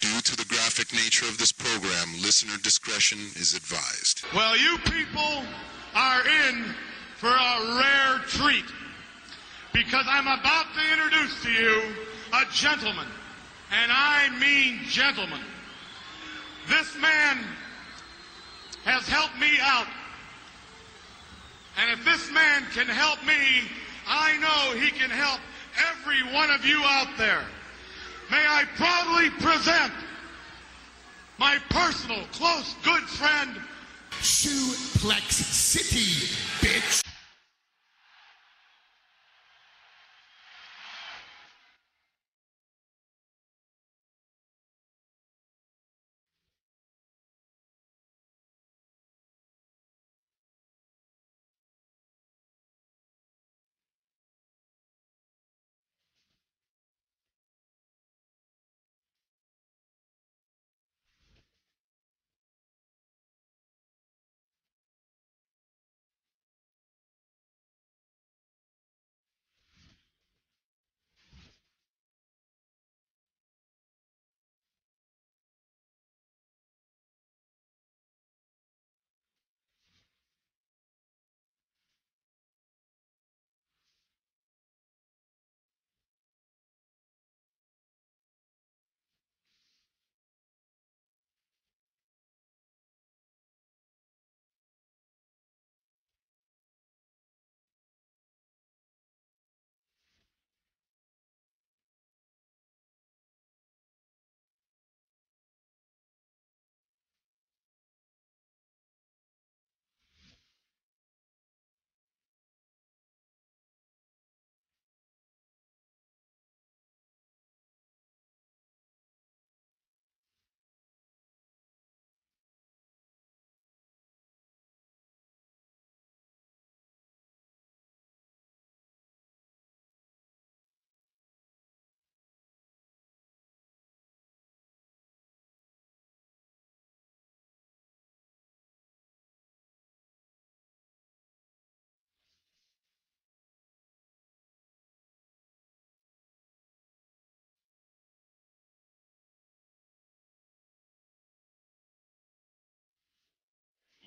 Due to the graphic nature of this program, listener discretion is advised. Well, you people are in for a rare treat because I'm about to introduce to you a gentleman, and I mean gentleman. This man has helped me out. And if this man can help me, I know he can help every one of you out there. May I proudly present my personal, close, good friend, Suplex City, bitch.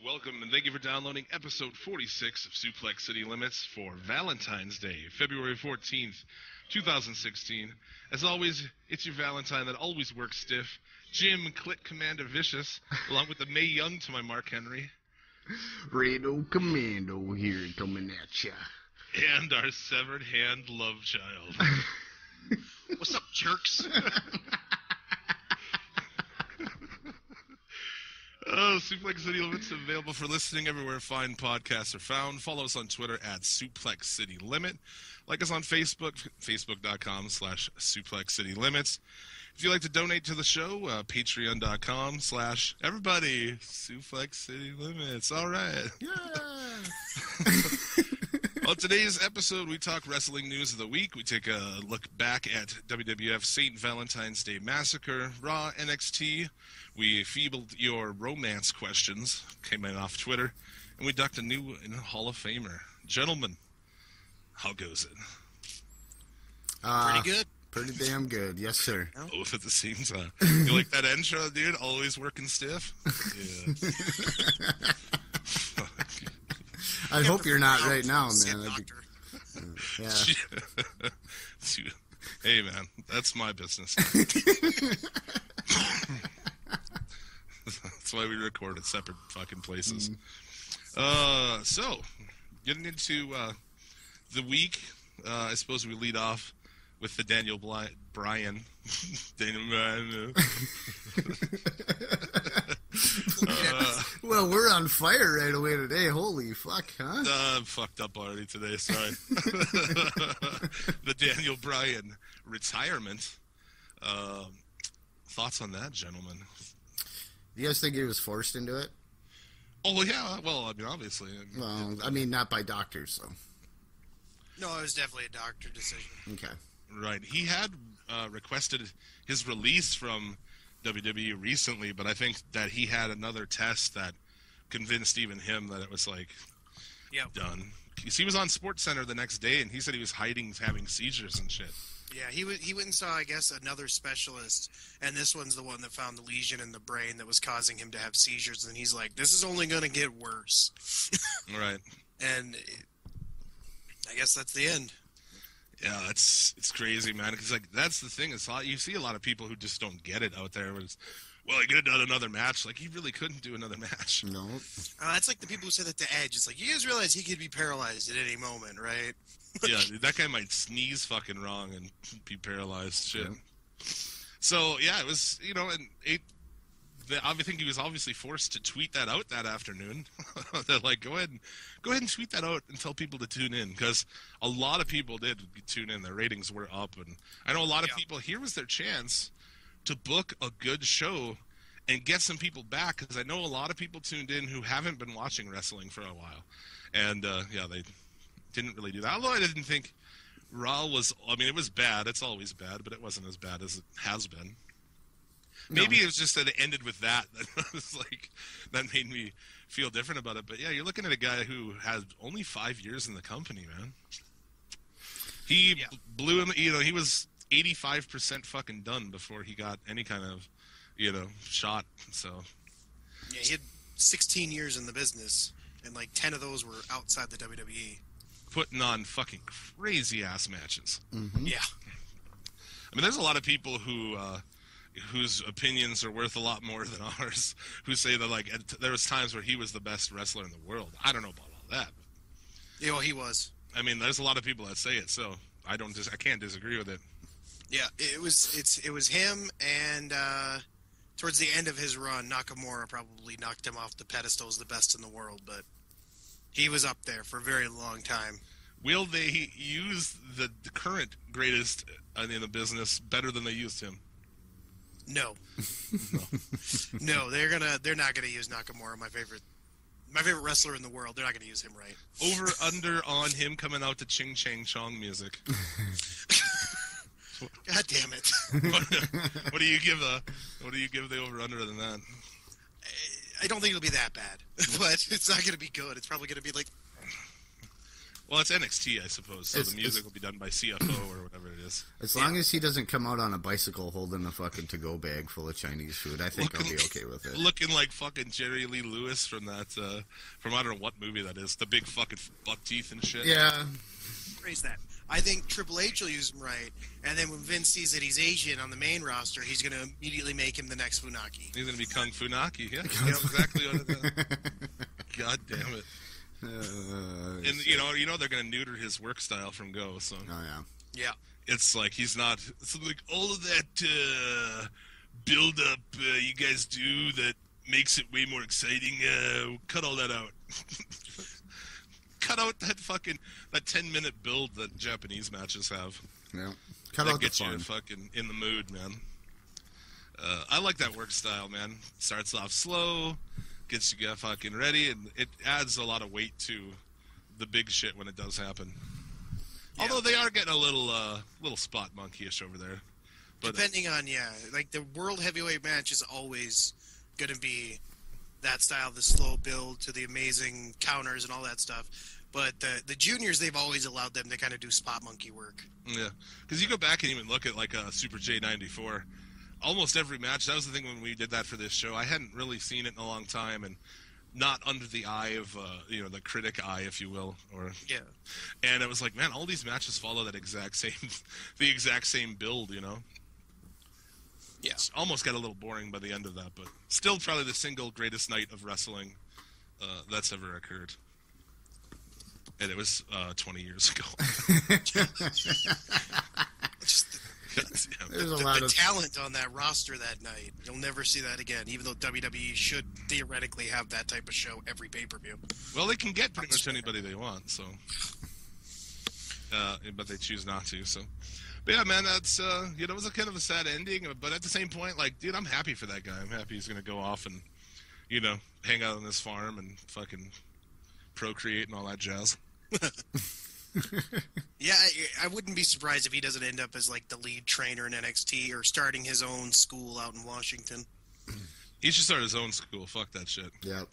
Welcome and thank you for downloading episode 46 of Suplex City Limits for Valentine's Day, February 14th, 2016. As always, it's your Valentine that always works stiff, Jim Click Commander Vicious, along with the Mae Young to my Mark Henry, Rado Commando here coming at ya. and our severed hand love child. What's up, jerks? Oh, Suplex City Limits available for listening everywhere fine podcasts are found. Follow us on Twitter at Suplex City Limit. Like us on Facebook, facebook.com slash Suplex City Limits. If you'd like to donate to the show, uh, patreon.com slash everybody, Suplex City Limits. All right. On today's episode, we talk wrestling news of the week. We take a look back at WWF St. Valentine's Day Massacre, Raw, NXT. We feebled your romance questions, came in off Twitter, and we ducked a new Hall of Famer. Gentlemen, how goes it? Uh, Pretty good. Pretty damn good. Yes, sir. Both at the same time. You like that intro, dude? Always working stiff? Yeah. I hope you're not right now, man. Be- yeah. hey, man, that's my business. that's why we record at separate fucking places. Uh, so, getting into uh, the week, uh, I suppose we lead off with the Daniel Bly- Bryan. Daniel Bryan. uh, Well, we're on fire right away today. Holy fuck, huh? Uh, I'm fucked up already today. Sorry. the Daniel Bryan retirement. Um, thoughts on that, gentlemen? Do you guys think he was forced into it? Oh yeah. Well, I mean, obviously. Well, I mean, not by doctors, so. No, it was definitely a doctor decision. Okay. Right. He had uh, requested his release from WWE recently, but I think that he had another test that convinced even him that it was like Yep. done. He was on Sports Center the next day, and he said he was hiding having seizures and shit. Yeah, he went. He went and saw, I guess, another specialist, and this one's the one that found the lesion in the brain that was causing him to have seizures. And he's like, "This is only going to get worse." Right. And it- I guess that's the end. Yeah, it's it's crazy, man. Because like that's the thing. It's a lot. You see a lot of people who just don't get it out there. Where it's, well, he could have done another match. Like he really couldn't do another match. No. Uh, that's like the people who say that to Edge. It's like you guys realize he could be paralyzed at any moment, right? yeah, dude, that guy might sneeze fucking wrong and be paralyzed. Shit. Yeah. So yeah, it was you know, and it. I think he was obviously forced to tweet that out that afternoon. They're like, go ahead and go ahead and tweet that out and tell people to tune in because a lot of people did tune in. Their ratings were up, and I know a lot of Yeah. people. Here was their chance to book a good show and get some people back because I know a lot of people tuned in who haven't been watching wrestling for a while, and uh, yeah, they didn't really do that. Although I didn't think Raw was. I mean, it was bad. It's always bad, but it wasn't as bad as it has been. Maybe it was just that it ended with that. That was like that made me feel different about it. But yeah, you're looking at a guy who had only five years in the company, man. He Yeah. blew him. You know, he was 85 percent fucking done before he got any kind of, you know, shot. So Yeah, he had 16 years in the business, and like 10 of those were outside the. WWE. putting on fucking crazy ass matches. Yeah, I mean, there's a lot of people who uh, whose opinions are worth a lot more than ours. Who say that like there was times where he was the best wrestler in the world. I don't know about all that. yeah, well, he was. I mean, there's a lot of people that say it, so I don't. Dis- I can't disagree with it. Yeah, it was. It's it was him, and uh, towards the end of his run, Nakamura probably knocked him off the pedestal as the best in the world, but he was up there for a very long time. Will they use the, the current greatest uh, in the business better than they used him? No, no, they're gonna. They're not gonna use Nakamura, my favorite, my favorite wrestler in the world. They're not gonna use him right. Over under on him coming out to Ching Chang Chong music. God damn it! what do you give a? What do you give the over under than that? I don't think it'll be that bad, but it's not gonna be good. It's probably gonna be like Well, it's NXT, I suppose. So It's- the music will be done by CFO or whatever it is. As long as he doesn't come out on a bicycle holding a fucking to-go bag full of Chinese food, I think I'll be okay with it. Looking like fucking Jerry Lee Lewis from that, uh, from I don't know what movie that is. The big fucking buck teeth and shit. Yeah, raise that. I think Triple H will use him right, and then when Vince sees that he's Asian on the main roster, he's gonna immediately make him the next Funaki. He's gonna be Kung Funaki. Yeah, that's exactly what it is. God damn it! Uh, And you know, you know they're gonna neuter his work style from Go. So oh yeah. Yeah, it's like he's not. It's like all of that uh, build up uh, you guys do that makes it way more exciting. Uh, cut all that out. cut out that fucking that ten minute build that Japanese matches have. Yeah. Cut that out the gets you fucking in the mood, man. Uh, I like that work style, man. Starts off slow, gets you get fucking ready, and it adds a lot of weight to the big shit when it does happen. Yeah. Although they are getting a little, uh, little spot monkeyish over there. But depending on yeah, like the world heavyweight match is always gonna be that style, the slow build to the amazing counters and all that stuff. But the the juniors, they've always allowed them to kind of do spot monkey work. Yeah, because you go back and even look at like a Super J '94. Almost every match. That was the thing when we did that for this show. I hadn't really seen it in a long time, and not under the eye of uh, you know the critic eye, if you will, or Yeah, and it was like, man, all these matches follow that exact same, the exact same build, you know. Yeah. It's almost got a little boring by the end of that, but still probably the single greatest night of wrestling uh, that's ever occurred. And it was uh, 20 years ago. just Goddamn. There's a the, lot the of talent on that roster that night. You'll never see that again. Even though WWE should theoretically have that type of show every pay per view. Well, they can get pretty much anybody they want, so. Uh, but they choose not to. So, but yeah, man, that's uh, you know, it was a kind of a sad ending. But at the same point, like, dude, I'm happy for that guy. I'm happy he's gonna go off and, you know, hang out on this farm and fucking procreate and all that jazz. Yeah, I, I wouldn't be surprised if he doesn't end up as like the lead trainer in NXT or starting his own school out in Washington. He should start his own school. Fuck that shit. yeah.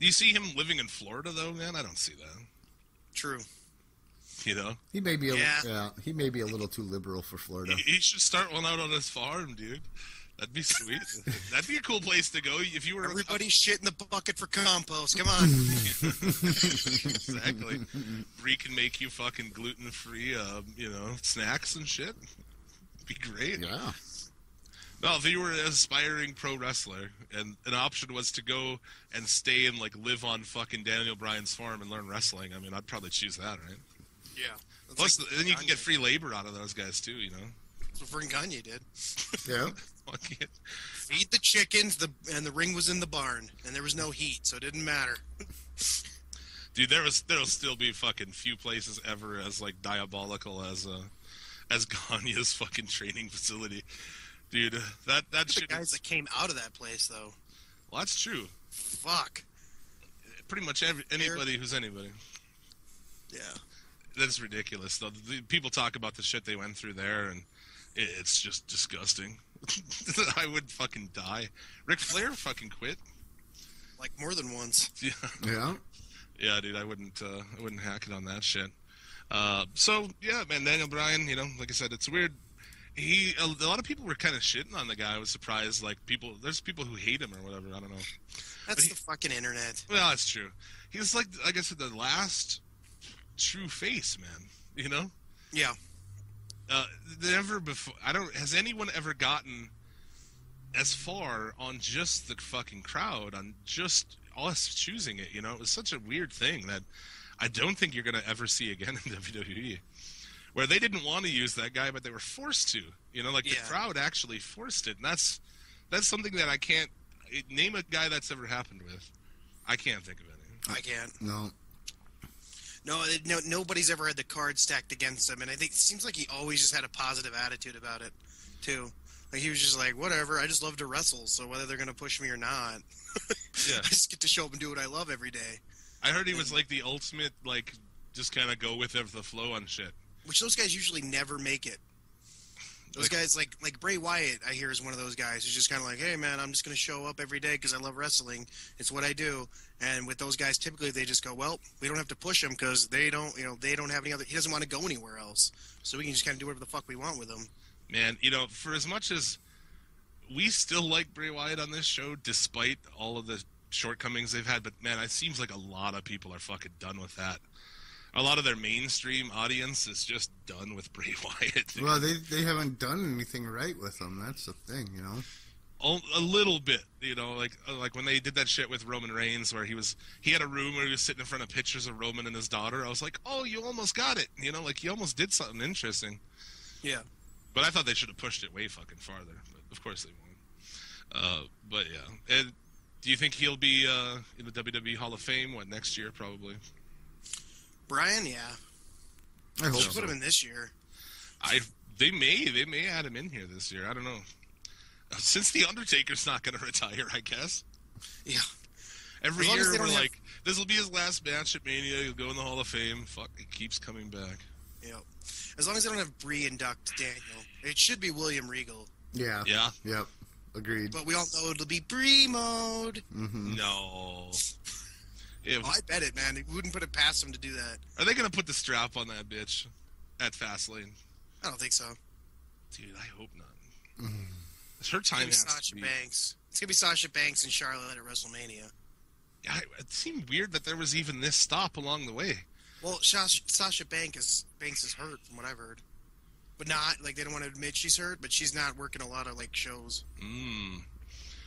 Do you see him living in Florida though, man? I don't see that. True. You know, He may be a, Yeah. yeah. He may be a little too liberal for Florida. he, he should start one out on his farm, dude. That'd be sweet. That'd be a cool place to go if you were Everybody shit in the bucket for compost. Come on. exactly. Brie can make you fucking gluten free, uh, you know, snacks and shit. Be great. Yeah. No, if you were an aspiring pro wrestler and an option was to go and stay and like live on fucking Daniel Bryan's farm and learn wrestling, I mean, I'd probably choose that, right? yeah. That's Plus, like then you can get free labor out of those guys too, you know. That's what Verne Gagne did. Yeah. Fuck it. Feed the chickens, the and the ring was in the barn, and there was no heat, so it didn't matter. Dude, there was there'll still be fucking few places ever as like diabolical as uh as Gagne's fucking training facility. Dude, that that shit. The guys is- that came out of that place, though, well, that's true. fuck. Pretty much every, anybody who's anybody. Yeah. That's ridiculous. Though the, people talk about the shit they went through there, and it, it's just disgusting. I would fucking die. Ric Flair fucking quit. Like more than once. Yeah, Yeah. yeah, dude. I wouldn't. Uh, I wouldn't hack it on that shit. Uh, so yeah, man, Daniel Bryan. You know, like I said, it's weird. He a, a lot of people were kind of shitting on the guy. I was surprised. Like people, there's people who hate him or whatever. I don't know. That's he- the fucking internet. Well, that's true. He's like, like I said, the last true face, man. You know. Yeah. Uh, never before. I don't. Has anyone ever gotten as far on just the fucking crowd, on just us choosing it? You know, it was such a weird thing that I don't think you're gonna ever see again in WWE, where they didn't want to use that guy, but they were forced to. You know, like Yeah. the crowd actually forced it, and that's that's something that I can't name a guy that's ever happened with. I can't think of any. I can't. No. No, no, nobody's ever had the card stacked against him, and I think it seems like he always just had a positive attitude about it, too. Like he was just like, whatever, I just love to wrestle, so whether they're gonna push me or not, Yeah. I just get to show up and do what I love every day. I heard he was like the ultimate, like just kind of go with the flow on shit. Which those guys usually never make it. Those guys, like like Bray Wyatt, I hear is one of those guys who's just kind of like, hey man, I'm just gonna show up every day because I love wrestling. It's what I do. And with those guys, typically they just go, well, we don't have to push him because they don't, you know, they don't have any other. He doesn't want to go anywhere else, so we can just kind of do whatever the fuck we want with him. man, you know, for as much as we still like Bray Wyatt on this show, despite all of the shortcomings they've had, but man, it seems like a lot of people are fucking done with that. A lot of their mainstream audience is just done with Bray Wyatt. Well, they they haven't done anything right with him. That's the thing, you know. a, a little bit, you know, like uh, like when they did that shit with Roman Reigns, where he was he had a room where he was sitting in front of pictures of Roman and his daughter. I was like, oh, you almost got it, you know, like he almost did something interesting. Yeah. But I thought they should have pushed it way fucking farther. But of course they won't. Uh, but yeah, and do you think he'll be uh, in the WWE Hall of Fame? What next year? Probably. Brian, yeah, I hope should so. put him in this year. I they may they may add him in here this year. I don't know. Uh, Since the Undertaker's not going to retire, I guess. Yeah. Every As long as year we're don't have- like, this will be his last match at Mania. He'll go in the Hall of Fame. Fuck, it keeps coming back. Yeah. As long as they don't have Brie induct Daniel, it should be William Regal. Yeah. Yeah. Yep. Agreed. But we all know it'll be Brie mode. hmm No. Yeah, Oh, I bet it, man. It wouldn't put it past him to do that. are they going to put the strap on that bitch at Fastlane? I don't think so. Dude, I hope not. Her It's time gonna be has to Sasha be. Banks. It's gonna be Sasha Banks and Charlotte at WrestleMania. Yeah, it seemed weird that there was even this stop along the way. Well, Sasha, Sasha Banks is Banks is hurt from what I've heard, but not like they don't want to admit she's hurt, but she's not working a lot of like shows. Mm.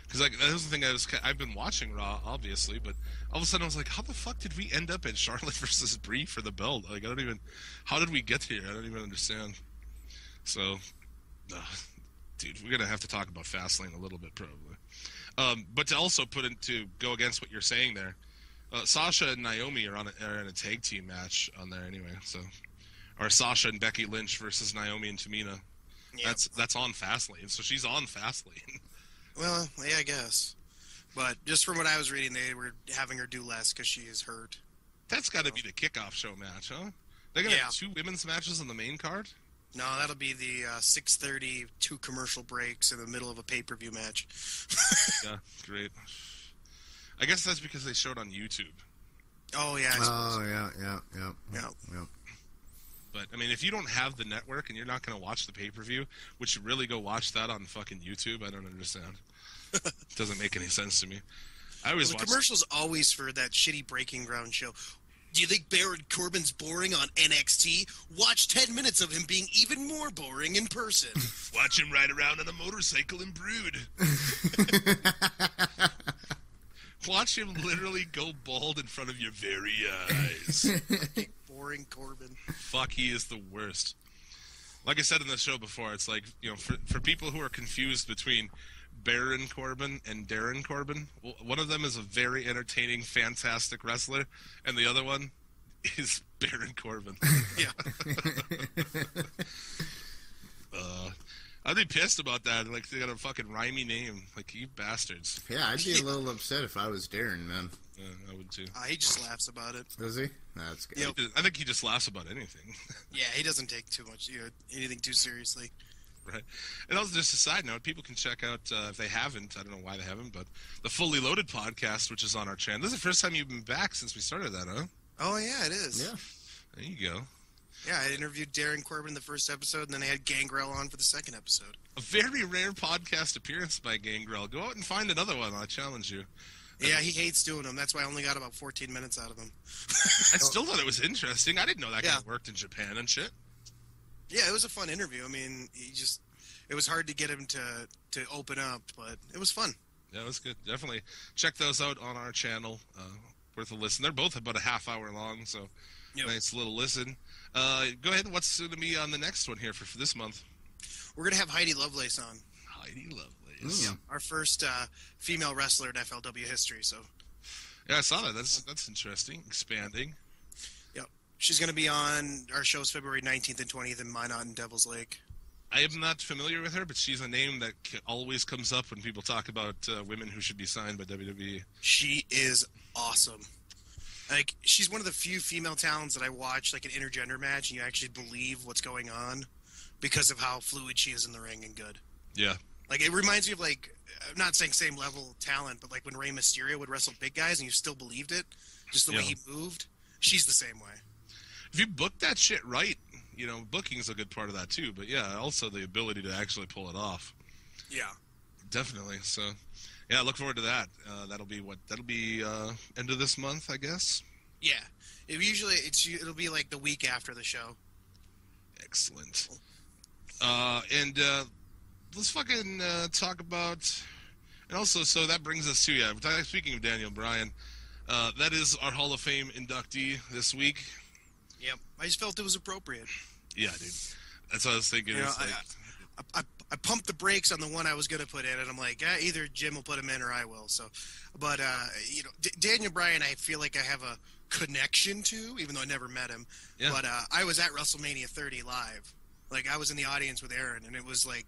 Because like that was the thing I was I've been watching Raw obviously, but all of a sudden I was like, how the fuck did we end up at Charlotte versus Brie for the belt? Like I don't even, how did we get here? I don't even understand. So, uh, dude, we're gonna have to talk about Fastlane a little bit probably. Um, but to also put in to go against what you're saying there, uh, Sasha and Naomi are on a, are in a tag team match on there anyway. So, or Sasha and Becky Lynch versus Naomi and Tamina. Yeah. That's that's on Fastlane, so she's on Fastlane. Well, yeah, I guess. But just from what I was reading, they were having her do less because she is hurt. That's got to be the kickoff show match, huh? They're gonna Yeah. have two women's matches on the main card. No, that'll be the uh, 6:30 two commercial breaks in the middle of a pay-per-view match. Yeah, great. I guess that's because they showed on YouTube. Oh yeah, I suppose. Oh yeah, yeah, yeah, yeah. yeah. But I mean, if you don't have the network and you're not going to watch the pay per view, would you really go watch that on fucking YouTube? I don't understand. Doesn't make any sense to me. I always Well, the watch. commercials always for that shitty Breaking Ground show. Do you think Baron Corbin's boring on NXT? Watch 10 minutes of him being even more boring in person. Watch him ride around on a motorcycle and Brood. Watch him literally go bald in front of your very eyes. boring Corbin. Fuck, he is the worst. Like I said in the show before, it's like you know, for for people who are confused between Baron Corbin and Darren Corbin, one of them is a very entertaining, fantastic wrestler, and the other one is Baron Corbin. Yeah. uh, I'd be pissed about that. Like they got a fucking rhymey name. Like you bastards. Yeah, I'd be a little upset if I was Darren, man. Uh, I would too. Uh, he just laughs about it. Does he? That's good. Yep. I think he just laughs about anything. Yeah, he doesn't take too much, you know, anything too seriously. Right. And also, just a side note, people can check out uh, if they haven't. I don't know why they haven't, but the Fully Loaded podcast, which is on our channel. This is the first time you've been back since we started that, huh? Oh, yeah, it is. Yeah. There you go. Yeah, I interviewed Darren Corbin in the first episode, and then I had Gangrel on for the second episode. A very rare podcast appearance by Gangrel. Go out and find another one. I challenge you. Yeah, he hates doing them. That's why I only got about 14 minutes out of him. I still thought it was interesting. I didn't know that guy worked in Japan and shit. Yeah, it was a fun interview. I mean, he just it was hard to get him to to open up, but it was fun. Yeah, it was good. Definitely check those out on our channel. Uh, worth a listen. They're both about a half hour long, so Yep. nice little listen. Uh, go ahead. What's going to be on the next one here for, for this month? We're gonna have Heidi Lovelace on, Heidi Lovelace. Mm. our first uh, female wrestler in FLW history. So, Yeah, I saw that. That's that's interesting. Expanding. She's gonna be on our shows February 19th and 20th in Minot and Devil's Lake. I am not familiar with her, but she's a name that always comes up when people talk about uh, women who should be signed by. WWE. She is awesome. Like she's one of the few female talents that I watch like an intergender match and you actually believe what's going on because of how fluid she is in the ring and good. Yeah. Like it reminds me of like I'm not saying same level talent, but like when Rey Mysterio would wrestle big guys and you still believed it, just the way he moved. She's the same way. If you book that shit right, you know, booking's a good part of that too. But yeah, also the ability to actually pull it off. Yeah. Definitely. So, yeah, look forward to that. Uh, that'll be what? That'll be uh, end of this month, I guess. Yeah. It usually it's it'll be like the week after the show. Excellent. Uh, and uh, let's fucking uh, talk about. And also, so that brings us to yeah. Speaking of Daniel Bryan, uh, that is our Hall of Fame inductee this week. Yep. I just felt it was appropriate. Yeah, dude. That's what I was thinking. You know, I- like, I, I, I pumped the brakes on the one I was going to put in, and I'm like, eh, either Jim will put him in or I will. So, but uh, you know, D- Daniel Bryan, I feel like I have a connection to, even though I never met him. Yeah. But uh, I was at WrestleMania 30 live. Like I was in the audience with Aaron, and it was like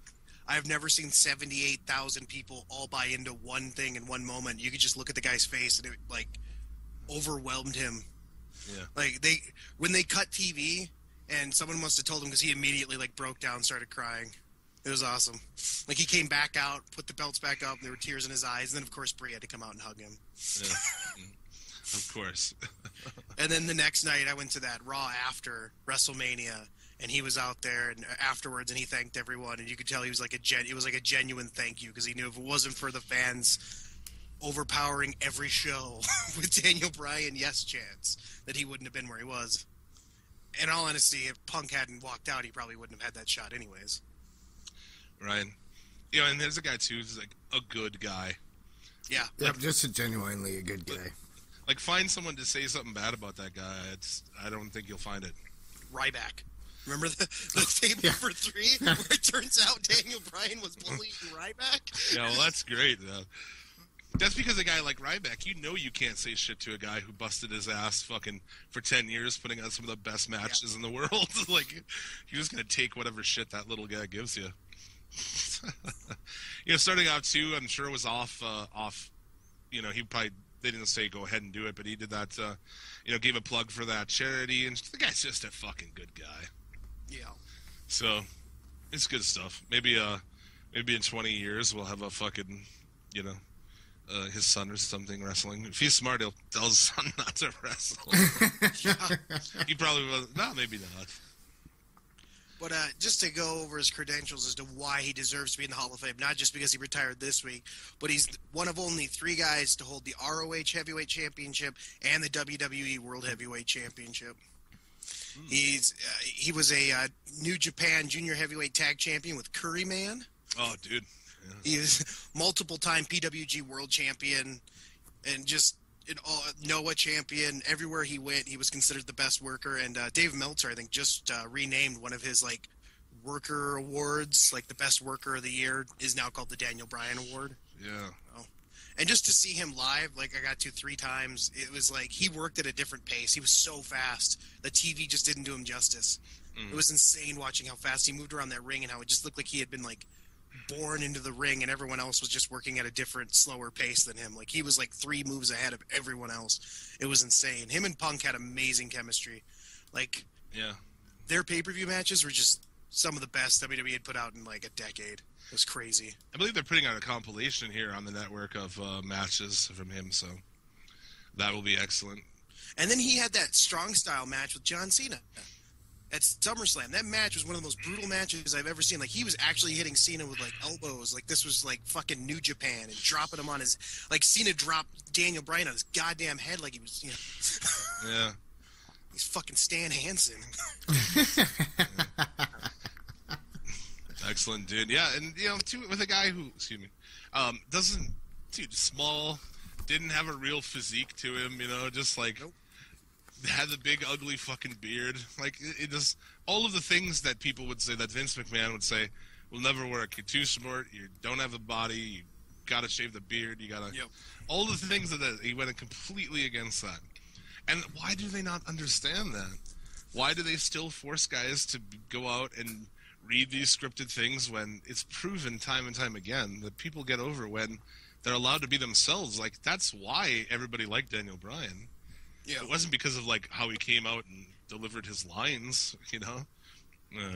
I've never seen 78,000 people all buy into one thing in one moment. You could just look at the guy's face, and it like overwhelmed him. Yeah. Like they when they cut TV, and someone must have told him because he immediately like broke down, started crying. It was awesome. Like he came back out, put the belts back up, and there were tears in his eyes. And then of course Brie had to come out and hug him. yeah. Mm. of course. And then the next night I went to that Raw after WrestleMania, and he was out there and afterwards, and he thanked everyone, and you could tell he was like a gen. It was like a genuine thank you because he knew if it wasn't for the fans overpowering every show with Daniel Bryan, yes chance that he wouldn't have been where he was. In all honesty, if Punk hadn't walked out, he probably wouldn't have had that shot anyways. Ryan. You know, and there's a guy too who's like a good guy. Yeah, Yep, just a genuinely a good guy. Like, find someone to say something bad about that guy. It's I don't think you'll find it. Ryback. Remember the, the tape Yeah. number three where it turns out Daniel Bryan was bullying Ryback? Yeah, well, that's great. Though. That's because a guy like Ryback, you know, you can't say shit to a guy who busted his ass fucking for ten years, putting on some of the best matches in the world. like, you're just gonna take whatever shit that little guy gives you. you know, starting out too, I'm sure it was off, uh, off. You know, he probably they didn't say go ahead and do it, but he did that. Uh, you know, gave a plug for that charity, and the guy's just a fucking good guy. Yeah. So it's good stuff. Maybe uh maybe in 20 years we'll have a fucking you know uh, his son or something wrestling. If he's smart, he'll tell his son not to wrestle. he probably will. No, maybe not. But uh, just to go over his credentials as to why he deserves to be in the Hall of Fame, not just because he retired this week, but he's one of only three guys to hold the ROH Heavyweight Championship and the WWE World Heavyweight Championship. He's uh, he was a uh, New Japan Junior Heavyweight Tag Champion with Curry Man. Oh, dude. He is multiple time PWG World Champion, and just an all, Noah champion. Everywhere he went, he was considered the best worker. And uh, Dave Meltzer, I think, just uh, renamed one of his like worker awards, like the best worker of the year, is now called the Daniel Bryan Award. Yeah. And just to see him live, like I got to three times, it was like he worked at a different pace. He was so fast. The TV just didn't do him justice. Mm. It was insane watching how fast he moved around that ring and how it just looked like he had been like born into the ring and everyone else was just working at a different, slower pace than him. Like he was like three moves ahead of everyone else. It was insane. Him and Punk had amazing chemistry. Like Yeah. their pay per view matches were just some of the best WWE had put out in like a decade. It was crazy. I believe they're putting out a compilation here on the network of uh, matches from him, so that will be excellent. And then he had that strong style match with John Cena at SummerSlam. That match was one of the most brutal matches I've ever seen. Like he was actually hitting Cena with like elbows. Like this was like fucking New Japan and dropping him on his like Cena dropped Daniel Bryan on his goddamn head like he was you know Yeah. he's fucking Stan Hansen. Excellent, dude. Yeah, and you know, too, with a guy who, excuse me, um, doesn't, dude, small, didn't have a real physique to him. You know, just like Nope. Had the big ugly fucking beard. Like it, it just all of the things that people would say that Vince McMahon would say will never work. You're too smart. You don't have the body. You gotta shave the beard. You gotta Yep. all the things that that- he went completely against that. And why do they not understand that? Why do they still force guys to go out and read these scripted things when it's proven time and time again that people get over when they're allowed to be themselves? Like that's why everybody liked Daniel Bryan. Yeah. It wasn't because of like how he came out and delivered his lines, you know. Uh,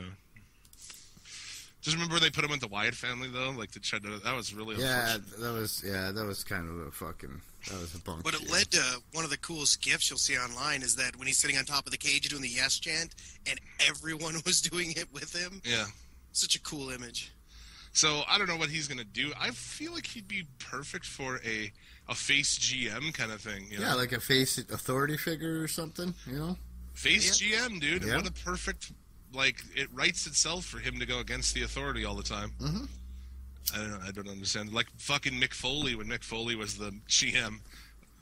just remember they put him with the Wyatt family though, like to try to. That was really Yeah, that was yeah, that was kind of a fucking that was a bunk. But it shit. led to one of the coolest gifts you'll see online is that when he's sitting on top of the cage doing the yes chant and everyone was doing it with him. Yeah. Such a cool image. So I don't know what he's gonna do. I feel like he'd be perfect for a a face GM kind of thing. You know? yeah, like a face authority figure or something, you know. face GM, dude. Yeah. What a perfect like it writes itself for him to go against the authority all the time. Mhm. I don't know. I don't understand. Like fucking Mick Foley when Mick Foley was the GM.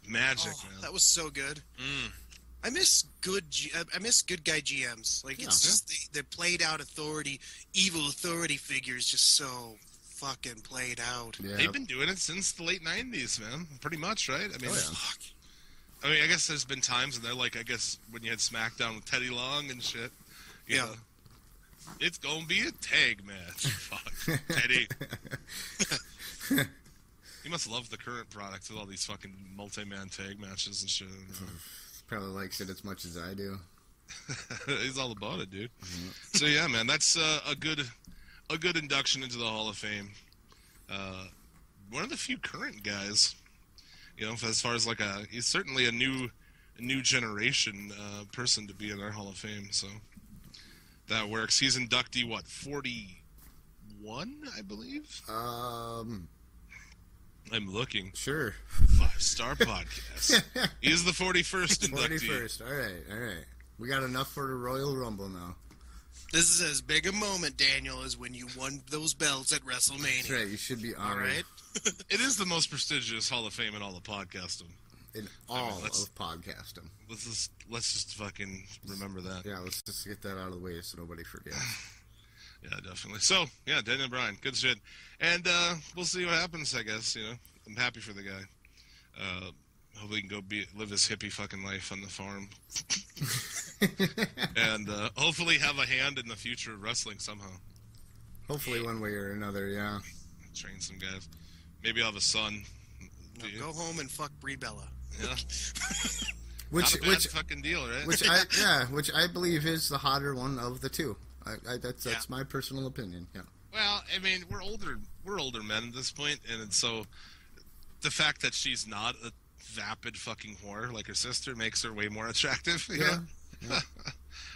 Magic, Oh, man. that was so good. Mm. I miss good. G- I- I miss good guy GMs. Like it's Yeah. just the, the played out authority, evil authority figures, just so fucking played out. Yeah. They've been doing it since the late '90s, man. Pretty much, right? I mean, Oh, yeah. Fuck. I mean, I guess there's been times when they're like, I guess when you had SmackDown with Teddy Long and shit. you Yeah. know, it's gonna be a tag match. Fuck, Teddy. he must love the current product with all these fucking multi-man tag matches and shit. Probably likes it as much as I do. He's all about it, dude. So yeah, man, that's uh, a good, a good induction into the Hall of Fame. Uh, one of the few current guys, you know, as far as like a, he's certainly a new, new generation uh, person to be in our Hall of Fame. So that works. He's inductee what forty-one, I believe. Um, I'm looking. sure. Five star podcast. He's the forty-first inductee. first. All right, all right. We got enough for the Royal Rumble now. This is as big a moment, Daniel, as when you won those belts at WrestleMania. That's right. You should be All honored right. It is the most prestigious Hall of Fame in all of podcasting. in all let's- of podcasting. Let's just let's just fucking remember that. Yeah, let's just get that out of the way so nobody forgets. Yeah, definitely. So yeah, Daniel Bryan, good shit. And uh, we'll see what happens. I guess you know I'm happy for the guy. Uh, hopefully he can go be live his hippie fucking life on the farm, and uh, hopefully have a hand in the future of wrestling somehow. Hopefully, one way or another. Yeah. Train some guys. Maybe I'll have a son. Now go home and fuck Brie Bella. Yeah, Which not a bad which fucking deal, right? which I yeah which I believe is the hotter one of the two. I, I that's that's Yeah. my personal opinion. Yeah. Well, I mean, we're older. We're older men at this point, and so the fact that she's not a vapid fucking whore like her sister makes her way more attractive. You Yeah.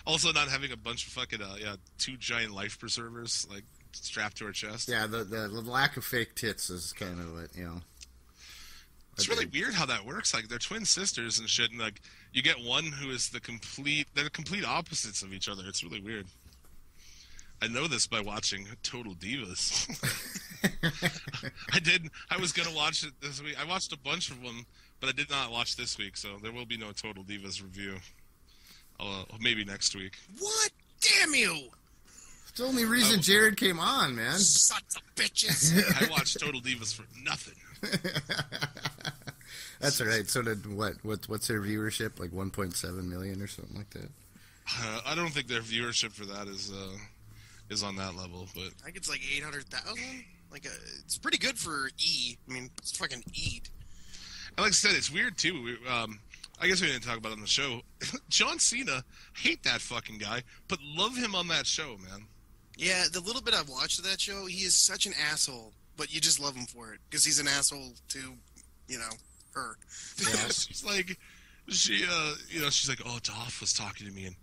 Also, not having a bunch of fucking uh, yeah, two giant life preservers like strapped to her chest. Yeah, the, the the lack of fake tits is kind of what you know. It's really weird how that works. Like they're twin sisters and shit, and like you get one who is the complete they're the complete opposites of each other. It's really weird. I know this by watching Total Divas. I did. I was gonna watch it this week. I watched a bunch of them, but I did not watch this week, so there will be no Total Divas review. Uh, maybe next week. What? Damn you! It's the only reason Jared came on, man. Sons of bitches! I watched Total Divas for nothing. That's all right. So did what? What? What's their viewership? Like 1.7 million or something like that. Uh, I don't think their viewership for that is uh, is on that level, but I think it's like eight hundred thousand. Like, uh it's pretty good for E. I mean, it's fucking E. And like I said, it's weird too. We, um, I guess we didn't talk about it on the show. John Cena, hate that fucking guy, but love him on that show, man. Yeah, the little bit I've watched of that show, he is such an asshole, but you just love him for it because he's an asshole to, you know, her. Yeah. she's like, she, uh, you know, she's like, oh, Dolph was talking to me, and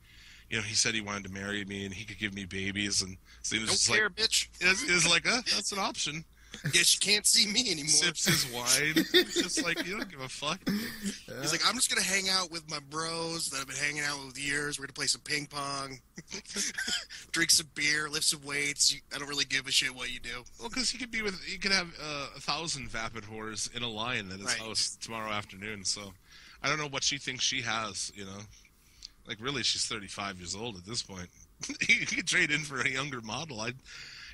you know, he said he wanted to marry me and he could give me babies, and Cena's Don't just care, like, bitch. is, is like, uh, that's an option. Guess you can't see me anymore. Sips his wine. He's just like, you don't give a fuck. He's like, I'm just gonna hang out with my bros that I've been hanging out with years. We're gonna play some ping pong, drink some beer, lift some weights. You, I don't really give a shit what you do. Well, because he could be with, he could have uh, a thousand vapid whores in a line at his Right. house tomorrow afternoon. So, I don't know what she thinks she has. You know, like really, she's 35 years old at this point. he could trade in for a younger model. I'd,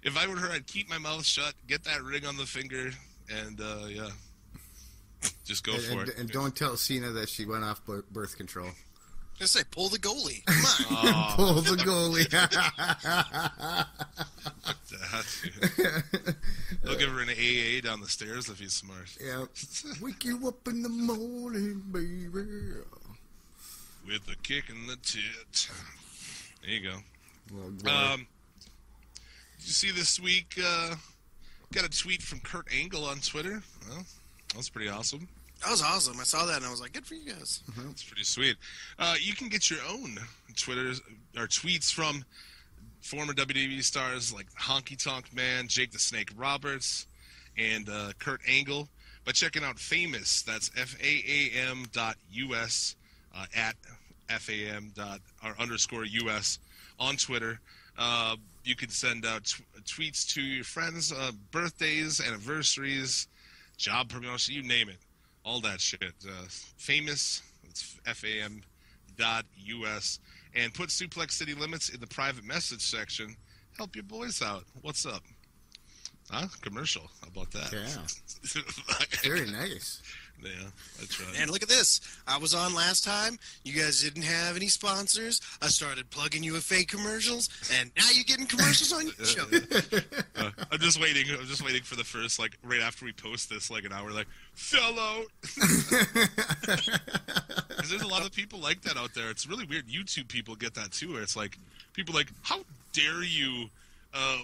if I were her, I'd keep my mouth shut, get that ring on the finger, and uh, yeah, just go And, for and, it. and don't tell Cena that she went off birth control. Just say, pull the goalie. Come on. Aw, Pull the goalie. that, dude. They'll give her an AA down the stairs if he's smart. yeah. Wake you up in the morning, baby. With a kick in the tit. There you go. Well. Um, did you see this week? Uh, got a tweet from Kurt Angle on Twitter. Well, that was pretty awesome. That was awesome. I saw that and I was like, good for you guys. That's pretty sweet. Uh, you can get your own Twitters or tweets from former WWE stars like Honky Tonk Man, Jake the Snake Roberts, and uh, Kurt Angle by checking out Famous. That's F A A M dot U S uh, at F A M dot or underscore U S on Twitter. You can send out t- tweets to your friends, uh, birthdays, anniversaries, job promotion, you name it all that shit. Uh, famous, it's fam dot us, and put Suplex City Limits in the private message section. Help your boys out. What's up? Huh? Commercial. How about that? Yeah. Very nice. Yeah, that's right. And look at this. I was on last time. You guys didn't have any sponsors. I started plugging you with fake commercials, and now you're getting commercials on your show. Uh, I'm just waiting. I'm just waiting for the first, like, right after we post this, like an hour, like, fellow. Because there's a lot of people like that out there. It's really weird. YouTube people get that too, where it's like, people like, how dare you uh,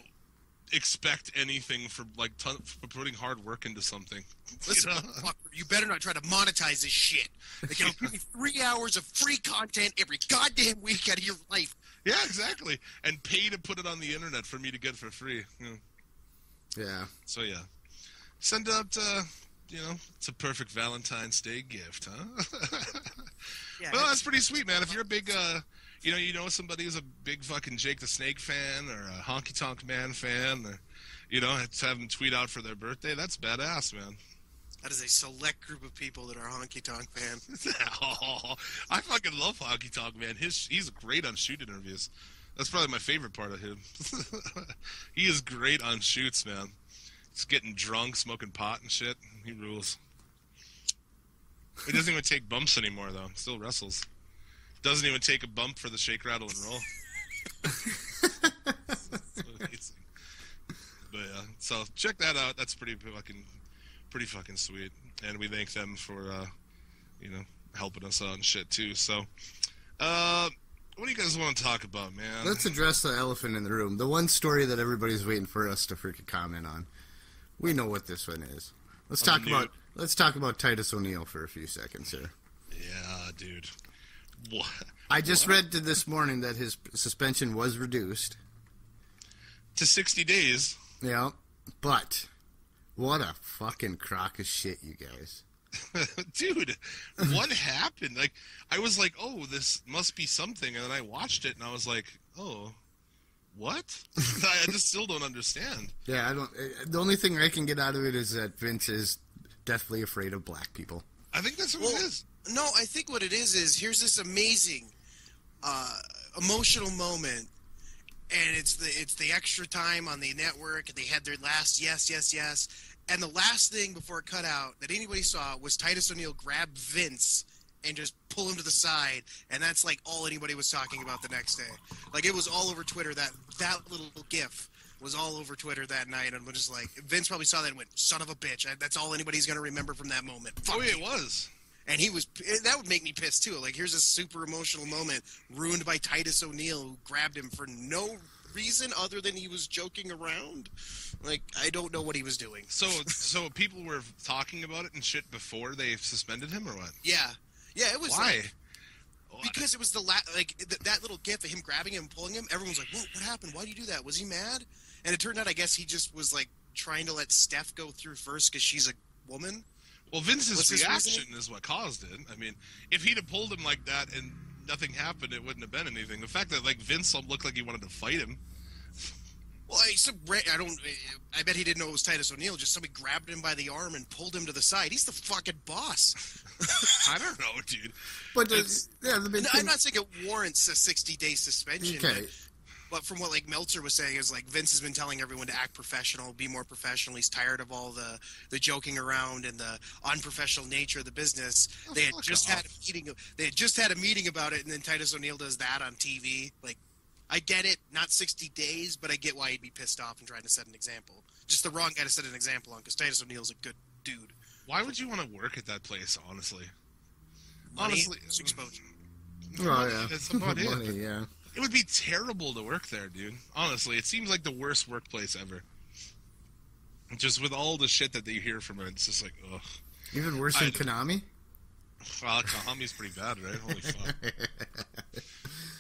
expect anything for like ton- for putting hard work into something? Listen, You know? you better not try to monetize this shit. They can give me three hours of free content every goddamn week out of your life. Yeah, exactly. And pay to put it on the internet for me to get for free. Yeah. Yeah. So yeah, send out. Uh, you know, it's a perfect Valentine's Day gift, huh? Yeah, well, that's pretty sweet, man. If you're a big, uh, you know, you know somebody who's a big fucking Jake the Snake fan or a Honky Tonk Man fan, or you know, to have them tweet out for their birthday, that's badass, man. that is a select group of people that are honky tonk fans. oh, I fucking love Honky Tonk Man. His he's great on shoot interviews. That's probably my favorite part of him. he is great on shoots, man. He's getting drunk, smoking pot and shit. He rules. He doesn't even take bumps anymore, though. Still wrestles. Doesn't even take a bump for the shake, rattle, and roll. So amazing. But yeah, so check that out. That's pretty fucking, pretty fucking sweet. And we thank them for, uh, you know, helping us out and shit too. So, uh, what do you guys want to talk about, man? Let's address the elephant in the room. The one story that everybody's waiting for us to freaking comment on. We know what this one is. Let's talk about let's talk about Titus O'Neil for a few seconds here. Yeah, dude. What? I just read to this morning that his suspension was reduced. To 60 days. Yeah, but what a fucking crock of shit, you guys. Dude, what happened? Like, I was like, oh, this must be something. And then I watched it and I was like, oh, what? I just still don't understand. Yeah, I don't. uh, The only thing I can get out of it is that Vince is deathly afraid of black people. I think that's what Well, it is. No, I think what it is is here's this amazing uh, emotional moment, and it's the it's the extra time on the network, and they had their last yes, yes, yes, and the last thing before it cut out that anybody saw was Titus O'Neil grab Vince and just pull him to the side, and that's like all anybody was talking about the next day. Like it was all over Twitter. That that little GIF was all over Twitter that night, and was just like Vince probably saw that and went, "Son of a bitch!" That's all anybody's gonna remember from that moment. Fuck Oh, yeah, you it was. And he was that would make me pissed too. Like here's a super emotional moment ruined by Titus O'Neil who grabbed him for no reason other than he was joking around. Like I don't know what he was doing. So, so people were talking about it and shit before they suspended him, or what? Yeah, yeah, it was Why? like- oh, because it was the la- like th- that little gif of him grabbing him and pulling him. Everyone was like, "What? What happened? Why did you do that? Was he mad?" And it turned out, I guess he just was like trying to let Steph go through first because she's a woman. Well, Vince's What's reaction is what caused it. I mean, if he'd have pulled him like that and nothing happened, it wouldn't have been anything. The fact that like Vince looked like he wanted to fight him. Well, I, some, I don't. I bet he didn't know it was Titus O'Neil. Just somebody grabbed him by the arm and pulled him to the side. He's the fucking boss. I don't know, dude. But the, yeah, the big No, thing, I'm not saying it warrants a 60 day suspension. Okay. But, but from what like Meltzer was saying is like Vince has been telling everyone to act professional, be more professional. He's tired of all the the joking around and the unprofessional nature of the business. Oh, they had just off. had a meeting. They had just had a meeting about it, and then Titus O'Neil does that on TV. Like, I get it, not 60 days, but I get why he'd be pissed off and trying to set an example. Just the wrong guy to set an example on, because Titus O'Neil's a good dude. Why would you want to work at that place? Honestly, Money, Honestly- it's exposure. Mm. oh yeah, that's about it. Money, yeah. It would be terrible to work there, dude. Honestly, it seems like the worst workplace ever. Just with all the shit that you hear from it, it's just like, ugh. Even worse than don't- Konami. Well, Konami's pretty bad, right? Holy fuck.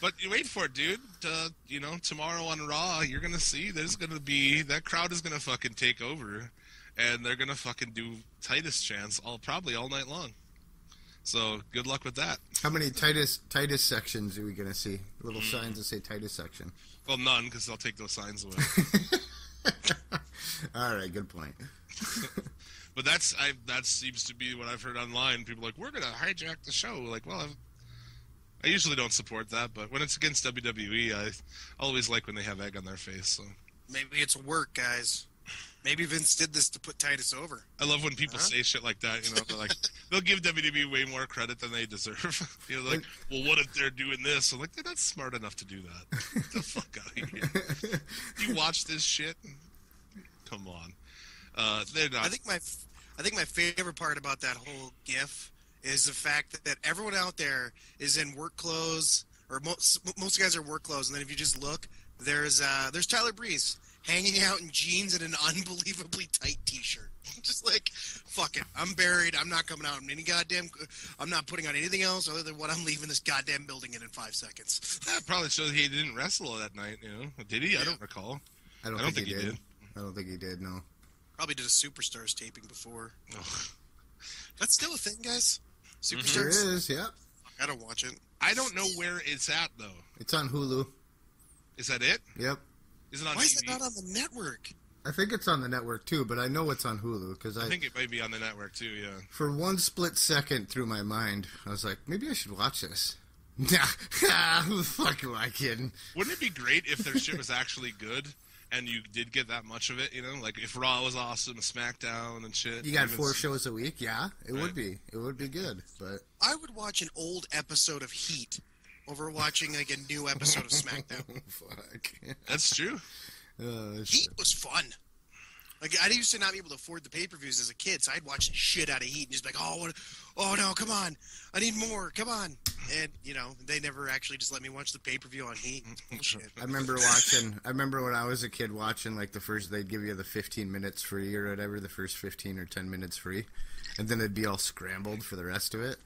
But you wait for it, dude. Uh, you know, tomorrow on Raw, you're gonna see there's gonna be that crowd is gonna fucking take over, and they're gonna fucking do Titus chants all probably all night long. So good luck with that. How many Titus Titus sections are we gonna see? Little Mm. signs that say Titus section. Well, none because they'll take those signs away. All right, good point. but that's I that seems to be what I've heard online. People are like we're gonna hijack the show. Like, well, I've, I usually don't support that, but when it's against WWE, I always like when they have egg on their face. So Maybe it's work, guys. Maybe Vince did this to put Titus over. I love when people Huh? say shit like that. You know, they're like they'll give WWE way more credit than they deserve. you know, like, well, what if they're doing this? I'm like, they're not smart enough to do that. Get the fuck out of here. You watch this shit? Come on. Uh, they're not. I think my, I think my favorite part about that whole GIF is the fact that everyone out there is in work clothes, or most most guys are work clothes, and then if you just look, there's uh, there's Tyler Breeze hanging out in jeans and an unbelievably tight T-shirt. Just like, fuck it, I'm buried. I'm not coming out in any goddamn. I'm not putting on anything else other than what I'm leaving this goddamn building in in five seconds. that probably shows he didn't wrestle that night. You know, did he? I don't recall. I don't, I don't think, think he he did. did. I don't think he did. No. Probably did a Superstars taping before. Ugh. That's still a thing, guys. Mm-hmm. There Superstars. is. Yep. I don't watch it. I don't know where it's at though. It's on Hulu. Is that it? Yep. Is it on Why is it not on the network? I think it's on the network too, but I know it's on Hulu because I, I think it might be on the network too. Yeah. for one split second through my mind, I was like, maybe I should watch this. Nah, who the fuck am I kidding? Wouldn't it be great if their shit was actually good and you did get that much of it? You know, like if Raw was awesome, SmackDown and shit. You got four shows a week, yeah, it Right. would be, it would be good, but I would watch an old episode of Heat over watching like a new episode of SmackDown. fuck. That's true. Uh, Heat was fun. Like I used to not be able to afford the pay-per-views as a kid, so I'd watch the shit out of Heat and just be like, oh, what, oh no, come on, I need more, come on. And you know, they never actually just let me watch the pay-per-view on Heat. I remember watching. I remember when I was a kid watching like the first. They'd give you the 15 minutes free or whatever, the first 15 or 10 minutes free, and then it'd be all scrambled for the rest of it.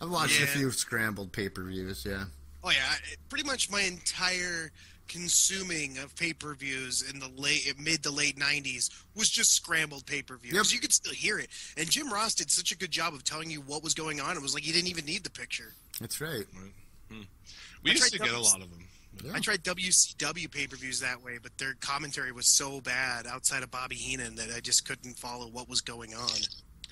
I've watched a few scrambled pay per views. Yeah. Oh yeah, pretty much my entire consuming of pay-per-views in the late mid to late 90s was just scrambled pay-per-views. Yep. You could still hear it. And Jim Ross did such a good job of telling you what was going on. It was like you didn't even need the picture. That's right. Hmm. We I used tried to get a lot of them. Yeah. I tried WCW pay-per-views that way, but their commentary was so bad outside of Bobby Heenan that I just couldn't follow what was going on.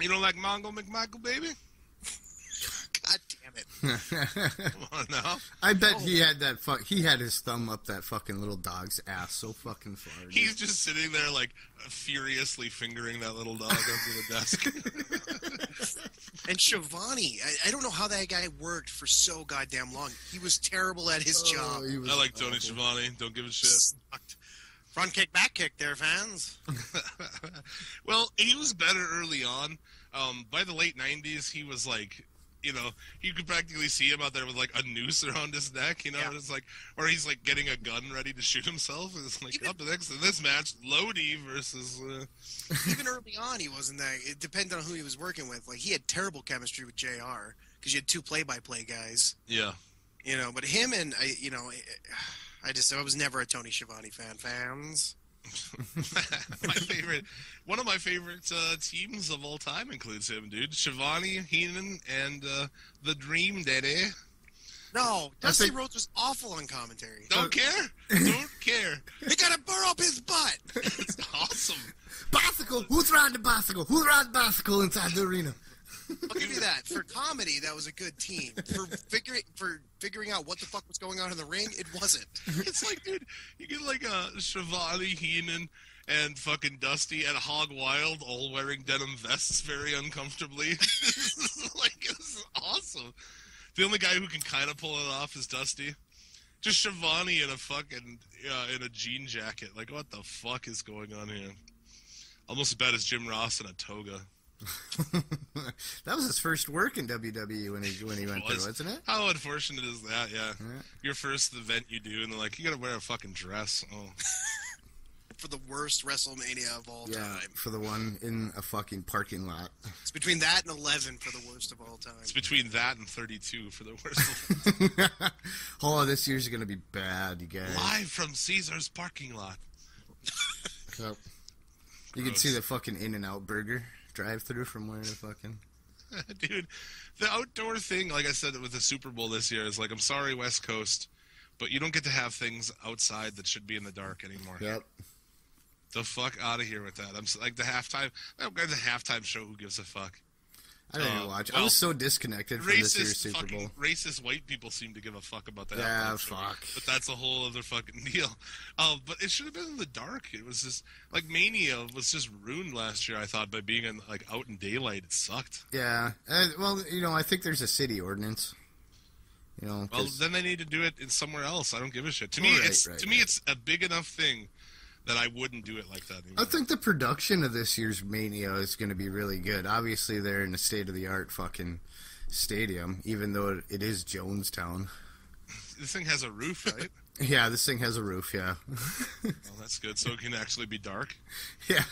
You don't like Mongo McMichael, baby? God damn it. Come on now. I bet he had that. Fuck. He had his thumb up that fucking little dog's ass so fucking far. dude. He's just sitting there, like, furiously fingering that little dog under the desk. And Schiavone, I, I don't know how that guy worked for so goddamn long. He was terrible at his job. Oh, he was I like Tony awful. Schiavone. Don't give a shit. Sucked. Front kick, back kick there, fans. well, he was better early on. Um, by the late '90s, he was like, you know, you could practically see him out there with like a noose around his neck. You know, Yeah. it's like, or he's like getting a gun ready to shoot himself. It's like Even- up next in this match, Lodi versus. Uh, Even early on, he wasn't that. It depended on who he was working with. Like, he had terrible chemistry with JR because you had two play by play guys, yeah, you know. But him and, I, you know, I just, I was never a Tony Schiavone fan. Fans. my favorite, one of my favorite uh, teams of all time includes him, dude. Schiavone, Heenan, and uh, the Dream Daddy. No, I Dusty think- Rhodes was awful on commentary. Don't care. Don't care. He got to burrow up his butt. It's awesome. bicycle. Who's riding the bicycle? Who rides bicycle inside the arena? I'll give you that. For comedy, that was a good team. For figuring for figuring out what the fuck was going on in the ring, it wasn't. It's like, dude, you get like a Schiavone, Heenan, and fucking Dusty and Hog Wild all wearing denim vests very uncomfortably. like, it's awesome. The only guy who can kind of pull it off is Dusty. Just Schiavone in a fucking uh, in a jean jacket. Like, what the fuck is going on here? Almost as bad as Jim Ross in a toga. that was his first work in WWE when he when he went Was. there, wasn't it? How unfortunate is that? Yeah. Yeah. Your first event you do, and they're like, you gotta wear a fucking dress. Oh. For the worst WrestleMania of all Yeah, time. for the one in a fucking parking lot. It's between that and 11 for the worst of all time. It's between that and 32 for the worst. oh, this year's gonna be bad, you guys. Live from Caesar's parking lot. Yep. You can see the fucking In and Out Burger drive through from where the fucking. Dude, the outdoor thing, like I said with the Super Bowl this year, is like, I'm sorry, West Coast, but you don't get to have things outside that should be in the dark anymore. Yep. The fuck out of here with that. I'm like the halftime. I'm going to the halftime show. Who gives a fuck? I didn't Uh, even watch. I was so disconnected from this year's Racist Super Bowl. racist white people seem to give a fuck about that. Yeah, fuck. But that's a whole other fucking deal. Uh, but it should have been in the dark. It was just like Mania was just ruined last year. I thought by being in like out in daylight, it sucked. Yeah. Uh, well, you know, I think there's a city ordinance. You know, Well, then they need to do it in somewhere else. I don't give a shit. To me, right, it's right, to me it's a big enough thing that I wouldn't do it like that anymore. I think the production of this year's Mania is going to be really good. Obviously, they're in a state of the art fucking stadium, even though it, is Jonestown. this thing has a roof, right? Yeah, this thing has a roof. Yeah, well, that's good. So it can actually be dark. yeah,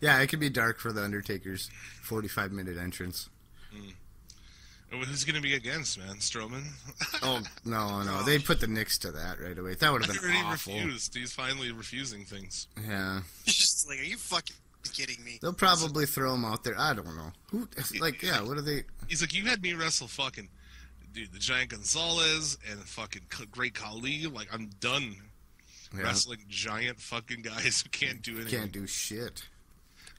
yeah. It could be dark for the Undertaker's forty-five minute entrance. And Who's going to be against, man? Strowman? Oh no, no, they put the nix to that right away. That would have been already awful. refused. He's finally refusing things. Yeah, It's just like, are you fucking kidding me? they'll probably throw him out there. I don't know who. Like, yeah, what are they? He's like, you had me wrestle fucking, dude, the Giant Gonzalez and fucking Great Khali. Like, I'm done Yeah, wrestling giant fucking guys who can't do anything. can't do shit.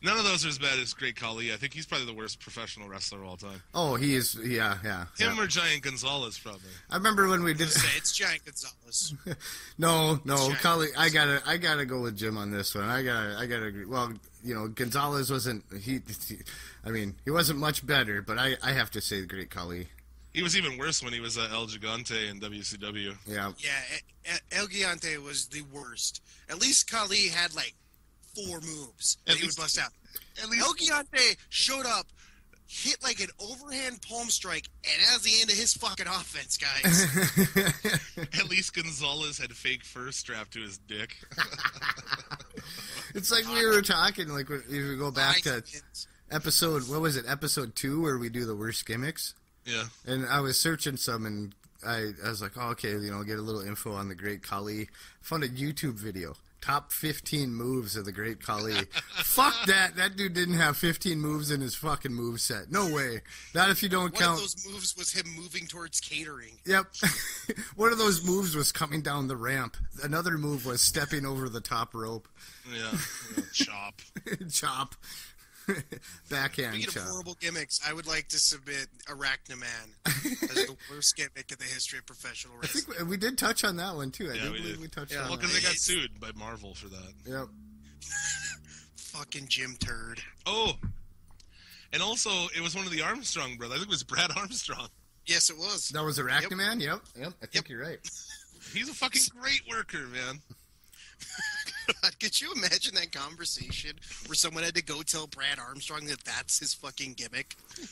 None of those are as bad as Great Khali. I think he's probably the worst professional wrestler of all time. Oh, he is. Yeah, yeah. Him yeah. or Giant Gonzalez, probably. I remember when we did. Say it's Giant Gonzalez. No, no, Giant Khali. I gotta, I gotta go with Jim on this one. I gotta, I gotta agree. Well, you know, Gonzalez wasn't. He, he I mean, he wasn't much better, but I, I have to say the great Khali. He was even worse when he was uh, El Gigante in WCW. Yeah, Yeah, El Gigante was the worst. At least Khali had like four moves that At he would bust out. At least El Gigante showed up, hit like an overhand palm strike, and that was the end of his fucking offense, guys. At least Gonzalez had fake fur strapped to his dick. it's like we were talking. Like if we go back to episode, what was it? Episode two, where we do the worst gimmicks. Yeah. and I was searching some, and I, I was like, oh, okay, you know, get a little info on the Great Khali. Found a YouTube video, top 15 moves of the Great Khali. Fuck that! That dude didn't have 15 moves in his fucking move set. No way. Not if you don't One count. of those moves was him moving towards catering. Yep. One of those moves was coming down the ramp. Another move was stepping over the top rope. Yeah. yeah. Chop. chop. Backhand Speaking chop. of horrible gimmicks, I would like to submit Arachnaman as the worst gimmick in the history of professional I wrestling. think we- we did touch on that one too. I Yeah, do we believe did. we touched Yeah. on Well, that. because they got sued by Marvel for that. Yep. Fucking Jim Turd. Oh. And also, it was one of the Armstrong brothers. I think it was Brad Armstrong. Yes, it was. That was Arachnaman? Yep. Yep. I think Yep. you're right. He's a fucking great worker, man. God, could you imagine that conversation where someone had to go tell Brad Armstrong that that's his fucking gimmick?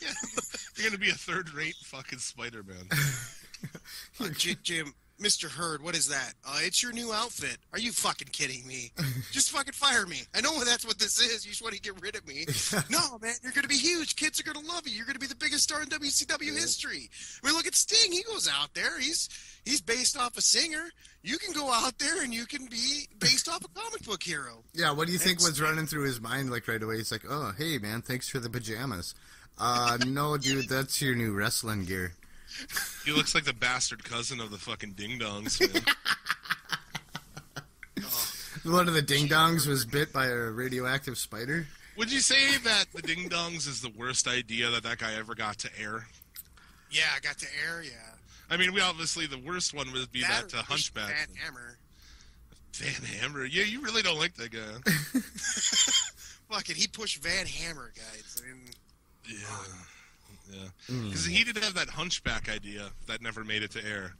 You're gonna be a third-rate fucking Spider-Man. Uh, Jim, Mr. Herd, what is that? Uh, it's your new outfit. Are you fucking kidding me? Just fucking fire me. I know that's what this is. You just want to get rid of me. no, man, you're going to be huge. Kids are going to love you. You're going to be the biggest star in WCW history. I mean, look at Sting. He goes out there. He's he's based off a singer. You can go out there and you can be based off a comic book hero. Yeah, what do you think was running through his mind like right away? He's like, "Oh, hey man, thanks for the pajamas." Uh, no, dude, that's your new wrestling gear. He looks like the bastard cousin of the fucking Ding Dongs. Man. One of the ding dongs was bit by a radioactive spider. Would you say that the Ding Dongs is the worst idea that that guy ever got to air? Yeah, I got to air. Yeah. I mean, we obviously the worst one would be that, or uh, Hunchback. Van Hammer. Van Hammer. Yeah, you really don't like that guy. Fuck it. He pushed Van Hammer, guys. I mean, Yeah. Yeah. Because he did have that Hunchback idea that never made it to air.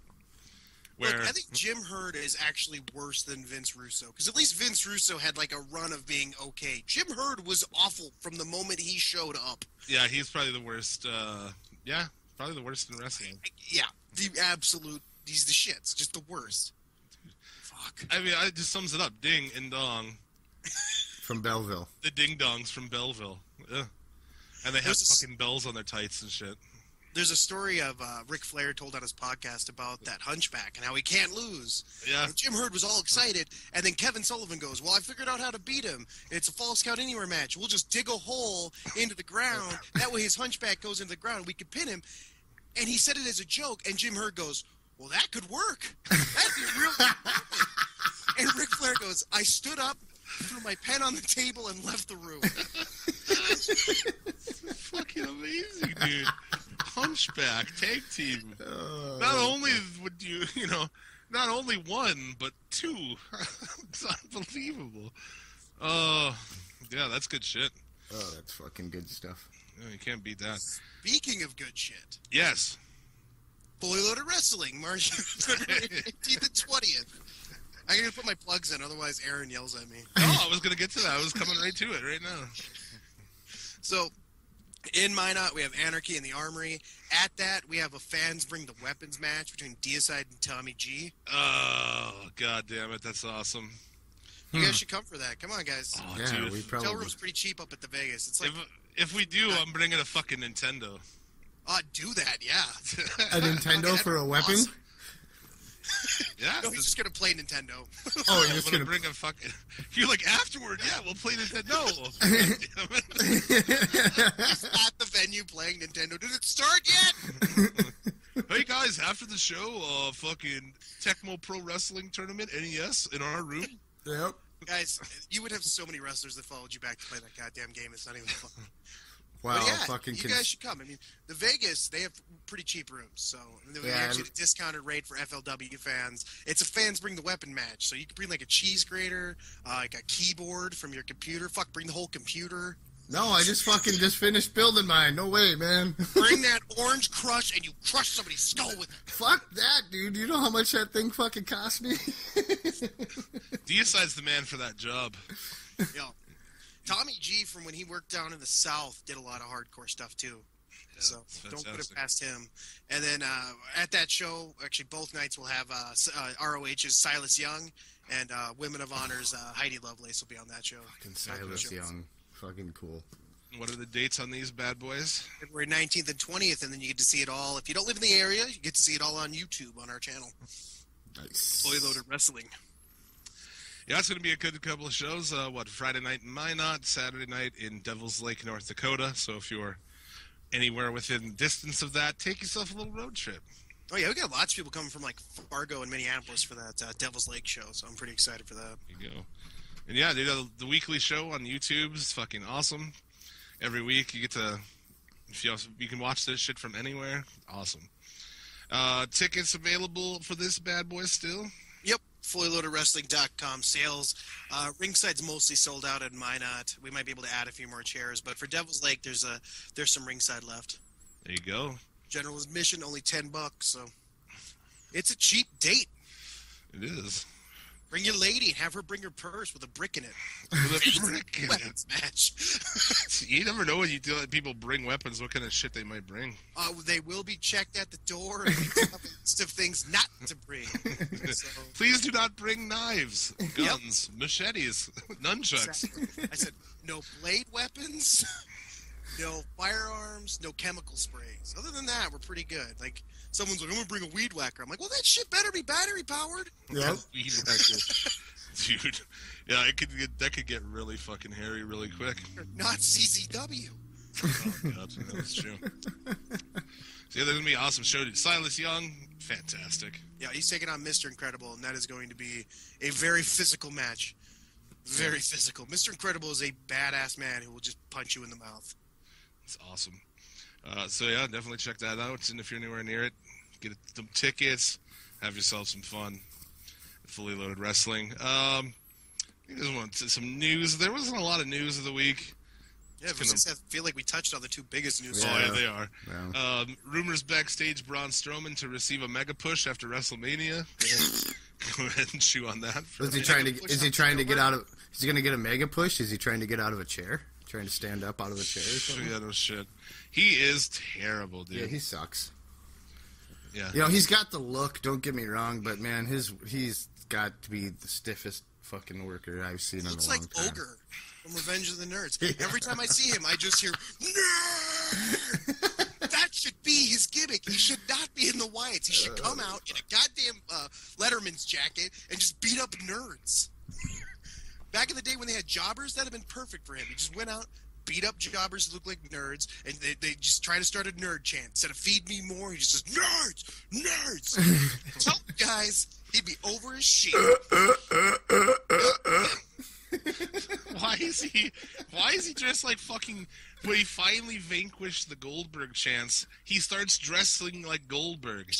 Where Look, I think Jim Herd is actually worse than Vince Russo because at least Vince Russo had like a run of being okay. Jim Herd was awful from the moment he showed up. yeah, he's probably the worst. Uh, yeah, probably the worst in wrestling. Yeah, the absolute. He's the shits, just the worst. Fuck. I mean, it just sums it up. Ding and dong. From Belleville. The Ding Dongs from Belleville. Ugh. And they have There's a s- fucking bells on their tights and shit. There's a story of uh, Ric Flair told on his podcast about that Hunchback and how he can't lose. Yeah. And Jim Herd was all excited, and then Kevin Sullivan goes, "Well, I figured out how to beat him. It's a false count anywhere match. We'll just dig a hole into the ground. That way, his Hunchback goes into the ground. We could pin him." And he said it as a joke, and Jim Herd goes, "Well, that could work. That'd be real." and Ric Flair goes, "I stood up." Threw my pen on the table and left the room. fucking amazing, dude. Hunchback tag team. Uh, Not only would you, you know, not only one, but two. it's unbelievable. Oh, yeah, that's good shit. Oh, that's fucking good stuff. You can't beat that. Speaking of good shit, Yes. Fully Loaded Wrestling, March 18th and 20th. I'm gonna put my plugs in, otherwise Aaron yells at me. Oh, I was gonna get to that. I was coming right to it right now. So, in Minot, we have Anarchy in the Armory. At that, we have a fans bring the weapons match between Deicide and Tommy G. Oh, god damn it, that's awesome. You guys hmm. should come for that. Come on, guys. Oh, yeah, dude. we Hotel probably. room's pretty cheap up at the Vegas. It's like, If if we do, I'm bringing a fucking Nintendo. oh, do that, yeah. A Nintendo for a weapon? Awesome. Yeah. No, he's just gonna play Nintendo. Oh, I'm you're just gonna gonna. bring a fucking. You're like afterward. Yeah, we'll play Nintendo. he's at the venue playing Nintendo. Did it start yet? hey guys, after the show, uh, fucking Tecmo Pro Wrestling Tournament NES in our room. Yep. Guys, you would have so many wrestlers that followed you back to play that goddamn game. It's not even fun. Wow, But yeah, fucking. you cons- guys should come. I mean, the Vegas they have pretty cheap rooms, so and they Yeah, actually and- a discounted rate for FLW fans. It's a fans bring the weapon match, so you can bring like a cheese grater, uh, like a keyboard from your computer. Fuck, bring the whole computer. No, I just fucking just finished building mine. No way, man. Bring that orange crush, and you crush somebody's skull with it. Fuck that, dude. You know how much that thing fucking cost me? Deicide's the man for that job. Yo, Tommy G from when he worked down in the South did a lot of hardcore stuff too. so it's don't put it past him. And then uh, at that show, actually both nights we'll have uh, uh, ROH's Silas Young and uh, Women of Honor's uh, Heidi Lovelace will be on that show. fucking Silas shows. Young. Fucking cool. What are the dates on these bad boys? February 19th and 20th, and then you get to see it all. If you don't live in the area, you get to see it all on YouTube on our channel. Nice. Fully loaded wrestling. Yeah, it's going to be a good couple of shows. Uh, what Friday night in Minot, Saturday night in Devil's Lake, North Dakota. So if you're anywhere within distance of that, take yourself a little road trip. Oh yeah, we got lots of people coming from like Fargo and Minneapolis for that uh, Devil's Lake show, so I'm pretty excited for that. There you go. And yeah, dude, uh, the weekly show on YouTube is fucking awesome. Every week you get to, if you also, you can watch this shit from anywhere. Awesome. Uh, tickets available for this bad boy still. Yep, fullyloadedwrestling.com sales. Uh, ringside's mostly sold out at Minot. We might be able to add a few more chairs, but for Devil's Lake, there's a there's some ringside left. There you go. General admission only ten bucks, so it's a cheap date. It is. Bring your lady and have her bring her purse with a brick in it. With a brick in it. Match. You never know when you do let people bring weapons, what kind of shit they might bring. Uh, they will be checked at the door and have a list of things not to bring. So, Please do not bring knives, guns, machetes, nunchucks. I said no blade weapons, no firearms, no chemical sprays. Other than that, we're pretty good. Like someone's like, I'm gonna bring a weed whacker. I'm like, well, that shit better be battery powered. Yep. Weed whacker. Dude, yeah, it could get that could get really fucking hairy really quick. Not CCW. Oh god, that's true. So yeah, there's gonna be an awesome show. Silas Young, fantastic. Yeah, he's taking on Mr. Incredible, and that is going to be a very physical match. Very physical. Mr. Incredible is a badass man who will just punch you in the mouth. It's awesome. Uh, so yeah, definitely check that out. And if you're anywhere near it, get some tickets, have yourself some fun. Fully loaded wrestling. Um, I think there's one, some news. There wasn't a lot of news of the week. Yeah, but gonna- I feel like we touched on the two biggest news. Oh Yeah. yeah, they are. Yeah. Um, rumors backstage: Braun Strowman to receive a mega push after WrestleMania. Go ahead and chew on that. For Is he trying to? Is he trying to to get out of? Is he going to get a mega push? Is he trying to get out of a chair? Trying to stand up out of the chair or something? Yeah, no shit. He is terrible, dude. Yeah, he sucks. Yeah. You know, he's got the look. Don't get me wrong, but man, his he's got to be the stiffest fucking worker I've seen in a looks long like time. Ogre from Revenge of the Nerds. Every time I see him, I just hear that should be his gimmick. He should not be in the Wyatts. He should come out in a goddamn uh, Letterman's jacket and just beat up nerds. Back in the day when they had jobbers, that'd have been perfect for him. He just went out, beat up jobbers who look like nerds, and they, they just try to start a nerd chant. Instead of feed me more, he just says, nerds, nerds. Tell guys, he'd be over his shit. Uh, uh, uh, why is he? Why is he dressed like fucking? When he finally vanquished the Goldberg chance, he starts dressing like Goldberg.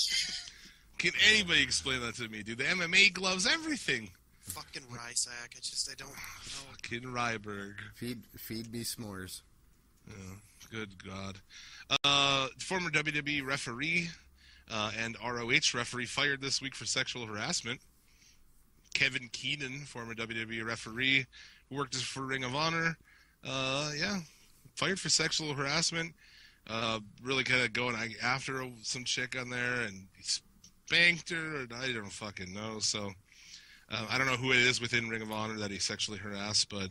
Can anybody explain that to me, dude? The MMA gloves, everything. Fucking Ryback. I just, I don't know. Fucking Ryberg. Feed feed me s'mores. Yeah, Good God. Uh, former WWE referee uh, and ROH referee fired this week for sexual harassment. Kevin Keenan, former WWE referee who worked for Ring of Honor, uh, yeah, fired for sexual harassment. Uh, really kind of going after some chick on there and he spanked her, or I don't fucking know. So uh, I don't know who it is within Ring of Honor that he sexually harassed, but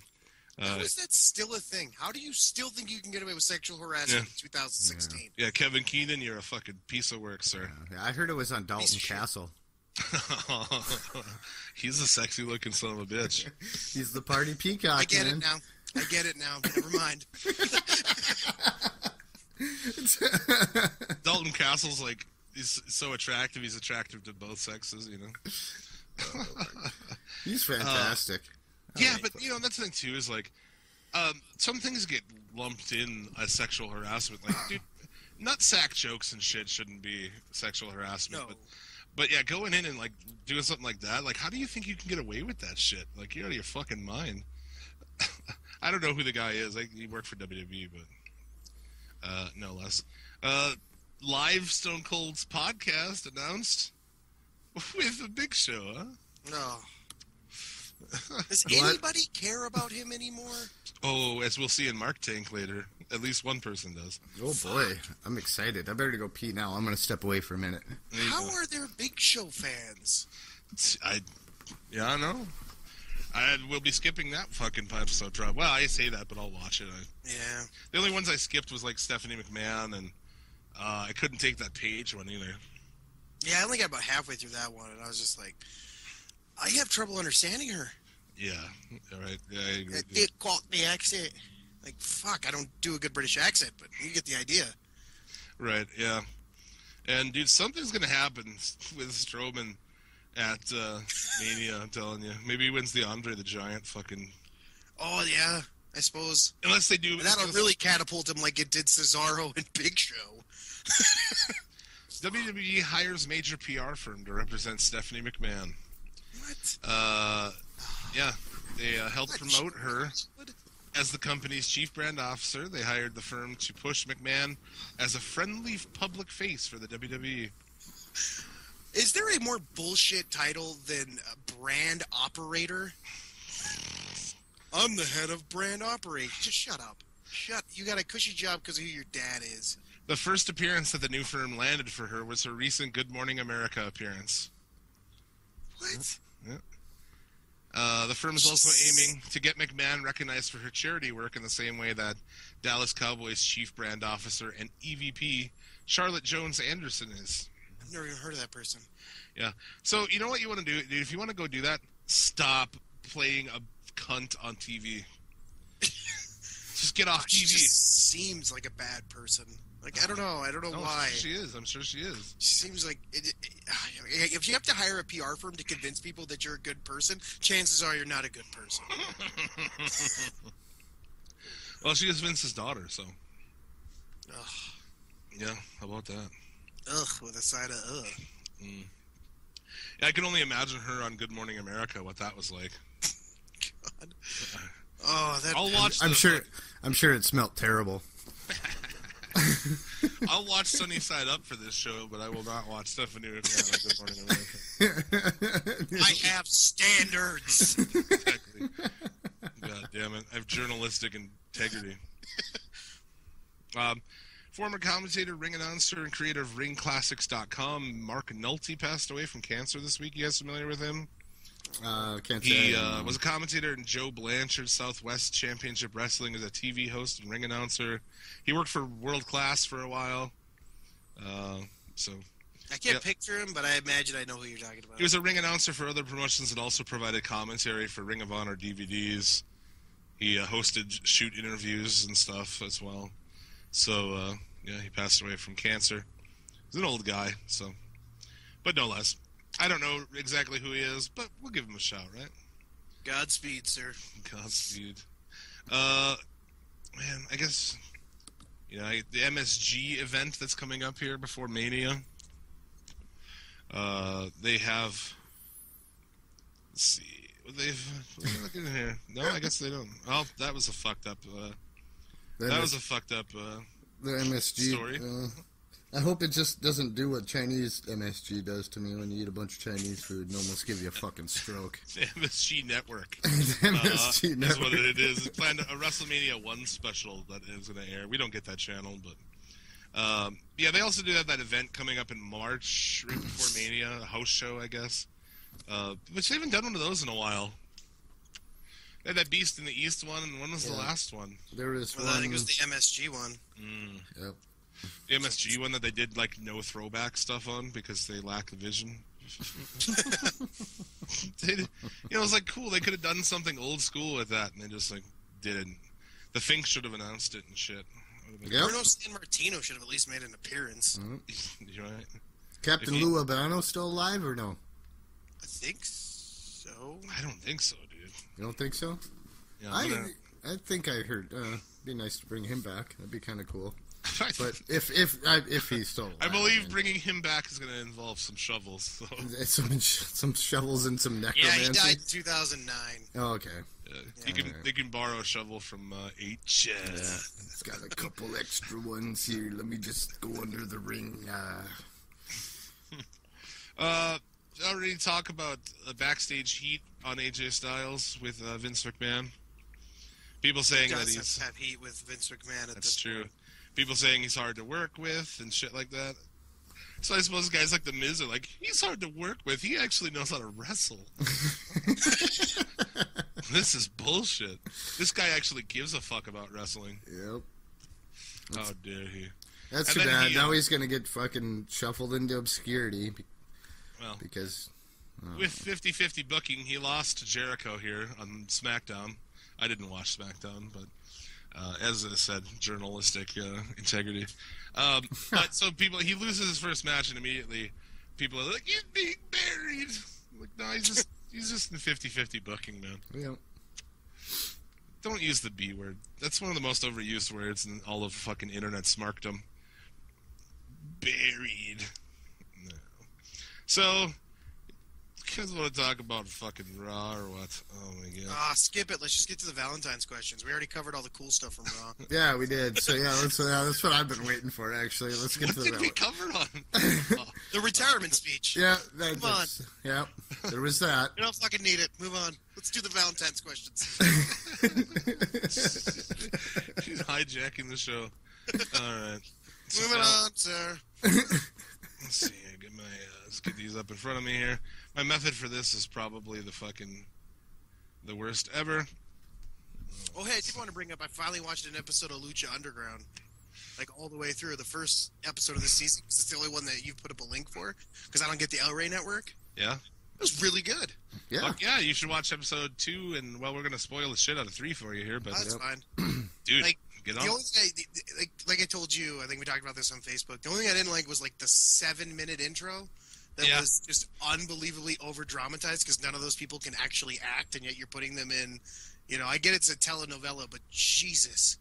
How uh, is that still a thing? How do you still think you can get away with sexual harassment in 2016? yeah, Kevin Keenan, you're a fucking piece of work, sir. Yeah, I heard it was on Dalton Piece of shit. Castle. He's a sexy looking son of a bitch. He's the party peacock. I get man. it now. I get it now. Never mind. Dalton Castle's like he's so attractive. He's attractive to both sexes, you know. He's fantastic. Yeah, but you know that's the thing too is like, um, some things get lumped in as sexual harassment. Like, dude, nut sack jokes and shit shouldn't be sexual harassment. No. But, but yeah, going in and like doing something like that, like, how do you think you can get away with that shit? Like, you're out of your fucking mind. I don't know who the guy is. Like, he worked for WWE, but uh, no less. Uh, live Stone Cold's podcast announced with the Big Show, huh? No. Does anybody care about him anymore? Oh, as we'll see in Mark Tank later, at least one person does. Oh boy, I'm excited. I better go pee now. I'm gonna step away for a minute. How are there Big Show fans? I, yeah, I know. I will be skipping that fucking episode drop. Well, I say that, but I'll watch it. I, Yeah. the only ones I skipped was like Stephanie McMahon, and uh, I couldn't take that Paige one either. Yeah, I only got about halfway through that one, and I was just like, I have trouble understanding her. Yeah, all right. Yeah, I agree. That Dick Cockney accent. Like, fuck, I don't do a good British accent, but you get the idea. Right, yeah. And dude, something's gonna happen with Strowman at uh, Mania. I'm telling you. Maybe he wins the Andre the Giant fucking. Oh, yeah, I suppose. Unless they do. That'll really catapult him like it did Cesaro and Big Show. WWE hires major PR firm to represent Stephanie McMahon. What? Uh, yeah, they uh, helped promote her as the company's chief brand officer. They hired the firm to push McMahon as a friendly public face for the. WWE. Is there a more bullshit title than brand operator? I'm the head of brand operations. Just shut up. Shut. You got a cushy job because of who your dad is. The first appearance that the new firm landed for her was her recent Good Morning America appearance. What? Uh, the firm is also aiming to get McMahon recognized for her charity work in the same way that Dallas Cowboys chief brand officer and EVP Charlotte Jones Anderson is. I've never even heard of that person. Yeah. So you know what you want to do, dude? If you want to go do that, stop playing a cunt on TV. Just get off TV. seems like a bad person. Like I don't know. I don't know No, why. she is. I'm sure she is. She seems like it, it, if you have to hire a PR firm to convince people that you're a good person, chances are you're not a good person. Well, she is Vince's daughter, so Ugh, yeah. How about that? ugh with a side of ugh. Mm. Yeah, I can only imagine her on Good Morning America. What that was like. God. Oh, that. I'll watch. I'm the- sure. I'm sure it smelt terrible. I'll watch Sunny Side Up for this show, but I will not watch Stephanie Good Morning America. I have standards. Exactly. God damn it! I have journalistic integrity. Um, former commentator, ring announcer, and creator of RingClassics.com, Mark Nolte passed away from cancer this week. You guys familiar with him? Uh, can't. He I uh, was a commentator in Joe Blanchard's Southwest Championship Wrestling as a TV host and ring announcer. He worked for World Class for a while. Uh, so I can't Yep. picture him, but I imagine I know who you're talking about. he was a ring announcer for other promotions and also provided commentary for Ring of Honor DVDs. He uh, hosted shoot interviews and stuff as well. So uh, yeah, he passed away from cancer. He's an old guy, so but no less. I don't know exactly who he is, but we'll give him a shout, right? Godspeed, sir. Godspeed. Uh, man, I guess you know I- the MSG event that's coming up here before Mania. Uh, they have. Let's see. They've what are looking here. No, I guess they don't. Oh, that was a fucked up. Uh, that MS was a fucked up. Uh, the MSG story. Uh, I hope it just doesn't do what Chinese MSG does to me when you eat a bunch of Chinese food and almost give you a fucking stroke. MSG Network. The MSG uh, is network. what it is. It's planned a WrestleMania one special that is going to air. We don't get that channel, but um, yeah, they also do have that event coming up in March, right before Mania, a house show, I guess. Uh, which they haven't done one of those in a while. They had that Beast in the East one, and when was the last one? There was Well, one. I think it was the MSG one. Mm. Yep. The MSG one that they did like no throwback stuff on because they lack the vision. they, you know, it was like cool. They could have done something old school with that, and they just like didn't. The Fink should have announced it and shit. Would've Yep. Bruno Sammartino should have at least made an appearance. You're right. Captain If he- Lou Albano still alive or no? I think so. I don't think so, dude. You don't think so? Yeah, I I'm I think I heard. Uh, be nice to bring him back. That'd be kind of cool. I, But if if if he's still alive, I believe man. bringing him back is going to involve some shovels. So some some shovels and some Yeah, necromancy. he died in 2009. Oh, okay. uh, you can alright. they can borrow a shovel from uh, H. Yeah, it's got a couple extra ones here. Let me just go under the ring. Uh, Uh, already talk about the backstage heat on AJ Styles with uh, Vince McMahon. People saying that does he's have heat with Vince McMahon at that's this true. point. People saying he's hard to work with and shit like that. So I suppose guys like the Miz are like, he's hard to work with. He actually knows how to wrestle. this is bullshit. This guy actually gives a fuck about wrestling. Yep. How dare he? That's And too bad. he, uh, now he's gonna get fucking shuffled into obscurity Well, because with 50-50 booking, he lost to Jericho here on SmackDown. I didn't watch SmackDown, but uh, as I said, journalistic uh, integrity. Um, but so people, he loses his first match, and immediately people are like, "He's being buried." I'm like, no, he's just he's just in 50-50 booking, man. know, Don't use the B word. That's one of the most overused words in all of fucking internet smarkdom. Buried. No. So, guys want to talk about fucking Raw or what? Oh my god. Ah, skip it. Let's just get to the Valentine's questions. We already covered all the cool stuff from Raw. yeah, we did. So yeah, that's, yeah, that's what I've been waiting for. Actually, let's get what to did we that. cover on? Oh, the retirement speech. Yeah, that, Come on. that's, yeah. There was that. You don't fucking need it. Move on. Let's do the Valentine's questions. she's hijacking the show. Alright. So, Moving uh, on, sir. Let's see. I get my. Uh, let's get these up in front of me here. My method for this is probably the fucking the worst ever. Oh, hey, I did want to bring up. I finally watched an episode of Lucha Underground, like all the way through the first episode of the season. 'cause it's the only one that you put up a link for because I don't get the El Rey network. Yeah. It was really good. Yeah. Fuck yeah, you should watch episode two, and well, we're gonna spoil the shit out of three for you here, but That's Yep. fine. dude, like, get The on. only thing, I, the- the- like, like I told you, I think we talked about this on Facebook. The only thing I didn't like was like the seven-minute intro that Yeah. was just unbelievably over dramatized because none of those people can actually act, and yet you're putting them in. You know, I get it's a telenovela, but Jesus,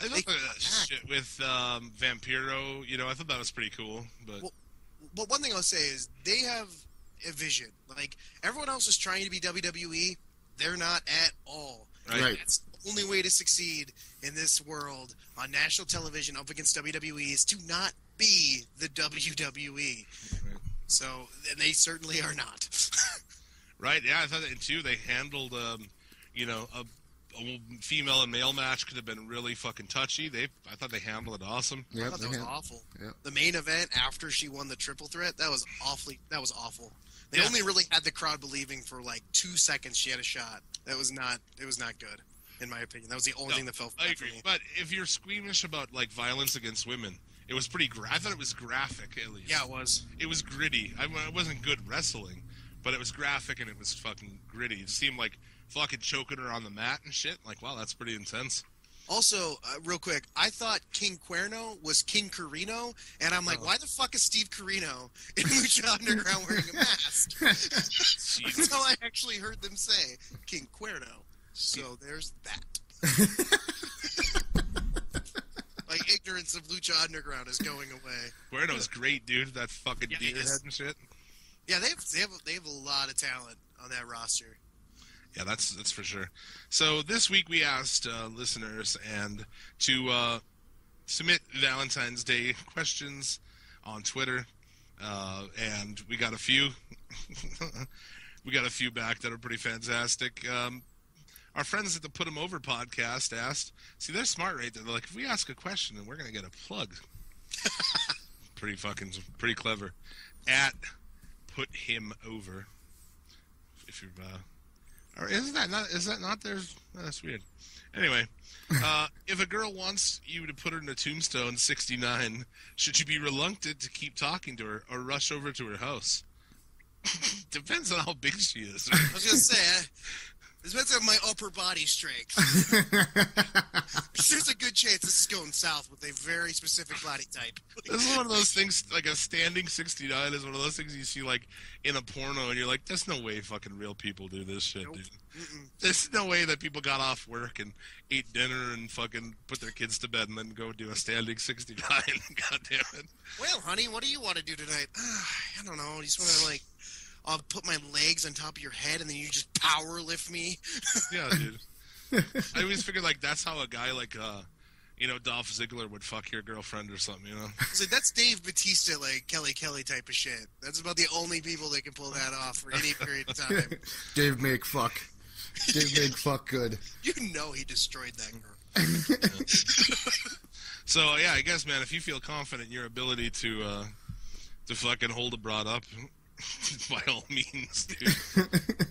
I thought they- that shit with um, Vampiro, you know, I thought that was pretty cool, but Well, But one thing I'll say is they have a vision. Like everyone else is trying to be WWE, they're not at all. right? Right. That's the only way to succeed in this world on national television up against WWE is to not be the WWE. So, and they certainly are not. Right? Yeah, I thought that too. They handled, um, you know, a, a female and male match could have been really fucking touchy. They, I thought they handled it awesome. I thought they that was had- awful. Yep. The main event after she won the triple threat, that was awfully. That was awful. They Yeah. only really had the crowd believing for like two seconds she had a shot. That was not. It was not good, in my opinion. That was the only No, thing that fell I for agree. me. But if you're squeamish about like violence against women, it was pretty. Gra- I thought it was graphic at least. Yeah, it was. it was gritty. I, it wasn't good wrestling, but it was graphic and it was fucking gritty. It seemed like fucking choking her on the mat and shit. Like, wow, that's pretty intense. Also, uh, real quick, I thought King Cuerno was King Corino, and I'm like, Oh. why the fuck is Steve Corino in Lucha Underground wearing a mask? Jeez. That's how I actually heard them say King Cuerno. So there's that. like ignorance of Lucha Underground is going away. Cuerno's great, dude. That fucking Yeah, he deer head and shit. Yeah, they have they have they have a lot of talent on that roster. Yeah, that's that's for sure. So this week we asked uh, listeners and to uh, submit Valentine's Day questions on Twitter, uh, and we got a few. we got a few back that are pretty fantastic. Um, our friends at the Put 'Em Over podcast asked. See, they're smart, right? They're like, if we ask a question, then we're gonna get a plug. pretty fucking, pretty clever. At Put Him Over. If you're uh, or is that not? Is that not there? Oh, that's weird. Anyway, uh, if a girl wants you to put her in a tombstone, sixty-nine, should you be reluctant to keep talking to her or rush over to her house? Depends on how big she is. I was gonna say, uh, it depends on my upper body strength. There's a good chance this is going south with a very specific body type. This is one of those things, like a standing 69 is one of those things you see like in a porno, and you're like, "There's no way fucking real people do this shit, Nope. dude." Mm-mm. There's no way that people got off work and ate dinner and fucking put their kids to bed and then go do a standing 69. God damn it. Well, honey, what do you want to do tonight? I don't know. You just want to like, I'll put my legs on top of your head and then you just power lift me. Yeah, dude. I always figured like that's how a guy like uh you know Dolph Ziggler would fuck your girlfriend or something, you know. So that's Dave Batista, like Kelly Kelly type of shit. That's about the only people that can pull that off for any period of time. Dave make fuck. Dave make fuck good. You know he destroyed that girl. So yeah, I guess man, if you feel confident in your ability to uh to fucking hold a broad up, By all means, dude.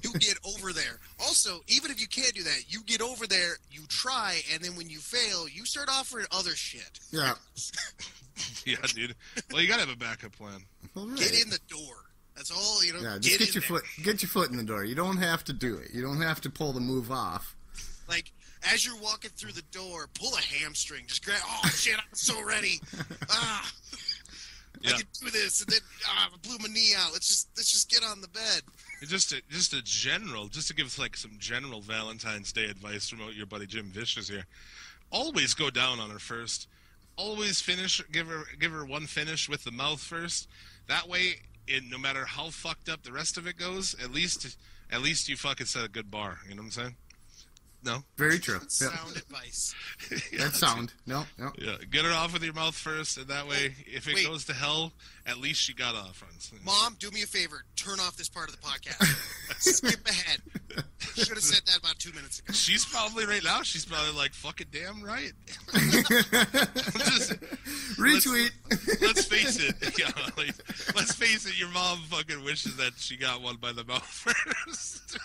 You get over there. Also, even if you can't do that, you get over there, you try, and then when you fail, you start offering other shit. Yeah. Yeah, dude. Well, you gotta have a backup plan. All Get in the door. That's all, you know. Yeah, get, just get in your there. foot get your foot in the door. You don't have to do it. You don't have to pull the move off. Like, as you're walking through the door, pull a hamstring. Just grab, oh shit, I'm so ready. Ah, Yeah. I can do this. And then, ah, I blew my knee out. Let's just, let's just get on the bed. And Just a, just a general, just to give like some general Valentine's Day advice from your buddy Jim Vicious here. Always go down on her first. Always finish. Give her give her one finish with the mouth first. That way, it, no matter how fucked up the rest of it goes, at least at least you fucking set a good bar. You know what I'm saying? No. Very true. Yeah. Sound advice. Yeah, That sound. No, no. Yeah, get it off with your mouth first, and that way, if it Wait. goes to hell, at least she got off. Friends. Mom, do me a favor. Turn off this part of the podcast. Skip ahead. Should have said that about two minutes ago. She's probably right now. She's probably like, "Fucking damn right." Just- Retweet. let's face it. Yeah, like, let's face it. Your mom fucking wishes that she got one by the mouth first.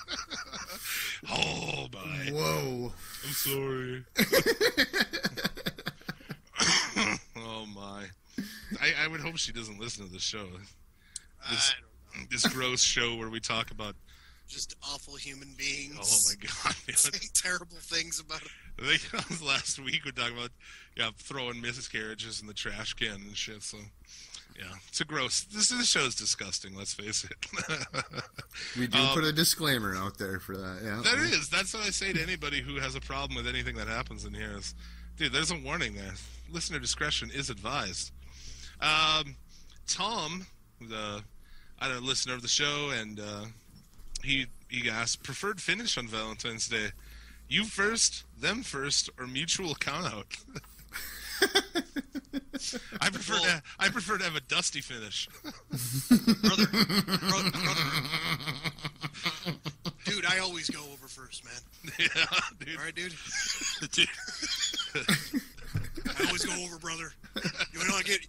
oh my! Whoa. I'm sorry. oh my! I, I would hope she doesn't listen to the show. This, I don't know. this gross show where we talk about. Just awful human beings. Oh my god! Saying terrible things about I think that was last week we talked about yeah throwing miscarriages in the trash can and shit. So yeah, it's a gross. This this show is disgusting. Let's face it. We do Um, put a disclaimer out there for that. Yeah. that is. That's what I say to anybody who has a problem with anything that happens in here. Is, dude, there's a warning there. Listener discretion is advised. Um, Tom, the I don't know, listener of the show, and uh, he he asked preferred finish on Valentine's Day. You first, them first, or mutual count out. I prefer to I prefer to have a dusty finish. brother, brother, brother. Dude, I always go over first, man. yeah, dude. All right, dude. Dude. I always go over, brother. You know, I get.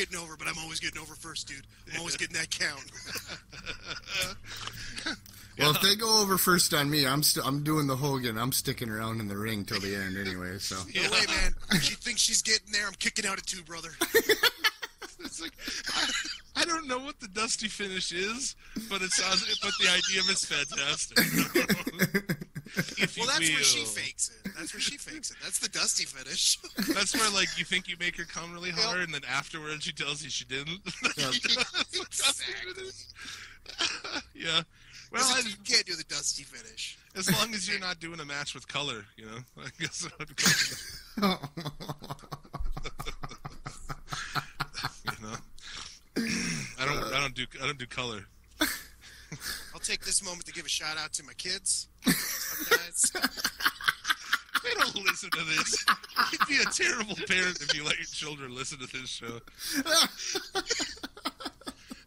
Getting over, but I'm always getting over first, dude. I'm always getting that count. Well, if they go over first on me, I'm st- I'm doing the Hogan. I'm sticking around in the ring till the end anyway. So No way, man. She thinks she's getting there. I'm kicking out at two, brother. It's like I, I don't know what the dusty finish is, but it sounds. But the idea of it's fantastic. Well, that's where she fakes it. That's where she fakes it. That's the dusty finish. That's where like you think you make her come really hard, and then afterwards she tells you she didn't. exactly. yeah. Well, I, you can't do the dusty finish. as long as you're not doing a match with color, you know. I guess. I would go- you know. I don't. I don't do. I don't do color. Take this moment to give a shout out to my kids. They don't listen to this. You'd be a terrible parent if you let your children listen to this show.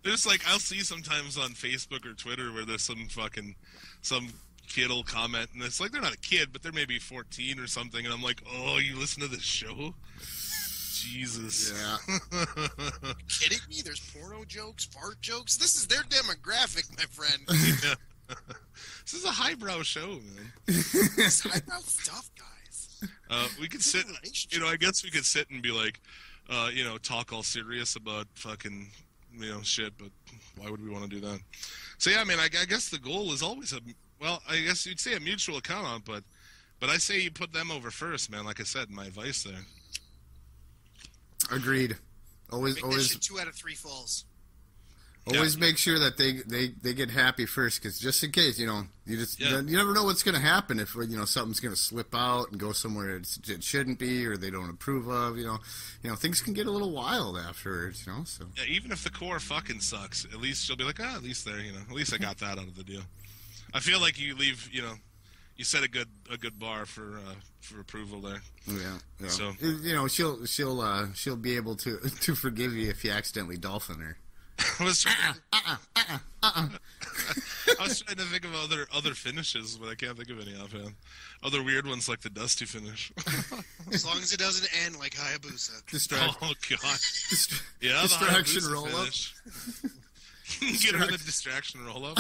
There's like I'll see sometimes on Facebook or Twitter where there's some fucking some kid will comment and it's like they're not a kid but they're maybe 14 or something and I'm like oh you listen to this show Jesus yeah. Kidding me? There's porno jokes, fart jokes. This is their demographic, my friend. Yeah. this is a highbrow show man This eyebrow stuff, guys. uh, we could sit you know I guess we could sit and be like uh, you know talk all serious about fucking you know shit but why would we want to do that so yeah I mean I, I guess the goal is always a well I guess you'd say a mutual account but but I say you put them over first man like I said my advice there Agreed. Always, Make always, two out of three falls. always make sure that they they they get happy first, because just in case, you know, you just Yeah. you never know what's going to happen if you know something's going to slip out and go somewhere it's, it shouldn't be or they don't approve of. You know, you know things can get a little wild afterwards. You know, so yeah, even if the core fucking sucks at least you'll be like ah at least there you know at least I got that out of the deal I feel like you leave you know you set a good a good bar for uh, for approval there yeah. yeah. So- you know, she'll she'll uh, she'll be able to to forgive you if you accidentally dolphin her. I was trying. I was trying to think of other other finishes, but I can't think of any offhand. Other weird ones like the dusty finish. As long as it doesn't end like Hayabusa. Distract, oh god, distra- yeah, the Distraction Hayabusa roll up. Get her the distraction roll up.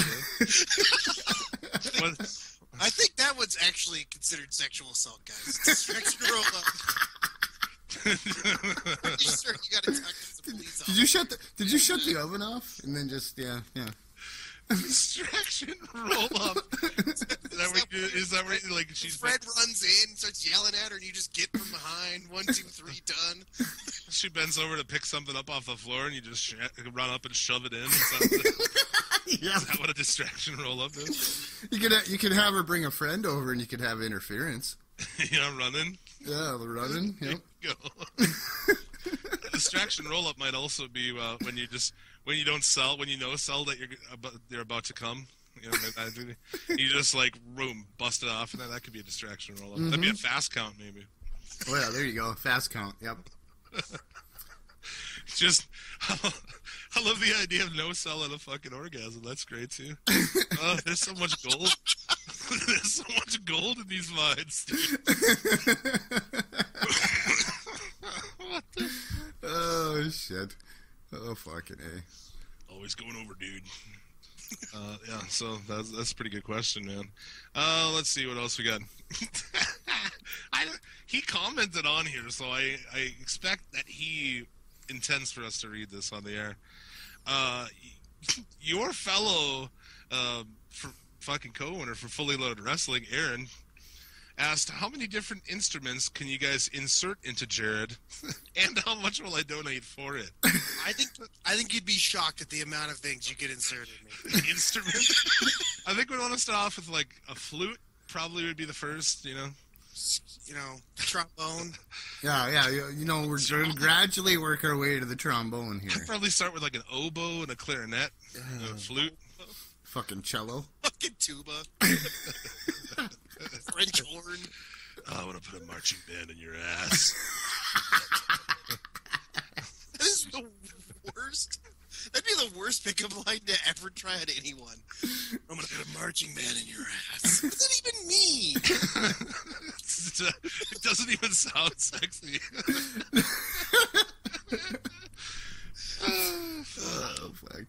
What? I think that one's actually considered sexual assault, guys. Distraction roll up. Pretty sure you gotta talk to the police Did you shut the Did you shut the oven off and then just yeah yeah? distraction roll up. Is that where, you- is that where like she's Fred runs in, starts yelling at her, and you just get from behind. One, two, three, done. she bends over to pick something up off the floor and you just sh- run up and shove it in? Is that, Yeah. is that what a distraction roll up is? You could you could have her bring a friend over and you could have interference. yeah, running. Yeah, the running. Yep. Go. a distraction roll up might also be uh, when you just when you don't sell when you know sell that you're about, they're about to come. You know, you just like room bust it off, and then that could be a distraction roll up. That'd be a fast count, maybe. Oh yeah, there you go. Fast count. Yep. Just, I love the idea of no cell and a fucking orgasm. That's great too. Oh, there's so much gold. there's so much gold in these mines. Oh shit. Oh fucking a. Always going over, dude. Uh, yeah, so that's that's a pretty good question, man. Uh, let's see what else we got. I he commented on here, so I I expect that he intends for us to read this on the air. Uh, your fellow uh, for fucking co-owner for Fully Loaded Wrestling, Aaron, asked how many different instruments can you guys insert into Jared, and how much will I donate for it? I think I think you'd be shocked at the amount of things you could insert in me. instrument. I think we want to start off with like a flute. Probably would be the first, you know. You know, trombone. Yeah, yeah. You, you know, we're going to gradually work our way to the trombone here. I'd probably start with like an oboe and a clarinet, and a flute. Fucking cello. fucking tuba, French horn. Oh, I want to put a marching band in your ass. That is the worst. That'd be the worst pickup line to ever try at anyone. I'm gonna put a marching band in your ass. What does that even mean? It doesn't even sound sexy. Oh fuck.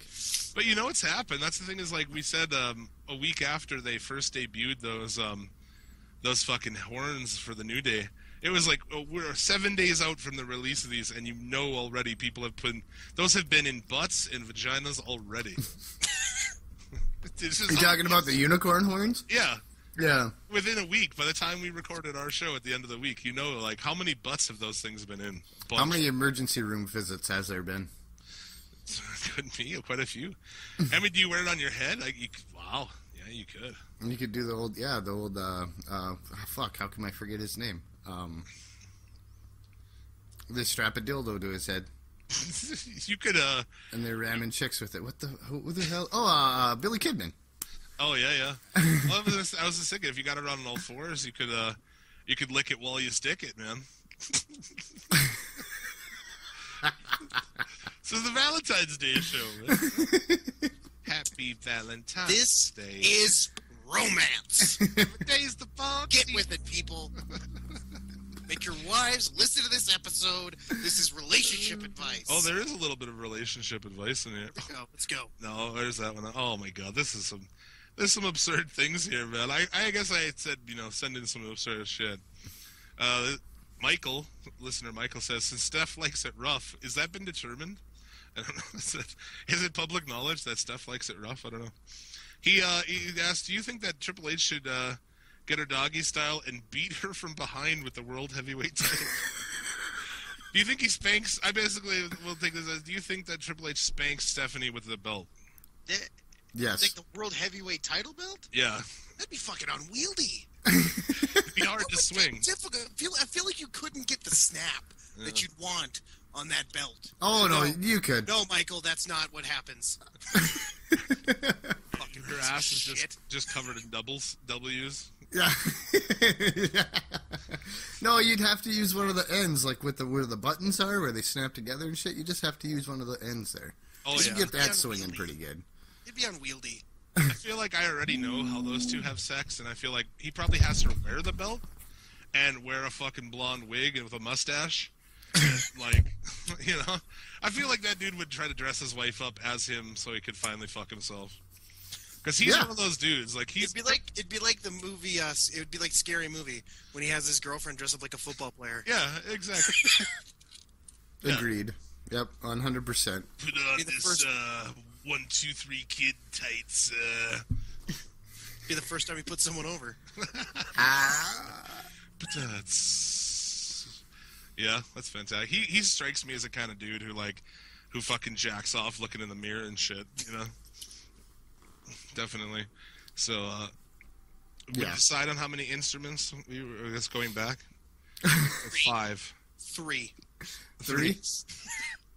But you know what's happened? That's the thing is like we said um, a week after they first debuted those um, those fucking horns for the new day. It was like oh, we're seven days out from the release of these, and you know already people have put those have been in butts and vaginas already. Just- You talking about the unicorn horns? yeah, Yeah. within a week. By the time we recorded our show at the end of the week, you know, like how many butts have those things been in? How many emergency room visits has there been? Could be quite a few. I mean, do you wear it on your head? Like, you, could- wow, yeah, you could. You could do the old, yeah, the old, uh, uh, fuck, how can I forget his name? Um, they strap a dildo to his head you could. uh and they're ramming chicks with it. What the, who, who the hell? Oh, uh, Billy Kidman. Oh yeah, yeah. well, I was just, I was just thinking, if you got it on all fours, you could uh you could lick it while you stick it, man. so the Valentine's Day show. Man. Happy Valentine's This Day. is romance. Today's the funk. Get with it, people. Make your wives listen to this episode. This is relationship advice. Oh, there is a little bit of relationship advice in here. Go, let's go. No, there's that one. Oh my god, this is some there's some absurd things here, man. I, I guess I said, you know, send in some absurd shit. Uh, Michael, listener Michael says, since Steph likes it rough, is that been determined? I don't know. Is it, is it public knowledge that Steph likes it rough? I don't know. He uh, he asked, do you think that Triple H should uh, get her doggy style and beat her from behind with the world heavyweight title? do you think he spanks? I basically will take this as, do you think that Triple H spanks Stephanie with the belt? Eh, Yes. Like the world heavyweight title belt? Yeah, That'd be fucking unwieldy. it'd be hard to That would be swing. Difficult. I feel, I feel like you couldn't get the snap that you'd want on that belt. Oh no, No. you could. No, Michael, that's not what happens. Her ass is just just covered in doubles, W's. Yeah. no, you'd have to use one of the ends, like with the where the buttons are, where they snap together and shit. You just have to use one of the ends there. Oh yeah. you get that swinging pretty good. It'd be unwieldy. I feel like I already know how those two have sex, and I feel like he probably has to wear the belt and wear a fucking blonde wig and with a mustache, like, you know, I feel like that dude would try to dress his wife up as him so he could finally fuck himself. Because he's Yeah. one of those dudes. Like he's It'd be like it'd be like the movie. Uh, it would be like scary movie when he has his girlfriend dress up like a football player. yeah, exactly. Yeah. Agreed. Yep, 100. percent Put on this first- uh, one, two, three kid tights. Uh, Be the first time he puts someone over. ah. but that's yeah, that's fantastic. He he strikes me as a kind of dude who like who fucking jacks off looking in the mirror and shit. You know, definitely. So uh, we Yeah. decide on how many instruments we were. I guess going back. Five. Three. Three.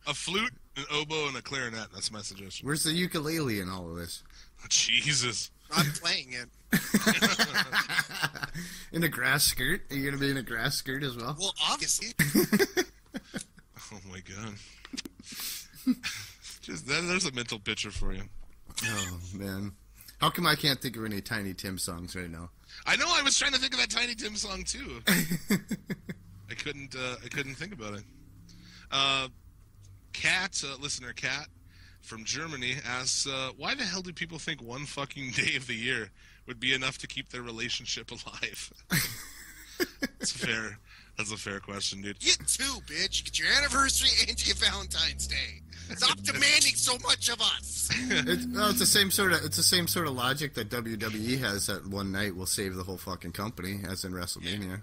A flute, an oboe, and a clarinet. That's my suggestion. Where's the ukulele in all of this? Jesus. I'm playing it. In a grass skirt? Are you gonna be in a grass skirt as well? Well, obviously. Oh my god. Just that, there's a mental picture for you. Oh man, how come I can't think of any Tiny Tim songs right now? I know. I was trying to think of that Tiny Tim song too. I couldn't. Uh, I couldn't think about it. Uh, Cat, uh, listener Cat from Germany asks, uh, "Why the hell do people think one fucking day of the year would be enough to keep their relationship alive?" That's fair. That's a fair question, dude. Get two, bitch. Get your anniversary and your Valentine's Day. Stop demanding so much of us. It's, no, it's the same sort of it's the same sort of logic that WWE has that one night will save the whole fucking company, as in WrestleMania.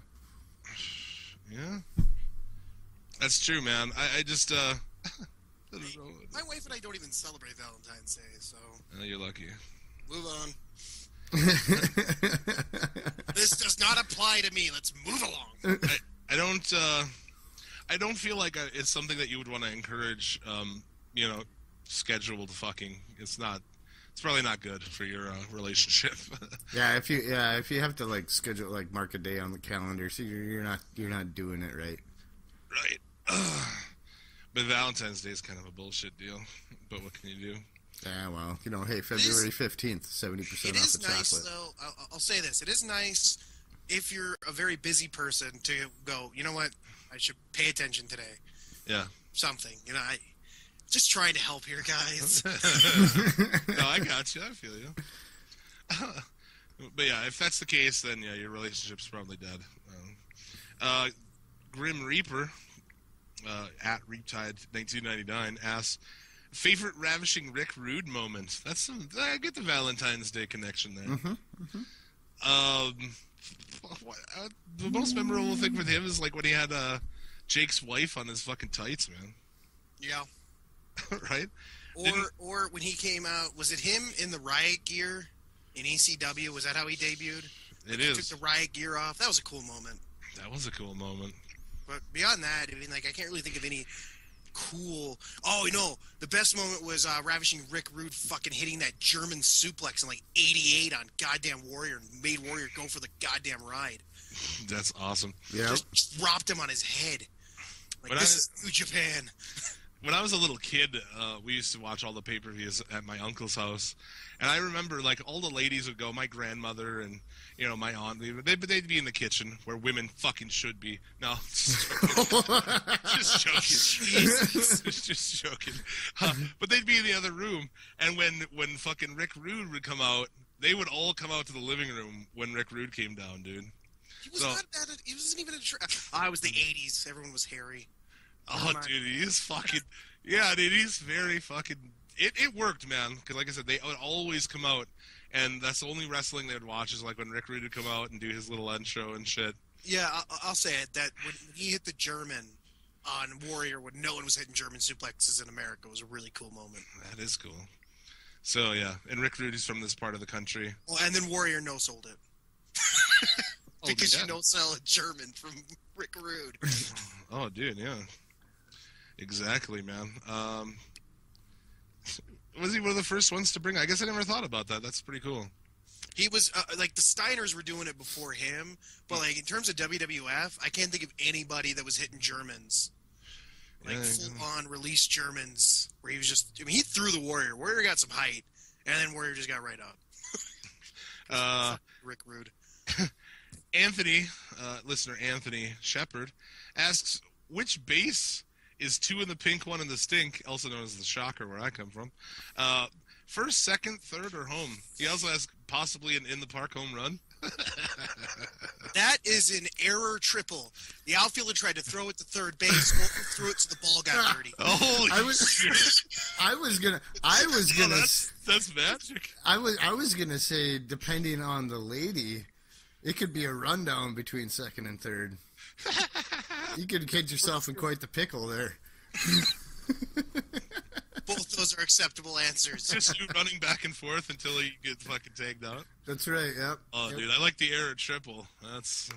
Yeah, that's true, man. I, I just, uh, I. My wife and I don't even celebrate Valentine's Day, so Uh, you're lucky. move on. This does not apply to me. Let's move along. I, I don't uh, I don't feel like uh it's something that you would want to encourage. Um, you know, scheduled fucking. It's not. It's probably not good for your uh, relationship. yeah, if you yeah if you have to like schedule like mark a day on the calendar, so you're, you're not you're not doing it right. right. but Valentine's Day is kind of a bullshit deal. But what can you do? Yeah, well, you know, hey, February fifteenth, seventy percent It off is the nice, chocolate. though. I'll, I'll say this: it is nice if you're a very busy person to go. You know what? I should pay attention today. Yeah. Something. You know, I just trying to help here, guys. no, I got you. I feel you. but yeah, if that's the case, then yeah, your relationship's probably dead. Um, uh, Grim Reaper uh, at Riptide 1999 asks, favorite ravishing Rick Rude moment. That's some, I get the Valentine's Day connection there. Um, what, uh, the most memorable thing with him is like when he had uh, Jake's wife on his fucking tights, man. yeah. right? Or Didn't- or when he came out, was it him in the riot gear in ECW? Was that how he debuted? It He is. Took the riot gear off. That was a cool moment. That was a cool moment. But beyond that, I mean, like I can't really think of any cool. Oh, you know, the best moment was uh, ravishing Rick Rude fucking hitting that German suplex in like '88 on goddamn Warrior and made Warrior go for the goddamn ride. That's awesome. Yeah, Just dropped him on his head. Like When this I- is New Japan. when I was a little kid, uh, we used to watch all the pay per views at my uncle's house, and I remember like all the ladies would go. My grandmother and you know my aunt, they they'd, they'd be in the kitchen where women fucking should be. No, just joking. just joking. just joking. Uh, but they'd be in the other room, and when when fucking Rick Rude would come out, they would all come out to the living room when Rick Rude came down, dude. He was So- not that. He wasn't even a. Tra- I was the '80s. Everyone was hairy. Oh, dude, he's fucking. Yeah, dude, he's very fucking. It, it worked, man. Because, like I said, they would always come out, and that's the only wrestling they'd watch is like when Rick Rude would come out and do his little intro and shit. Yeah, I- I'll say it. That when he hit the German on Warrior, when no one was hitting German suplexes in America, was a really cool moment. That is cool. So yeah, and Rick Rude is from this part of the country. Well, and then Warrior no sold it Oh, because yeah. you don't sell a German from Rick Rude. Oh, dude, yeah. Exactly, man. Um, was he one of the first ones to bring? I guess I never thought about that. That's pretty cool. He was uh, like the Steiners were doing it before him, but like in terms of WWF, I can't think of anybody that was hitting Germans. Like Yeah, full on release Germans, where he was just. I mean, he threw the Warrior. Warrior got some height, and then Warrior just got right up. Uh, Rick Rude. Anthony, uh, listener Anthony Shepard, asks, which base is two in the pink, one in the stink, also known as the shocker, where I come from. Uh, first, second, third, or home? He also has possibly an in the park home run. That is an error triple. The outfielder tried to throw it to third base, threw it so the ball got dirty. Holy I was- shit! I was gonna. I was Oh, gonna. that's that's magic. I was. I was gonna say, depending on the lady, it could be a rundown between second and third. You could get yourself in quite the pickle there. Both those are acceptable answers. Just you running back and forth until he gets fucking tagged out. That's right. Yep. Oh, Yep. dude, I like the error triple. That's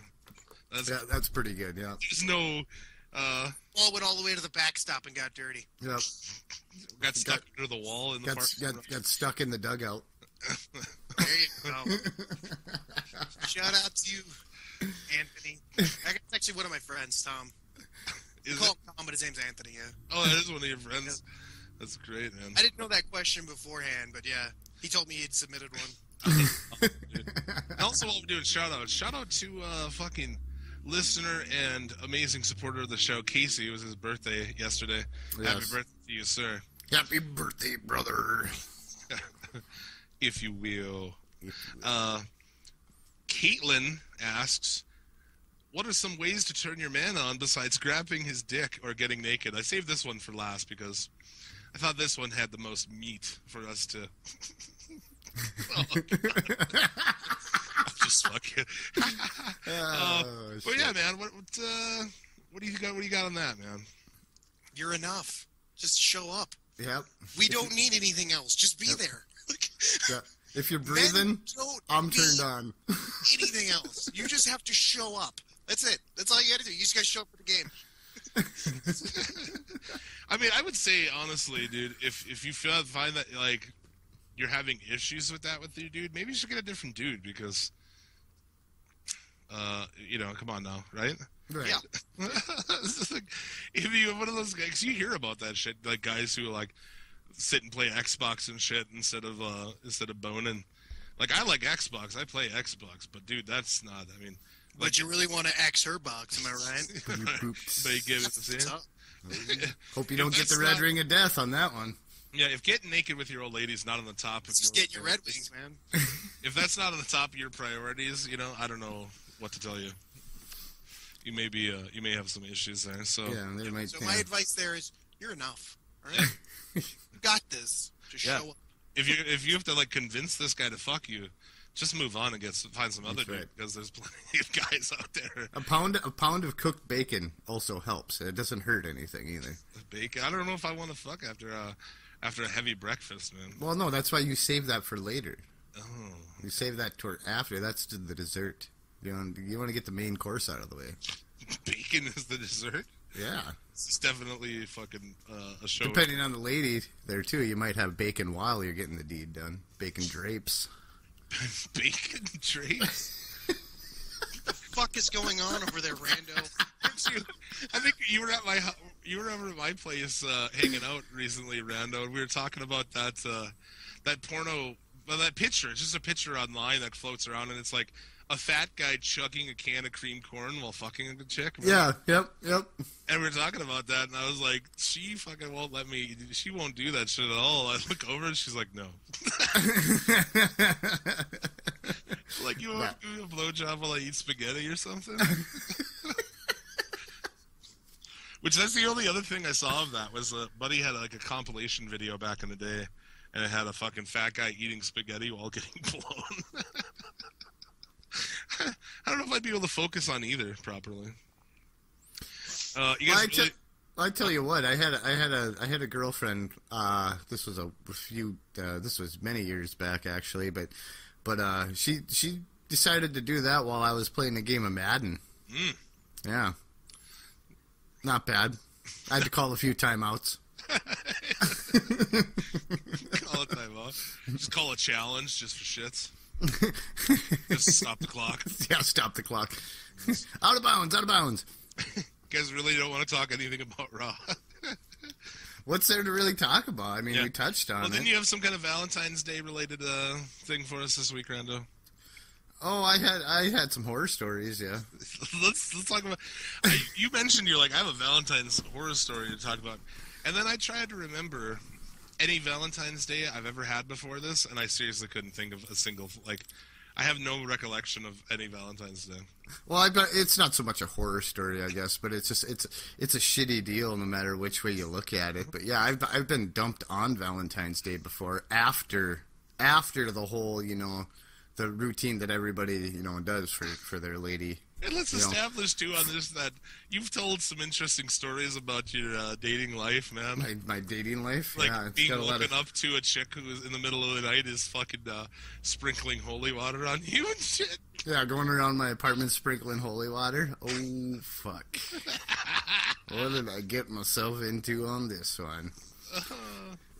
that's Yeah, that's pretty good. Yeah. there's no uh Ball went all the way to the backstop and got dirty. Yep. got stuck under the wall in the Got, park. got got stuck in the dugout. There you go. Shout out to you, Anthony. That's actually one of my friends, Tom. Is Call it? him Tom, but his name's Anthony. Yeah. Oh, that is one of your friends. That's great, man. I didn't know that question beforehand, but yeah, he told me he'd submitted one. Dude. Also, while we're doing shout outs, shout out to uh, fucking listener and amazing supporter of the show, Casey. It was his birthday yesterday. Yes. Happy birthday to you, sir, Happy birthday, brother. if you will. Uh, Caitlin asks, "What are some ways to turn your man on besides grabbing his dick or getting naked?" I saved this one for last because I thought this one had the most meat for us to. Oh, just fuck you. Uh, Oh, Well, yeah, man. What what, uh, what do you got? What do you got on that, man? You're enough. Just show up. Yep. We don't need anything else. Just be Yep. there. Yeah. If you're breathing, I'm turned on. anything else. You just have to show up. That's it. That's all you got to do. You just got to show up for the game. I mean, I would say honestly, dude, if if you feel, find that like you're having issues with that with your dude, maybe you should get a different dude because, uh, you know, come on now, right? Right. Yeah. Like, if you one of those guys, you hear about that shit, like guys who are like sit and play Xbox and shit instead of uh instead of boning. Like I like Xbox, I play Xbox, but dude, that's not. I mean, like But you really want to X her box, am I right? but you get what I'm saying? So, Hope you don't get the red not- ring of death on that one. Yeah, if getting naked with your old lady is not on the top, of just your- get your Red Wings, man. If that's not on the top of your priorities, you know, I don't know what to tell you. You may be, uh, you may have some issues there. So Yeah, they might. So yeah. my advice there is, you're enough. All right, you got this. Just Yeah. show up. if you if you have to like convince this guy to fuck you, just move on and get some, find some other That's dude right. because there's plenty of guys out there. A pound, a pound of cooked bacon also helps. It doesn't hurt anything either. Bacon. I don't know if I want to fuck after a after a heavy breakfast, man. Well, no, that's why you save that for later. Oh, You save that toward after. That's the dessert. You know, you want to get the main course out of the way. bacon is the dessert. Yeah. It's definitely fucking uh, a show. Depending on the lady there too, you might have bacon while you're getting the deed done. Bacon drapes. bacon drapes. What the fuck is going on over there, Rando? You- I think you were at my you were over at my place uh, hanging out recently, Rando, and we were talking about that uh, that porno, well, that picture. It's just a picture online that floats around, and it's like a fat guy chugging a can of cream corn while fucking a good chick. Yeah. Yep. Yep. And we were talking about that, and I was like, she fucking won't let me. She won't do that shit at all. I look over, and she's like, no. like you want to give me a blowjob while I eat spaghetti or something? Which that's the only other thing I saw of that was uh, Buddy had like a compilation video back in the day, and it had a fucking fat guy eating spaghetti while getting blown. I don't know if I'd be able to focus on either properly. Uh, you Well, guys I, te- really- I tell you what, I had a, I had a I had a girlfriend. Uh, this was a few. Uh, this was many years back actually, but but uh, she she decided to do that while I was playing a game of Madden. Mm. Yeah, not bad. I had to call a few timeouts. call it time off. Just call a challenge just for shits. Just stop the clock. yeah, stop the clock. out of bounds, out of bounds. You guys really don't want to talk anything about Raw. What's there to really talk about? I mean, Yeah. we touched on well, it. didn't you have some kind of Valentine's Day related uh, thing for us this week, Rando? Oh, I had I had some horror stories. Yeah. let's let's talk about. I, you mentioned you're like I have a Valentine's horror story to talk about, and then I tried to remember any Valentine's Day I've ever had before this, and I seriously couldn't think of a single like. I have no recollection of any Valentine's Day. Well, I bet it's not so much a horror story, I guess, but it's just it's it's a shitty deal no matter which way you look at it. But yeah, I've I've been dumped on Valentine's Day before after after the whole you know the routine that everybody you know does for for their lady. And let's You know. establish too on this that you've told some interesting stories about your uh, dating life, man. My my dating life, like yeah, being woken of up to a chick who is in the middle of the night is fucking uh, sprinkling holy water on you and shit. yeah, going around my apartment sprinkling holy water. Oh fuck! what did I get myself into on this one?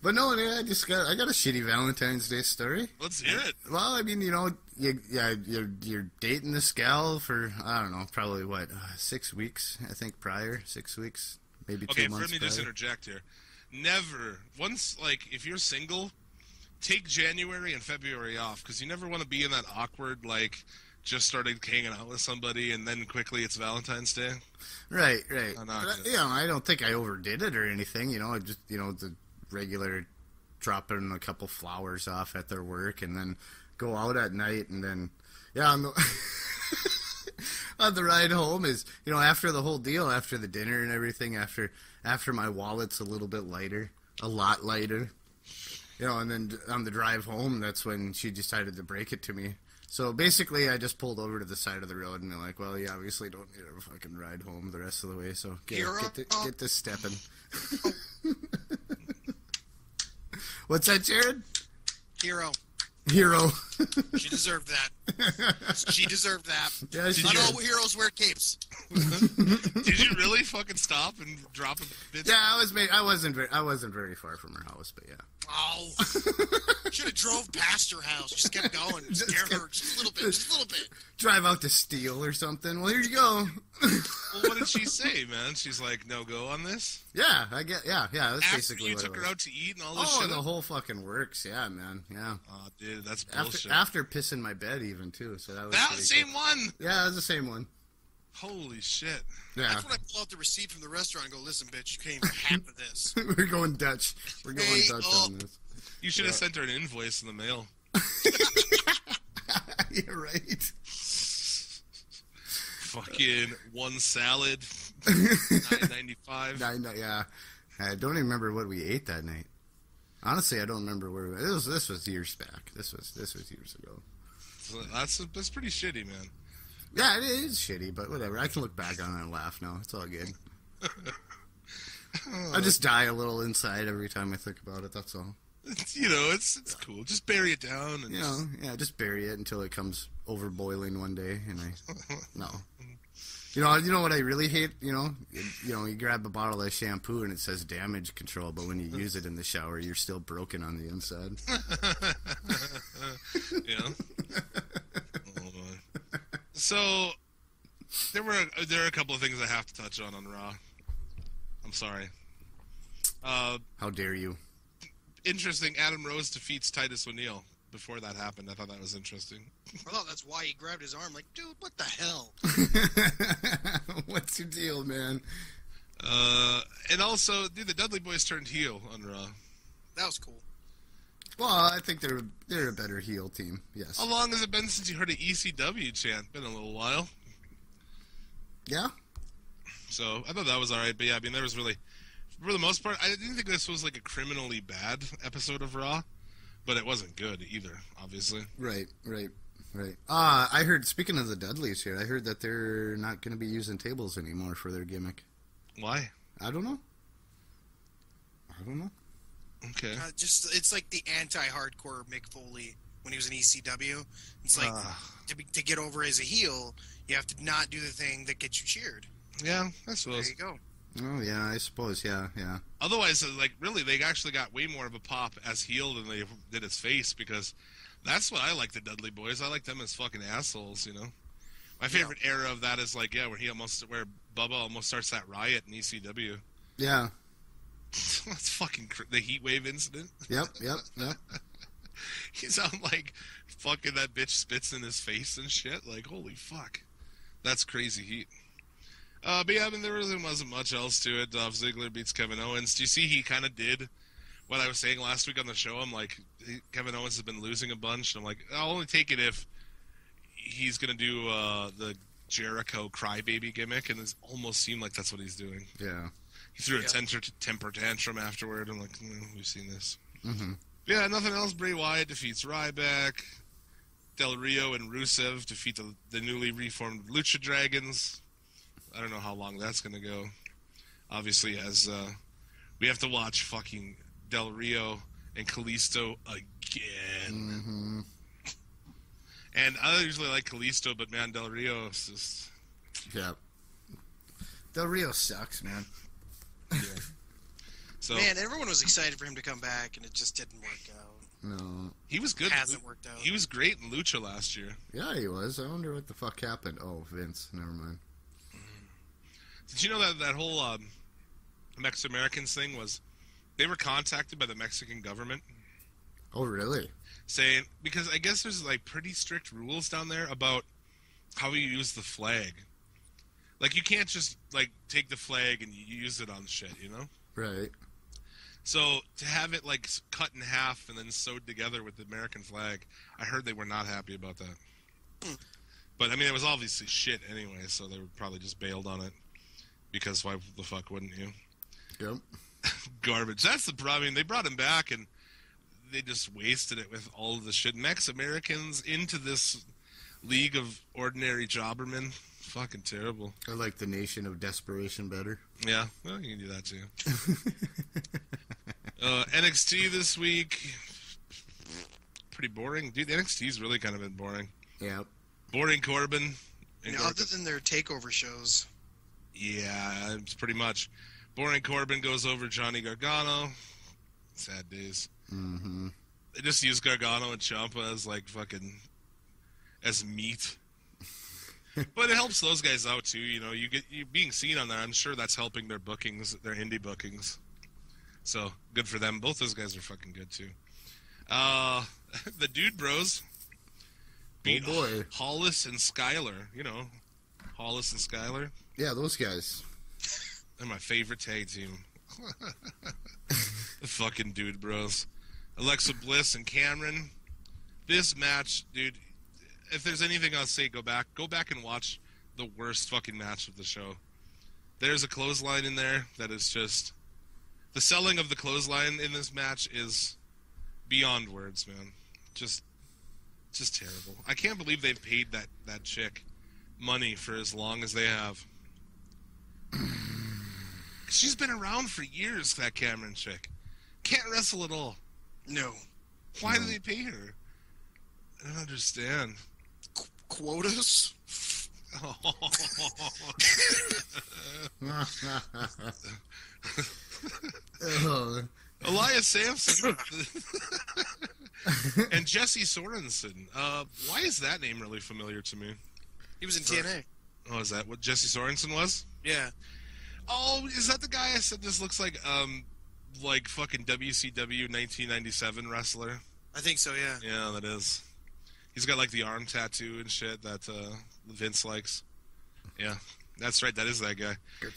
But no, I just got I got a shitty Valentine's Day story. Let's hear it. Well, I mean, you know, you, yeah, you're, you're dating this gal for I don't know, probably what uh, six weeks, I think, prior six weeks, maybe two months. Okay, let me just interject here. Never once like if you're single, take January and February off because you never want to be in that awkward like just started hanging out with somebody and then quickly it's Valentine's Day. Right, right. I'm But, not I- gonna- you know, I don't think I overdid it or anything. You know, I just you know the regular dropping a couple flowers off at their work and then go out at night and then yeah on the on the ride home is you know after the whole deal after the dinner and everything after after my wallet's a little bit lighter a lot lighter you know and then on the drive home that's when she decided to break it to me. So basically i just pulled over to the side of the road and they're like well you obviously don't need a fucking ride home the rest of the way so get, get, the, get this stepping what's that jared Hero. hero She deserved that. She deserved that. yeah, Not all heroes wear capes. Did you really fucking stop and drop a bit? yeah i was ma- i wasn't very i wasn't very far from her house but yeah Oh, should have drove past her house. Just kept going. Just Scare her just a little bit. Just a little bit. drive out to steal or something well here you go Well, what did she say, man? She's like, no go on this. yeah i get yeah yeah that's After basically you what took it her was. out to eat and all this Oh, shit. the whole fucking works. Yeah, man. Yeah. Oh, dude, that's After, bullshit. after pissing my bed, even too. So that was that pretty same cool. one. Yeah, it was the same one. Holy shit. Yeah, That's when I pull out the receipt from the restaurant and go, listen, bitch, you can't even half of this. we're going Dutch. We're going Hey, Dutch oh. on this. You should have sent her an invoice in the mail. yeah, right. Fucking one salad, nine ninety five. I yeah, I don't even remember what we ate that night. Honestly, I don't remember where. We, this was this was years back. This was this was years ago. That's that's pretty shitty, man. Yeah, it is shitty, but whatever. I can look back on it and laugh now. It's all good. I just die a little inside every time I think about it. That's all. It's, you know, it's it's cool. Just bury it down and You know, yeah, just bury it until it comes over boiling one day, and I no. You know, you know what I really hate. You know, you, you know, you grab a bottle of shampoo and it says damage control, but when you use it in the shower, you're still broken on the inside. yeah. Oh, so there were there are a couple of things I have to touch on on Raw. I'm sorry. Uh, How dare you? interesting. Adam Rose defeats Titus O'Neil. Before that happened, I thought that was interesting. I thought that's why he grabbed his arm. Like, dude, what the hell? What's your deal, man? Uh, and also, dude, the Dudley Boys turned heel on Raw. That was cool. Well, I think they're they're a better heel team. Yes. How long has it been since you heard an ECW chant? Been a little while. Yeah. So I thought that was all right. But yeah, I mean, there was really, for the most part, I didn't think this was like a criminally bad episode of Raw, but it wasn't good either. Obviously, Right. Right. Right. Uh, I heard. Speaking of the Dudleys here, I heard that they're not going to be using tables anymore for their gimmick. why? I don't know. I don't know. Okay. Uh, just it's like the anti-hardcore Mick Foley when he was in ECW. It's like Ah. to, be, to get over as a heel, you have to not do the thing that gets you cheered. Yeah, I There suppose. you go. Oh yeah, I suppose. Yeah, yeah. Otherwise, uh, like really, they actually got way more of a pop as heel than they did as face because that's what I like the Dudley Boys. I like them as fucking assholes. You know, my favorite era of that is like yeah, where he almost where Bubba almost starts that riot in ECW. Yeah. That's fucking cr- the heat wave incident. Yep. Yep. Yep. He sound like fucking that bitch spits in his face and shit. Like, holy fuck. That's crazy heat. Uh, but yeah, I mean, there really wasn't much else to it. Dolph Ziggler beats Kevin Owens. Do you see he kind of did what I was saying last week on the show? I'm like, he- Kevin Owens has been losing a bunch. And I'm like, I'll only take it if he's going to do uh, the Jericho crybaby gimmick. And it almost seemed like that's what he's doing. Yeah. He threw a Yeah. temper, temper tantrum afterward. I'm like, mm, we've seen this. hmm Yeah, nothing else. Bray Wyatt defeats Ryback. Del Rio and Rusev defeat the, the newly reformed Lucha Dragons. I don't know how long that's going to go. Obviously, as uh, we have to watch fucking Del Rio and Kalisto again. hmm And I usually like Kalisto, but man, Del Rio is just. Yeah. Del Rio sucks, man. So Man, everyone was excited for him to come back, and it just didn't work out. No. he was good. It hasn't worked out. He was great in Lucha last year. Yeah, he was. I wonder what the fuck happened. Oh, Vince. Never mind. Did you know that that whole um, Mex Americans thing was they were contacted by the Mexican government Oh, really? saying because I guess there's like pretty strict rules down there about how you use the flag. Like you can't just like take the flag and you use it on shit, you know. Right. So to have it like cut in half and then sewed together with the American flag, I heard they were not happy about that. But I mean, it was obviously shit anyway, so they were probably just bailed on it. Because why the fuck wouldn't you? Yep. garbage. That's the problem. I mean, they brought him back and they just wasted it with all of the shit. Mex Americans into this league of ordinary jobbermen. Fucking terrible. I like the Nation of Desperation better. Yeah, well, you can do that too. uh, NXT this week. Pretty boring. Dude, NXT's really kind of been boring. Yep. Boring Corbin. You know, Corbin. other than their takeover shows, Yeah, it's pretty much. Boring Corbin goes over Johnny Gargano. Sad days. hmm They just use Gargano and Ciampa as like fucking as meat. but it helps those guys out too. You know, you get you being seen on there. I'm sure that's helping their bookings, their indie bookings. So good for them. Both those guys are fucking good too. Uh, the Dude Bros beat Oh, boy. Hollis and Skyler. You know, Hollis and Skyler. Yeah, those guys. They're my favorite tag team. the fucking dude bros. Alexa Bliss and Cameron. This match, dude. If there's anything I'll say, go back, go back and watch the worst fucking match of the show. There's a clothesline in there that is just the selling of the clothesline in this match is beyond words, man. Just, just terrible. I can't believe they've paid that that chick money for as long as they have. She's been around for years, that Cameron chick. Can't wrestle at all. no Why do they pay her? I don't understand. quotas. oh, Elias Samson and Jesse Sorensen. Uh, why is that name really familiar to me? He was in TNA. Oh, is that what Jesse Sorensen was? Yeah, Oh, is that the guy I said this looks like? Um, like fucking WCW 1997 wrestler. I think so. Yeah. Yeah, that is. He's got like the arm tattoo and shit that uh, Vince likes. Yeah, that's right. That is that guy.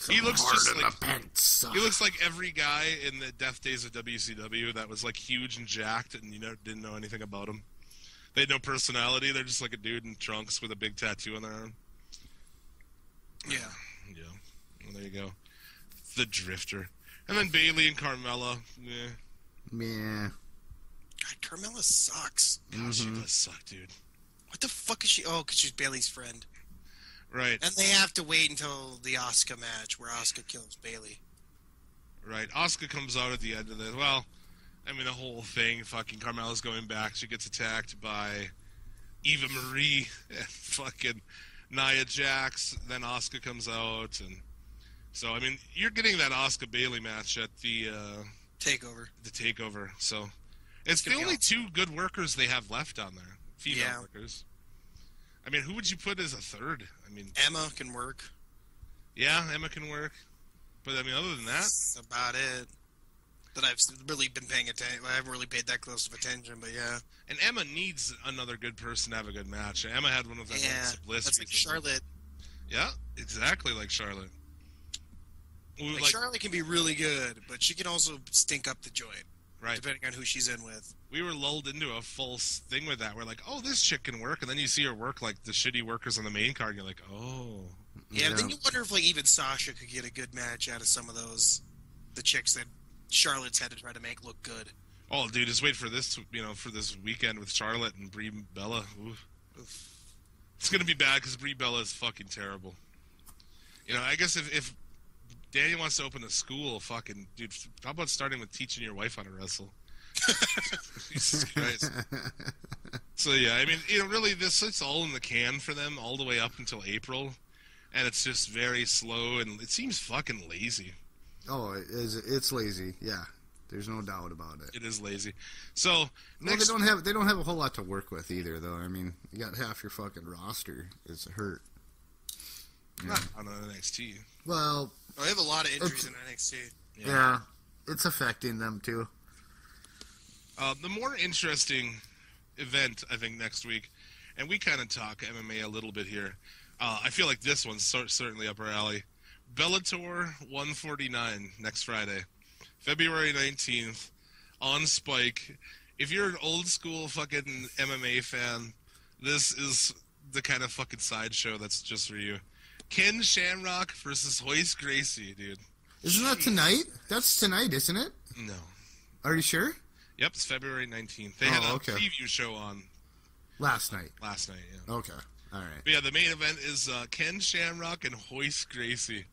He looks just like pants. he looks like every guy in the Death Days of WCW that was like huge and jacked, and you know didn't know anything about him. They had no personality. They're just like a dude in trunks with a big tattoo on their arm. Yeah. Yeah, well, there you go. The Drifter, and then Bayley and Carmella. Yeah, Yeah. God, Carmella sucks. gosh, she Mhm. does suck, dude. What the fuck is she? Oh, because she's Bayley's friend. Right, And they have to wait until the Asuka match where Asuka kills Bayley. right. Asuka comes out at the end of this. Well, I mean the whole thing. Fucking Carmella's going back. She gets attacked by Eva Marie and fucking Nia Jax. Then Asuka comes out, and so I mean you're getting that Asuka Bayley match at the uh, Takeover. the takeover. So it's the only awesome. two good workers they have left on there. Female Yeah. workers. I mean, who would you put as a third? I mean, Emma can work. yeah, Emma can work, but I mean, other than that, That's about it. That I've really been paying attention. I haven't really paid that close of attention, but yeah, And Emma needs another good person to have a good match. Emma had one of them. yeah, Bliss that's like. Charlotte. Yeah, exactly like Charlotte. Ooh, Like, like- Charlotte can be really good, but she can also stink up the joint, right. depending on who she's in with. we were lulled into a false thing with that. We're like, oh, this chick can work, and then you see her work like the shitty workers on the main card, and you're like, oh, Yeah, Yeah. then you wonder if like even Sasha could get a good match out of some of those, the chicks that Charlotte's had to try to make look good. oh, dude, just wait for this, you know, for this weekend with Charlotte and Brie Bella. Ooh. It's gonna be bad because Brie Bella is fucking terrible. You know, I guess if, if Daniel wants to open a school, fucking dude, how about starting with teaching your wife how to wrestle? Jesus Christ. So yeah, I mean, you know, really, this it's all in the can for them all the way up until April, and it's just very slow and it seems fucking lazy. Oh, it is, it's lazy. Yeah, there's no doubt about it. It is lazy. So Well, next, they don't have they don't have a whole lot to work with either, though. I mean, you got half your fucking roster is hurt. not on NXT. Well, Oh, they have a lot of injuries It's- in NXT. yeah. it's affecting them too. Uh, the more interesting event, I think, next week, and we kind of talk MMA a little bit here. Uh, I feel like this one's certainly up our alley. Bellator 149 next Friday, February 19th, on Spike. If you're an old school fucking MMA fan, this is the kind of fucking sideshow that's just for you. Ken Shamrock versus Royce Gracie, dude. Isn't that tonight? That's tonight, isn't it? No. Are you sure? Yep, it's February 19th. They Oh, had a okay. preview show on Last night. last night, yeah. Okay. All right. But yeah, the main event is uh, Ken Shamrock and Royce Gracie.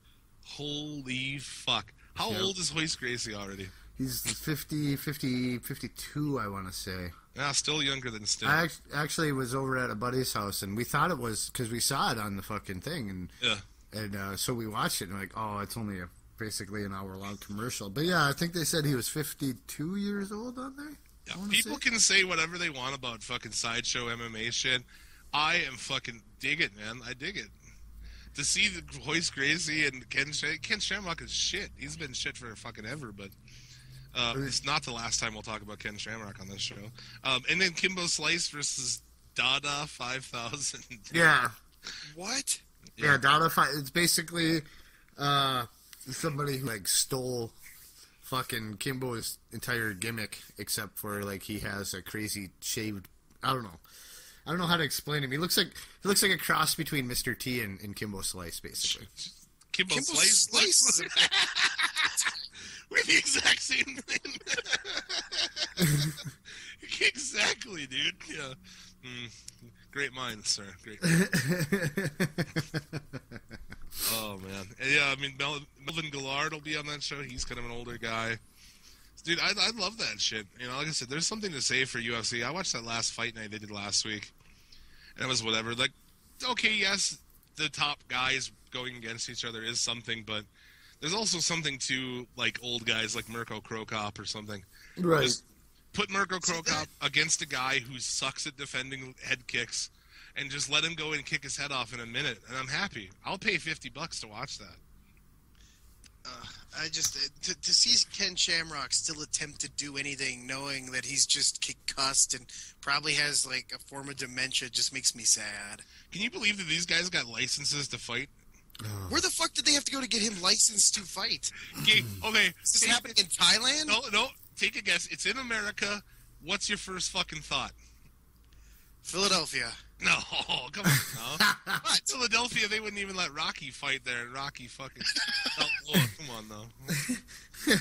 Holy fuck. How Yep. old is Royce Gracie already? He's 50, 50, 52, I want to say. Yeah, still younger than still. I act- actually was over at a buddy's house, and we thought it was because we saw it on the fucking thing, and yeah. and uh, so we watched it, and like, oh, it's only a basically an hour long commercial. But yeah, I think they said he was 52 years old on there. yeah. People say. can say whatever they want about fucking sideshow MMA shit. I am fucking dig it, man. I dig it. To see the Royce Gracie and Ken Sh- Ken Shamrock is shit. He's been shit for fucking ever, but uh, it's not the last time we'll talk about Ken Shamrock on this show. Um, and then Kimbo Slice versus Dada Five Thousand. Yeah, What? yeah. Dada fight. It's basically uh, somebody who like stole fucking Kimbo's entire gimmick, except for like he has a crazy shaved. I don't know. I don't know how to explain him. He looks like he looks like a cross between Mr. T and, and Kimbo Slice, basically. Kimbo, Kimbo Slice, Slice. We're the exact same thing. exactly, dude. Yeah. Mm. Great minds, sir. Great. oh man. And yeah, I mean Mel- Melvin Guillard will be on that show. He's kind of an older guy. Dude, I, I love that shit. You know, like I said, there's something to say for UFC. I watched that last fight night they did last week, and it was whatever. Like, okay, yes, the top guys going against each other is something, but there's also something to like old guys like Mirko Cro Cop or something. right. Just put Mirko Cro Cop against a guy who sucks at defending head kicks, and just let him go and kick his head off in a minute, and I'm happy. I'll pay fifty bucks to watch that. Uh, I just to, to see Ken Shamrock still attempt to do anything, knowing that he's just concussed and probably has like a form of dementia, just makes me sad. Can you believe that these guys got licenses to fight? Where the fuck did they have to go to get him licensed to fight? Okay, okay. Is this take- happening in Thailand? No, no. Take a guess. It's in America. What's your first fucking thought? Philadelphia. No, come on. No. what? Philadelphia, they wouldn't even let Rocky fight there. and Rocky fucking. oh, Lord, come on, though.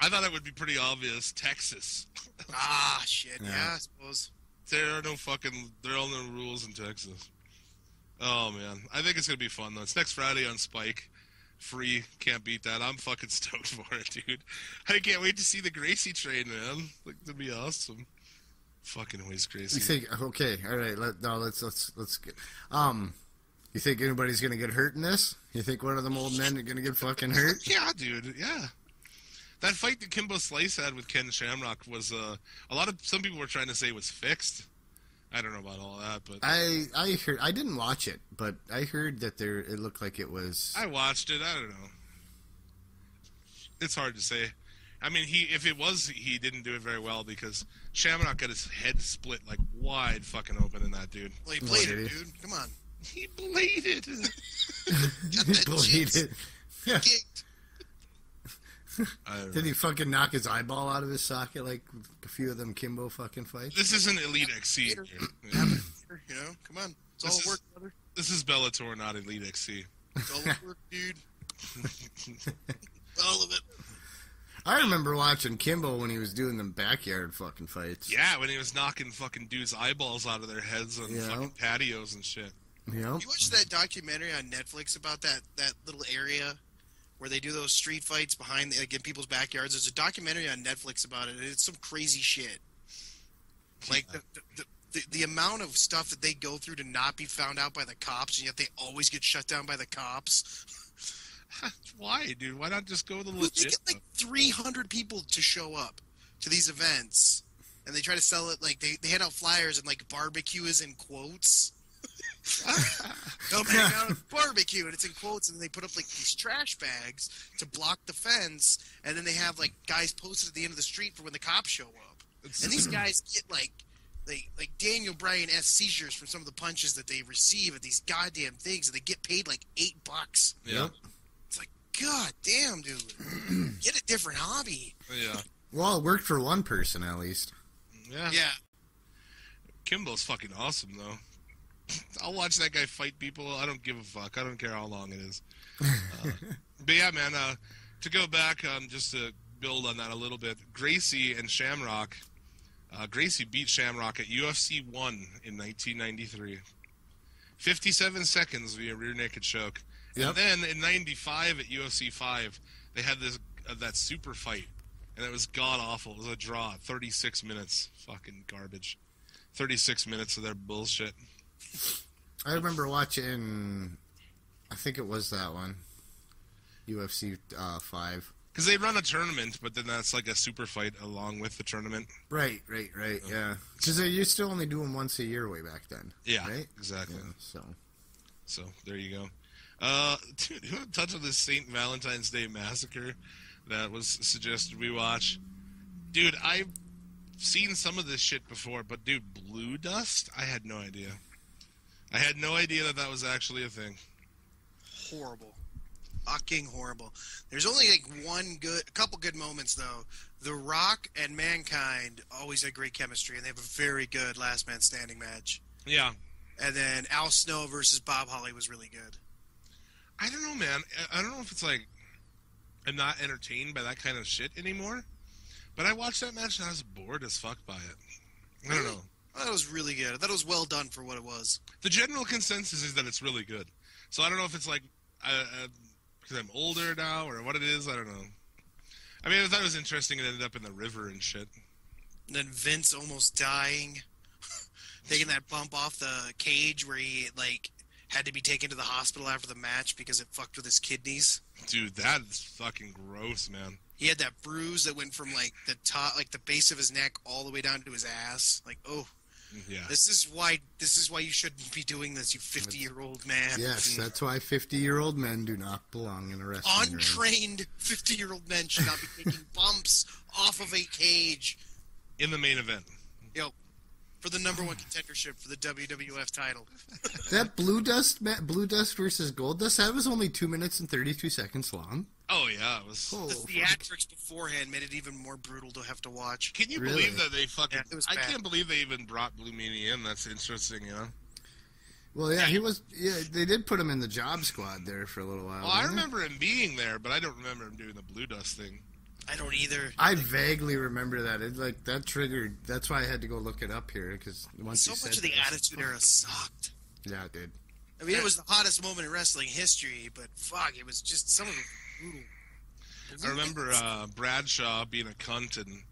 I thought it would be pretty obvious. Texas. Ah, shit. Yeah, Yeah. I suppose. There are no fucking. There are no rules in Texas. Oh man, I think it's gonna be fun though. It's next Friday on Spike. Free, can't beat that. I'm fucking stoked for it, dude. I can't wait to see the Gracie train, man. Like, that'd be awesome. Fucking always You think? Okay, all right. Let no. Let's let's let's get. Um, you think anybody's gonna get hurt in this? You think one of them old men are gonna get fucking hurt? Yeah, dude. Yeah. That fight that Kimbo Slice had with Ken Shamrock was uh, a lot of some people were trying to say was fixed. I don't know about all that, but I I heard I didn't watch it, but I heard that there it looked like it was. I watched it. I don't know. It's hard to say. I mean, he if it was he didn't do it very well because Shamrock got his head split like wide fucking open in that dude. Well, he played did dude. Come on. He bladed. he that Bleed it. Yeah. I don't. Did he fucking knock his eyeball out of his socket like a few of them Kimbo fucking fights? This isn't Elite XC. Later. Yeah. You know, come on. It's This all is- work, brother. This is Bellator, not Elite XC. It's all work, dude. all of it. I remember watching Kimbo when he was doing them backyard fucking fights. Yeah, when he was knocking fucking dudes' eyeballs out of their heads on Yeah. fucking patios and shit. Yep. You watched that documentary on Netflix about that that little area where they do those street fights behind like in people's backyards. There's a documentary on Netflix about it. and It's some crazy shit. Like the, the, the the amount of stuff that they go through to not be found out by the cops, and yet they always get shut down by the cops. Why, dude? Why not just go the Well, they get like 300 people to show up to these events, and they try to sell it like they, they hand out flyers and like barbecue is in quotes. Come hang out barbecue, and it's in quotes, and they put up like these trash bags to block the fence, and then they have like guys posted at the end of the street for when the cops show up. It's- And these guys get like, like, like Daniel Bryan s seizures from some of the punches that they receive at these goddamn things, and they get paid like eight bucks. yeah, god damn, dude, get a different hobby. yeah, Well, it worked for one person at least. yeah. Yeah, Kimbo's fucking awesome though. I'll watch that guy fight people. I don't give a fuck. I don't care how long it is. Uh, but yeah, man. Uh, to go back, um, just to build on that a little bit, Gracie and Shamrock. Uh, Gracie beat Shamrock at UFC one in 1993. 57 seconds via rear naked choke. Yep. And then in 95 at UFC 5, they had this uh, that super fight. And it was god awful. It was a draw. 36 minutes. Fucking garbage. 36 minutes of their bullshit. I remember watching. I think it was that one. UFC uh, five. Because they run a tournament, but then that's like a super fight along with the tournament. Right, right, right. Yeah, because they used to only do them once a year way back then. Yeah, Right. exactly. Yeah. So So there you go. Uh, dude, you want to touch on this St. Valentine's Day massacre that was suggested we watch? Dude, I've seen some of this shit before, but dude, blue dust? I had no idea. I had no idea that that was actually a thing. horrible, fucking horrible. There's only like one good, a couple good moments though. The Rock and Mankind always had great chemistry, and they have a very good Last Man Standing match. Yeah. And then Al Snow versus Bob Holly was really good. I don't know, man. I- don't know if it's like I'm not entertained by that kind of shit anymore. But I watched that match and I was bored as fuck by it. I don't know. Oh, that was really good. It was well done for what it was. The general consensus is that it's really good. So I don't know if it's like because I'm older now or what it is. I don't know. I mean, I thought it was interesting. It ended up in the river and shit. And then Vince almost dying, taking that bump off the cage where he like had to be taken to the hospital after the match because it fucked with his kidneys. Dude, that is fucking gross, man. He had that bruise that went from like the top, like the base of his neck, all the way down to his ass. Like, oh, Yeah. this is why this is why you shouldn't be doing this, you fifty-year-old man. yes, that's why fifty-year-old men do not belong in a wrestling ring. Untrained fifty-year-old men should not be taking bumps off of a cage. In the main event. Yo, for the number one contendership for the WWF title. That blue dust, ma- blue dust versus gold dust, that was only two minutes and thirty-two seconds long. Oh yeah, it was. Oh, The fuck. theatrics beforehand made it even more brutal to have to watch. Can you Really? believe that they fucking? Yeah, it was I can't believe they even brought Blue Meanie in. That's interesting, you know. Well, yeah, he was. Yeah, they did put him in the job squad there for a little while. Well, I didn't they? remember him being there, but I don't remember him doing the Blue Dust thing. I don't either. I vaguely remember that. It like that triggered. That's why I had to go look it up here because once So you much said of the that, Attitude Era sucked. Yeah, it did. I mean, it was the hottest moment in wrestling history, but fuck, it was just some of the brutal. I remember uh, Bradshaw being a cunt and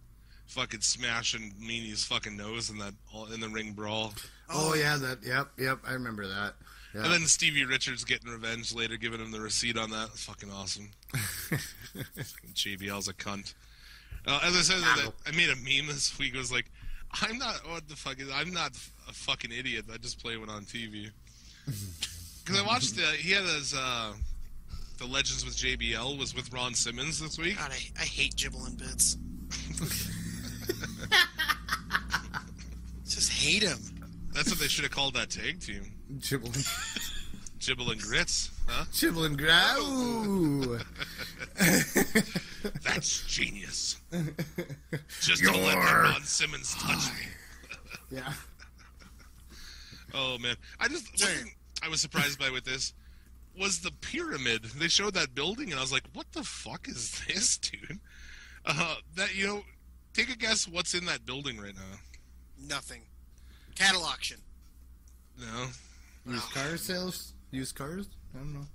fucking smashing Meanie's fucking nose in that all in the ring brawl, Oh, yeah, that. Yep, yep. I remember that. Yeah. and then Stevie Richards getting revenge later, giving him the receipt on that. It's fucking awesome. JBL's a cunt. Uh, as I said, that, I made a meme this week. It was like, I'm not. What the fuck is? I'm not a fucking idiot. I just play one on TV. Because I watched. Uh, he had his. Uh, the Legends with JBL was with Ron Simmons this week. God, I, I hate Gibble and Bits. Just hate him. That's what they should have called that tag team. Chibble, Jibble and Grits, huh? chibble and gra- Ooh. That's genius. Just don't let that Ron Simmons touch me. Yeah. Oh man, I just one thing I was surprised by with this was the pyramid. They showed that building, and I was like, "What the fuck is this, dude?" Uh, that you know, take a guess what's in that building right now. Nothing. Cattle auction. No, Used car sales? Used cars? I don't know.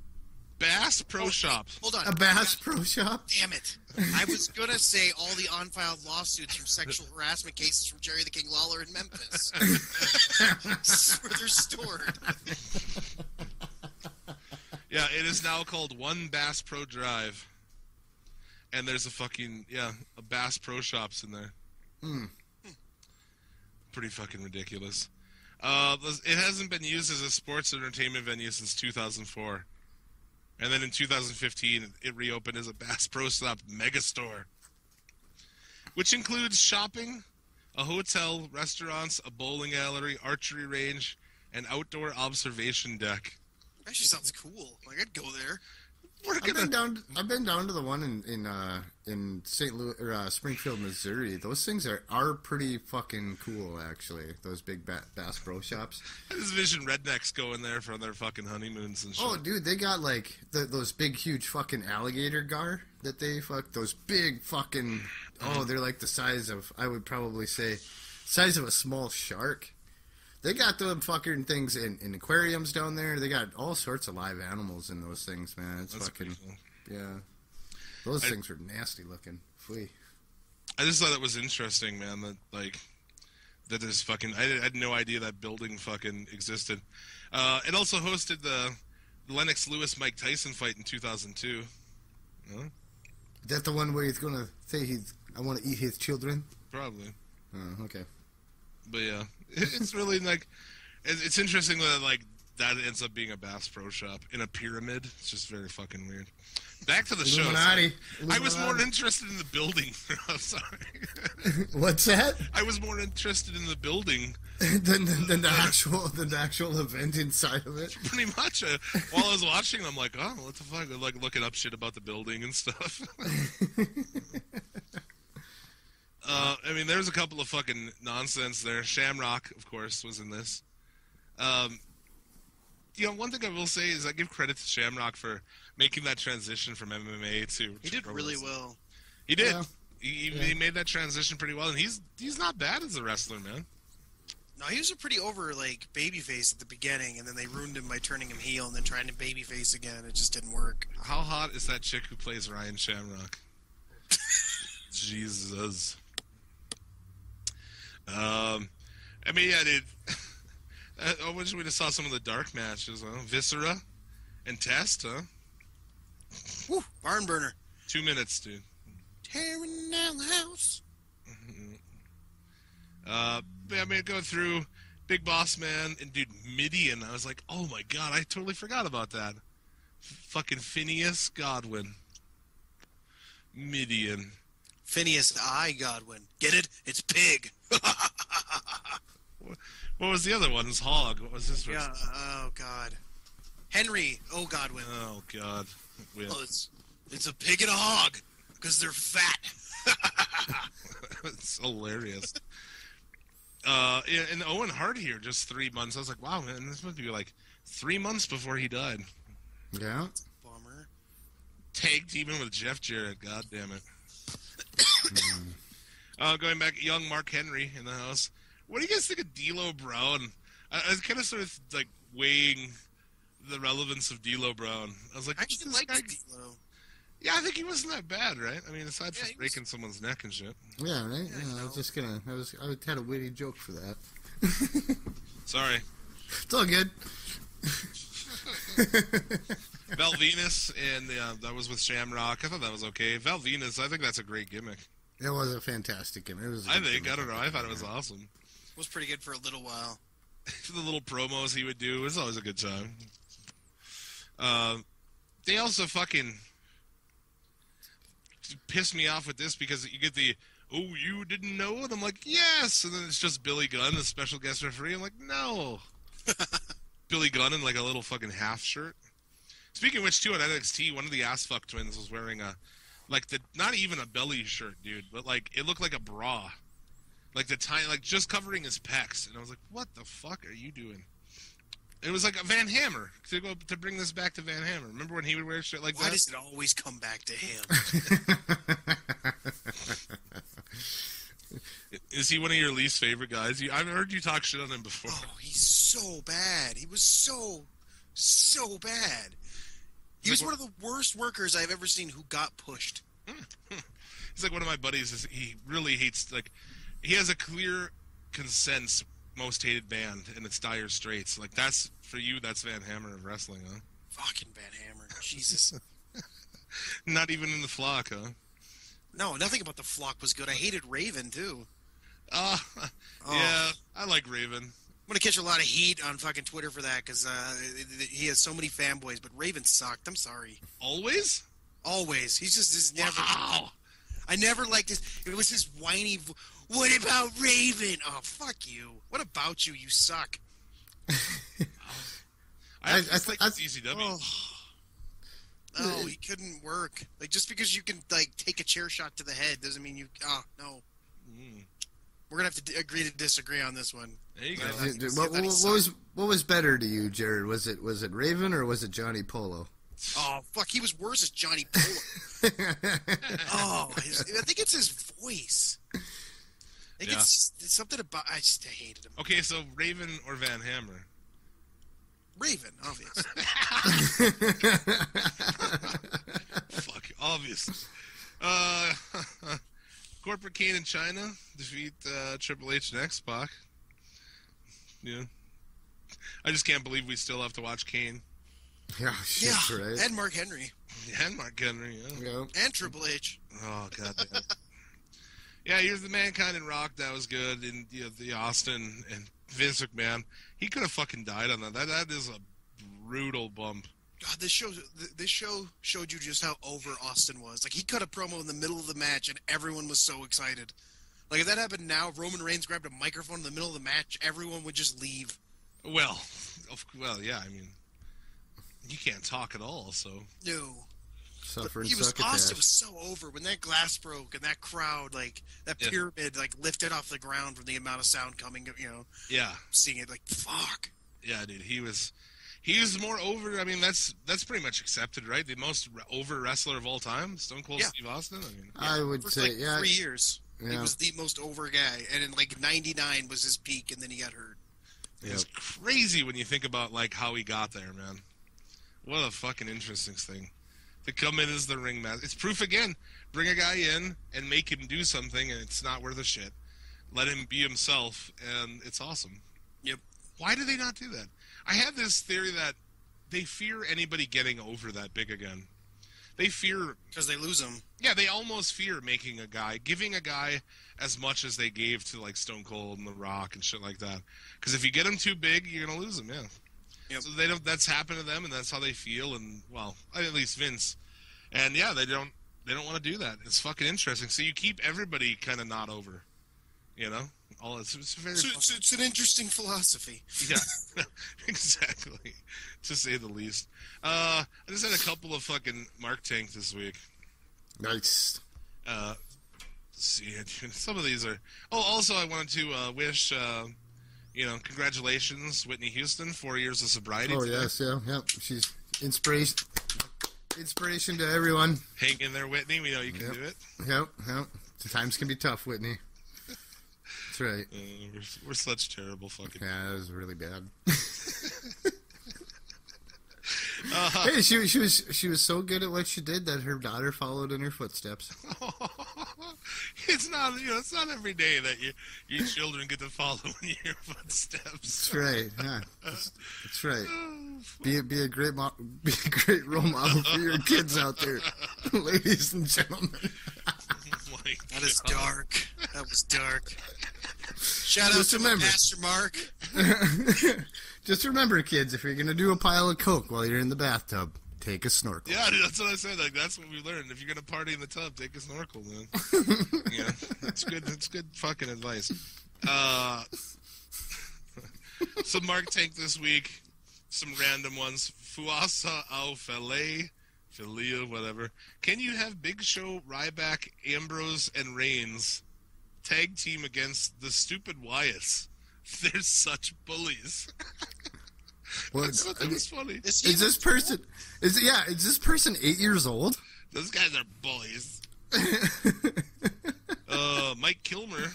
Bass Pro Shops. Hold on. A Bass Pro Shop? Damn it. I was going to say all the on file lawsuits from sexual harassment cases from Jerry the King Lawler in Memphis. where they're stored. Yeah, it is now called One Bass Pro Drive, and there's a fucking yeah, a Bass Pro Shops in there. Hmm. Pretty fucking ridiculous. Uh, it hasn't been used as a sports entertainment venue since 2004, and then in 2015 it reopened as a Bass Pro Shop megastore, which includes shopping, a hotel, restaurants, a bowling alley, archery range, and outdoor observation deck. Actually sounds cool. Like, I'd go there. We're I've gonna been down. I've been down to the one in in uh, in St. Louis or uh, Springfield, Missouri. Those things are are pretty fucking cool, actually. Those big ba- Bass Pro Shops. I just vision rednecks going there for their fucking honeymoons and shit. Oh, dude, they got like the, those big, huge fucking alligator gar that they fuck. Those big fucking. Oh, they're like the size of. I would probably say, size of a small shark. They got them fucking things in, in aquariums down there. They got all sorts of live animals in those things, man. It's That's fucking cool. yeah. Those I- things are nasty looking. Flee. I just thought that was interesting, man. That like that this fucking I, had no idea that building fucking existed. Uh, it also hosted the Lennox Lewis Mike Tyson fight in 2002. No? Is that the one where he's gonna say he's I want to eat his children? Probably, Oh, okay. but yeah, it's really like it's interesting that like that ends up being a Bass Pro Shop in a pyramid. It's just very fucking weird. Back to the show. Illuminati. I was more interested in the building. I'm sorry. What's that? I was more interested in the building than, than, than the actual than the actual event inside of it. pretty much. Uh, while I was watching, I'm like, oh, what the fuck? I'm like looking up shit about the building and stuff. Uh, I mean, there's a couple of fucking nonsense there. Shamrock, of course, was in this. Um, you know, one thing I will say is I give credit to Shamrock for making that transition from MMA to. He did pro really well. He did. Yeah. He, he, Yeah. he made that transition pretty well, and he's he's not bad as a wrestler, man. No, he was a pretty over like babyface at the beginning, and then they ruined him by turning him heel and then trying to babyface again. It just didn't work. How hot is that chick who plays Ryan Shamrock? Jesus. Um, I mean, yeah, dude. I wish we just saw some of the dark matches, huh? Viscera and Test, huh? Woo, barn burner. Two minutes, dude. Tearing down the house. Uh, I mean, go through Big Boss Man and dude Mideon. I was like, oh my god, I totally forgot about that. Fucking Phineas Godwinn. Mideon. Phineas I Godwinn. Get it? It's pig. What was the other one? It was Hog. What was this? yeah. Oh God. Henry. Oh Godwinn. Oh god. We- Oh, it's it's a pig and a hog because they're fat. it's hilarious. Uh, and Owen Hart here, just three months. I was like, wow, man, this must be like three months before he died. Yeah. Bummer. Tag teaming with Jeff Jarrett. God damn it. Uh, going back, young Mark Henry in the house. What do you guys think of D'Lo Brown? I, I was kind of sort of like weighing the relevance of D'Lo Brown. I was like, I this actually like guy- D'Lo. Yeah, I think he wasn't that bad, right? I mean, aside Yeah, from he was- breaking someone's neck and shit. Yeah, right. I Yeah, I was just gonna. I was. I had a witty joke for that. Sorry. It's all good. Val Venis, and uh, that was with Shamrock. I thought that was okay. Val Venis, I think that's a great gimmick. It was a fantastic game. It was. a I good think. I don't know, I thought it was awesome. It Was pretty good for a little while. the little promos he would do, it was always a good time. Um, they also fucking pissed me off with this because you get the oh you didn't know and I'm like yes and then it's just Billy Gunn the special guest referee I'm like no Billy Gunn in like a little fucking half shirt. Speaking of which too on NXT one of the ass fuck twins was wearing a like the not even a belly shirt dude but like it looked like a bra like the tiny like just covering his pecs and I was like what the fuck are you doing it was like a Van Hammer to go to bring this back to Van Hammer. Remember when he would wear shit like Why that? does it always come back to him? Is he one of your least favorite guys? I've heard you talk shit on him before. Oh, he's so bad. He was so, so bad. He was one of the worst workers I've ever seen who got pushed. He's like one of my buddies. Is he really hates like he has a clear consents most hated band, and it's Dire Straits. Like that's for you. That's Van Hammer of wrestling, huh? Fucking Van Hammer. Jesus. Not even in the flock, huh? No, nothing about the flock was good. I hated Raven too. Uh, Oh. yeah, I like Raven. I'm gonna catch a lot of heat on fucking Twitter for that because uh, he has so many fanboys. But Raven sucked. I'm sorry. Always. Always. He's just is never. Wow. I never liked this. It was his whiny. vo- What about Raven? Oh fuck you. What about you? You suck. I, I- I, like I- CCW. Oh. No, he couldn't work. Like just because you can like take a chair shot to the head doesn't mean you. Oh no. We're gonna have to d- agree to disagree on this one. There you go. I Did- did- see what, what- what was what was better to you, Jared? Was it was it Raven or was it Johnny Polo? Oh fuck, he was worse as Johnny Polo. oh, his, I think it's his voice. I think Yeah. it's, it's something about. I just hated him. Okay, so Raven or Van Hammer? Raven, obviously. Fuck, obvious. Uh, Corporate Kane in Chyna defeat uh, Triple H and X Pac. Yeah. I just can't believe we still have to watch Kane yeah, shit, yeah, right. and Mark Henry and Mark Henry. Yeah. Yeah. and Triple H. Oh god. damn. yeah, here's the Mankind and Rock. That was good. And you know, the Austin and Vince McMahon. He could have fucking died on that. That that is a brutal bump. God, this show this show showed you just how over Austin was. Like he cut a promo in the middle of the match, and everyone was so excited. Like if that happened now, if Roman Reigns grabbed a microphone in the middle of the match, everyone would just leave. Well, of, well, yeah. I mean, you can't talk at all. So No, Suffering he was succotash. Austin was so over when that glass broke and that crowd, like that Yeah. pyramid, like lifted off the ground from the amount of sound coming. You know, yeah, seeing it like fuck. yeah, dude. He was. He was more over. I mean, that's that's pretty much accepted, right? The most re- over wrestler of all time, Stone Cold Yeah. Steve Austin. I mean, I would For say, like yeah, three years, he was the most over guy, and in like '99 was his peak, and then he got hurt. It's crazy when you think about like how he got there, man. What a fucking interesting thing. To come in as the ringmaster. It's proof again. Bring a guy in and make him do something and it's not worth a shit. Let him be himself and it's awesome. Yep. Why do they not do that? I have this theory that they fear anybody getting over that big again. They fear Because they lose him. yeah, they almost fear making a guy, giving a guy as much as they gave to like Stone Cold and The Rock and shit like that. Because if you get him too big, you're gonna lose him. Yeah. Yep. So they don't. That's happened to them, and that's how they feel. And well, at least Vince. And yeah, they don't. They don't want to do that. It's fucking interesting. So you keep everybody kind of not over. You know, all it's, it's very. So it's, it's an interesting philosophy. Yeah, exactly. To say the least. Uh, I just had a couple of fucking Mark Tank this week. Nice. Uh, see, some of these are. Oh, also, I wanted to uh, wish, uh, you know, congratulations, Whitney Houston, four years of sobriety. Oh today. yes, yeah, yeah. She's inspiration, inspiration to everyone. Hang in there, Whitney. We know you can Yep. do it. Yep, yep. The times can be tough, Whitney. That's right. Uh, we're, we're such terrible fucking. Yeah, that was really bad. Uh, Hey, she was she was she was so good at what she did that her daughter followed in her footsteps. it's not, you know, it's not every day that you, your children get to follow in your footsteps. That's right. Yeah, that's, that's right. Be a, be a great mo- be a great role model for your kids out there, ladies and gentlemen. Like, That is dark. That was dark. Shout out to remember. Pastor Mark. Just remember, kids, if you're gonna do a pile of coke while you're in the bathtub, take a snorkel. Yeah, dude, that's what I said. Like that's what we learned. If you're gonna party in the tub, take a snorkel, man. yeah, that's good. That's good fucking advice. Uh, some Mark Tank this week. Some random ones. Fuasa au Fele, Filia, whatever. Can you have Big Show, Ryback, Ambrose, and Reigns tag team against the stupid Wyatts? They're such bullies. Well, I thought that was funny. Is, is this person? Is it, yeah? Is this person eight years old? Those guys are bullies. uh, Mike Kilmer.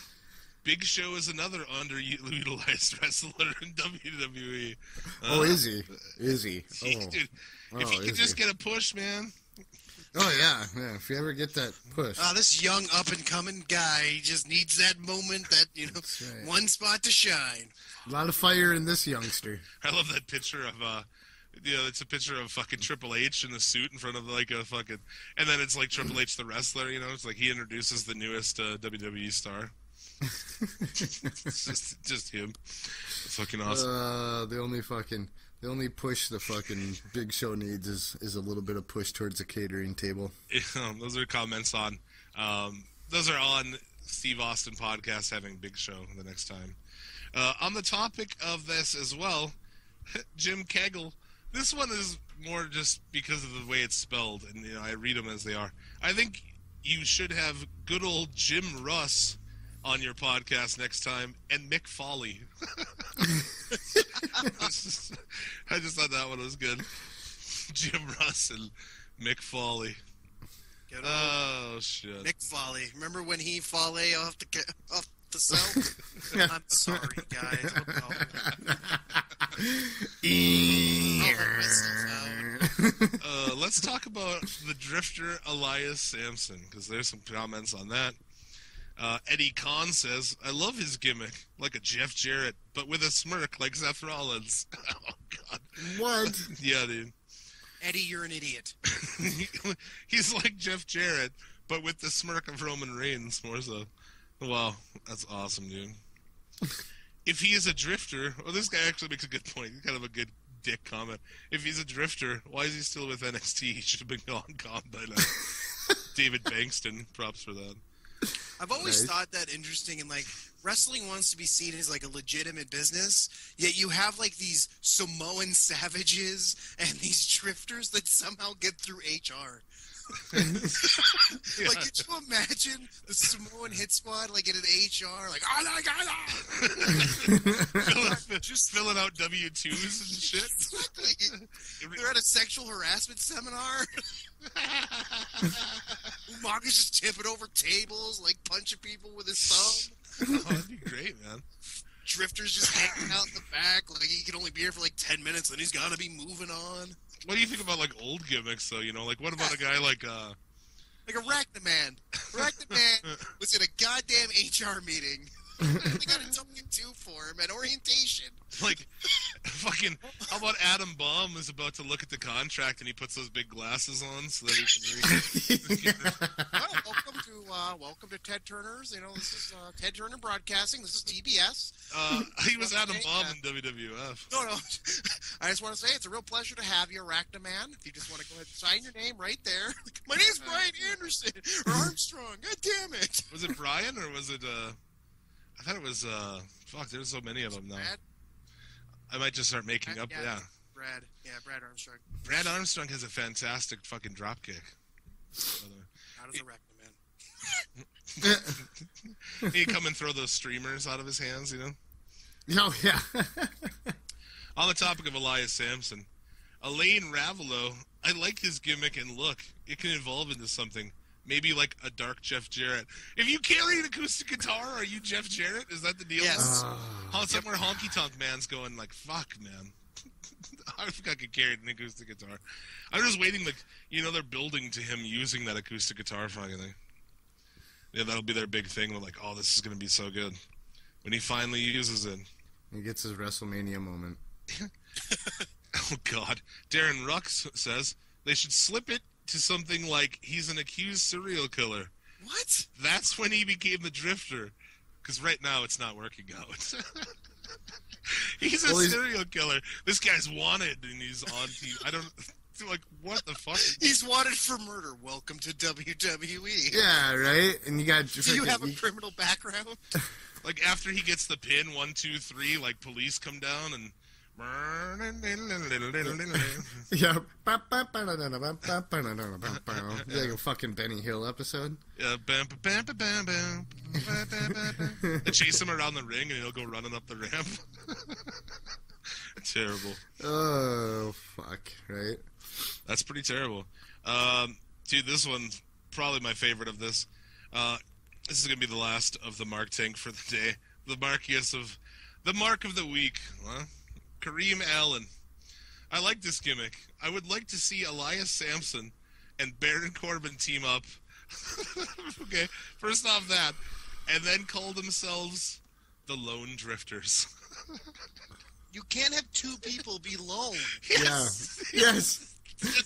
Big Show is another underutilized wrestler in WWE. oh, is he? Is he? Dude, Oh, if he could just he? get a push, man. oh yeah, yeah. If you ever get that push, Oh, this young up and coming guy he just needs that moment, that you know, right. one spot to shine. a lot of fire in this youngster. I love that picture of uh you know, it's a picture of fucking Triple H in a suit in front of like a fucking, and then it's like Triple H the wrestler. You know, it's like he introduces the newest uh, WWE star. it's just, just him. It's fucking awesome. Uh, the only fucking, the only push the fucking Big Show needs is is a little bit of push towards a catering table. Um, those are comments on. Um, those are on Steve Austin podcast having Big Show the next time. Uh, on the topic of this as well, Jim Kegel. This one is more just because of the way it's spelled, and you know I read them as they are. I think you should have good old Jim Russ on your podcast next time, and Mick Foley. I just I just thought that one was good. Jim Russ and Mick Foley. Good Oh shit! Nick Foley. Remember when he Foley off the ca- off the cell? I'm sorry, guys. I'll Uh, let's talk about the drifter Elias Samson because there's some comments on that. Uh, Eddie Kahn says, "I love his gimmick, like a Jeff Jarrett, but with a smirk like Seth Rollins." oh God, What? yeah, dude. Eddie, you're an idiot. He's like Jeff Jarrett, but with the smirk of Roman Reigns more so. Wow, that's awesome, dude. if he is a drifter, well, this guy actually makes a good point. He's kind of a good dick comment. If he's a drifter, why is he still with NXT? He should have been gone, gone by now. David Bankston, props for that. I've always thought that interesting and like wrestling wants to be seen as like a legitimate business, yet you have like these Samoan savages and these drifters that somehow get through HR. Like, could you imagine the Samoan hit squad like in an HR, like oh my god, filling, just filling out W twos and shit. Exactly. They're at a sexual harassment seminar. Umaga's just tipping over tables, like punching people with his thumb. oh, that'd be great, man. Drifter's just hanging out in the back, like he can only be here for like ten minutes, and he's gotta be moving on. What do you think about like old gimmicks though? You know, like what about a guy like uh Like Arachnaman. Arachnaman was in a goddamn HR meeting. They got a W two for him at orientation. like fucking how about Adam Baum is about to look at the contract and he puts those big glasses on so that he can read Well, welcome to uh, welcome to Ted Turner's. You know, this is uh, Ted Turner Broadcasting. This is TBS. uh he was Adam Baum in WWF. No, no. I just want to say it's a real pleasure to have you, Arachnaman. If you just want to go ahead and sign your name right there. My name's Brian Anderson or Armstrong. God damn it. Was it Brian or was it uh I thought it was uh fuck there's so many of them now. Brad, I might just start making up Yeah. yeah. Brad, yeah, Brad Armstrong. Brad Armstrong has a fantastic fucking drop kick. How does Arachnaman? He'd come and throw those streamers out of his hands, you know? Oh yeah. On the topic of Elias Samson, Elaine Ravelo, I like his gimmick and look. It can evolve into something. Maybe like a dark Jeff Jarrett. If you carry an acoustic guitar, are you Jeff Jarrett? Is that the deal? Yes. Ah, How somewhere honky tonk man's going like, fuck, man. I think I could carry an acoustic guitar. I'm just waiting, like, you know, they're building to him using that acoustic guitar finally. Yeah, that'll be their big thing. We're like, oh, this is going to be so good. When he finally uses it. he gets his WrestleMania moment. Oh God, Darren Rux says they should slip it to something like he's an accused serial killer. What? That's when he became the drifter. Because right now it's not working out. he's a Well, he's- serial killer. This guy's wanted and he's on TV. I don't. like what the fuck? He's wanted for murder. Welcome to WWE. Yeah, right. And you got. Do you have a criminal background? Like after he gets the pin, one, two, three, like police come down and. yeah, like a fucking Benny Hill episode. Yeah, bam, bam, bam, bam, bam, bam, I chase him around the ring, and he'll go running up the ramp. terrible. Oh fuck! Right. That's pretty terrible. Um, dude, this one's probably my favorite of this. Uh, this is gonna be the last of the Mark Tank for the day. The markiest of the mark of the week. Huh? Kareem Allen. I like this gimmick. I would like to see Elias Samson and Baron Corbin team up. okay, first off that, and then call themselves the Lone Drifters. You can't have two people be lone. yes. Yes.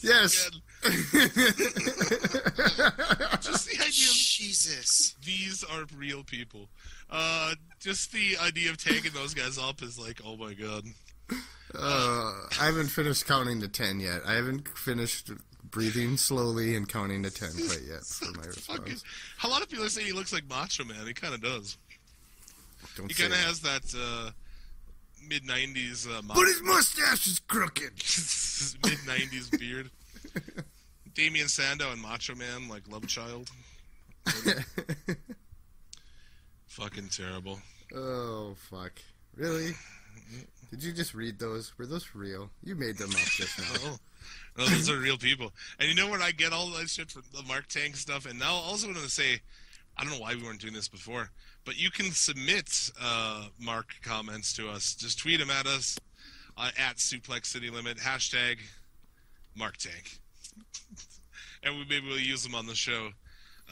Yes. Just the idea of Jesus. these are real people. Uh, just the idea of taking those guys up is like, oh my god. Uh, I haven't finished counting to ten yet. I haven't finished breathing slowly and counting to ten quite yet for my response. a lot of people are saying he looks like Macho Man. He kind of does. Don't He kind of has that uh, mid '90s uh, But his mustache is crooked. mid '90s beard. Damien Sandow and Macho Man like love child. Fucking terrible. oh fuck! Really? Did you just read those? Were those real? You made them up just now. Oh. No, those are real people. And you know where I get all that shit from the Mark Tank stuff? And now also want to say, I don't know why we weren't doing this before, but you can submit uh, Mark comments to us. Just tweet them at us uh, at Suplex City Limit, hashtag Mark Tank. and we, maybe we'll use them on the show.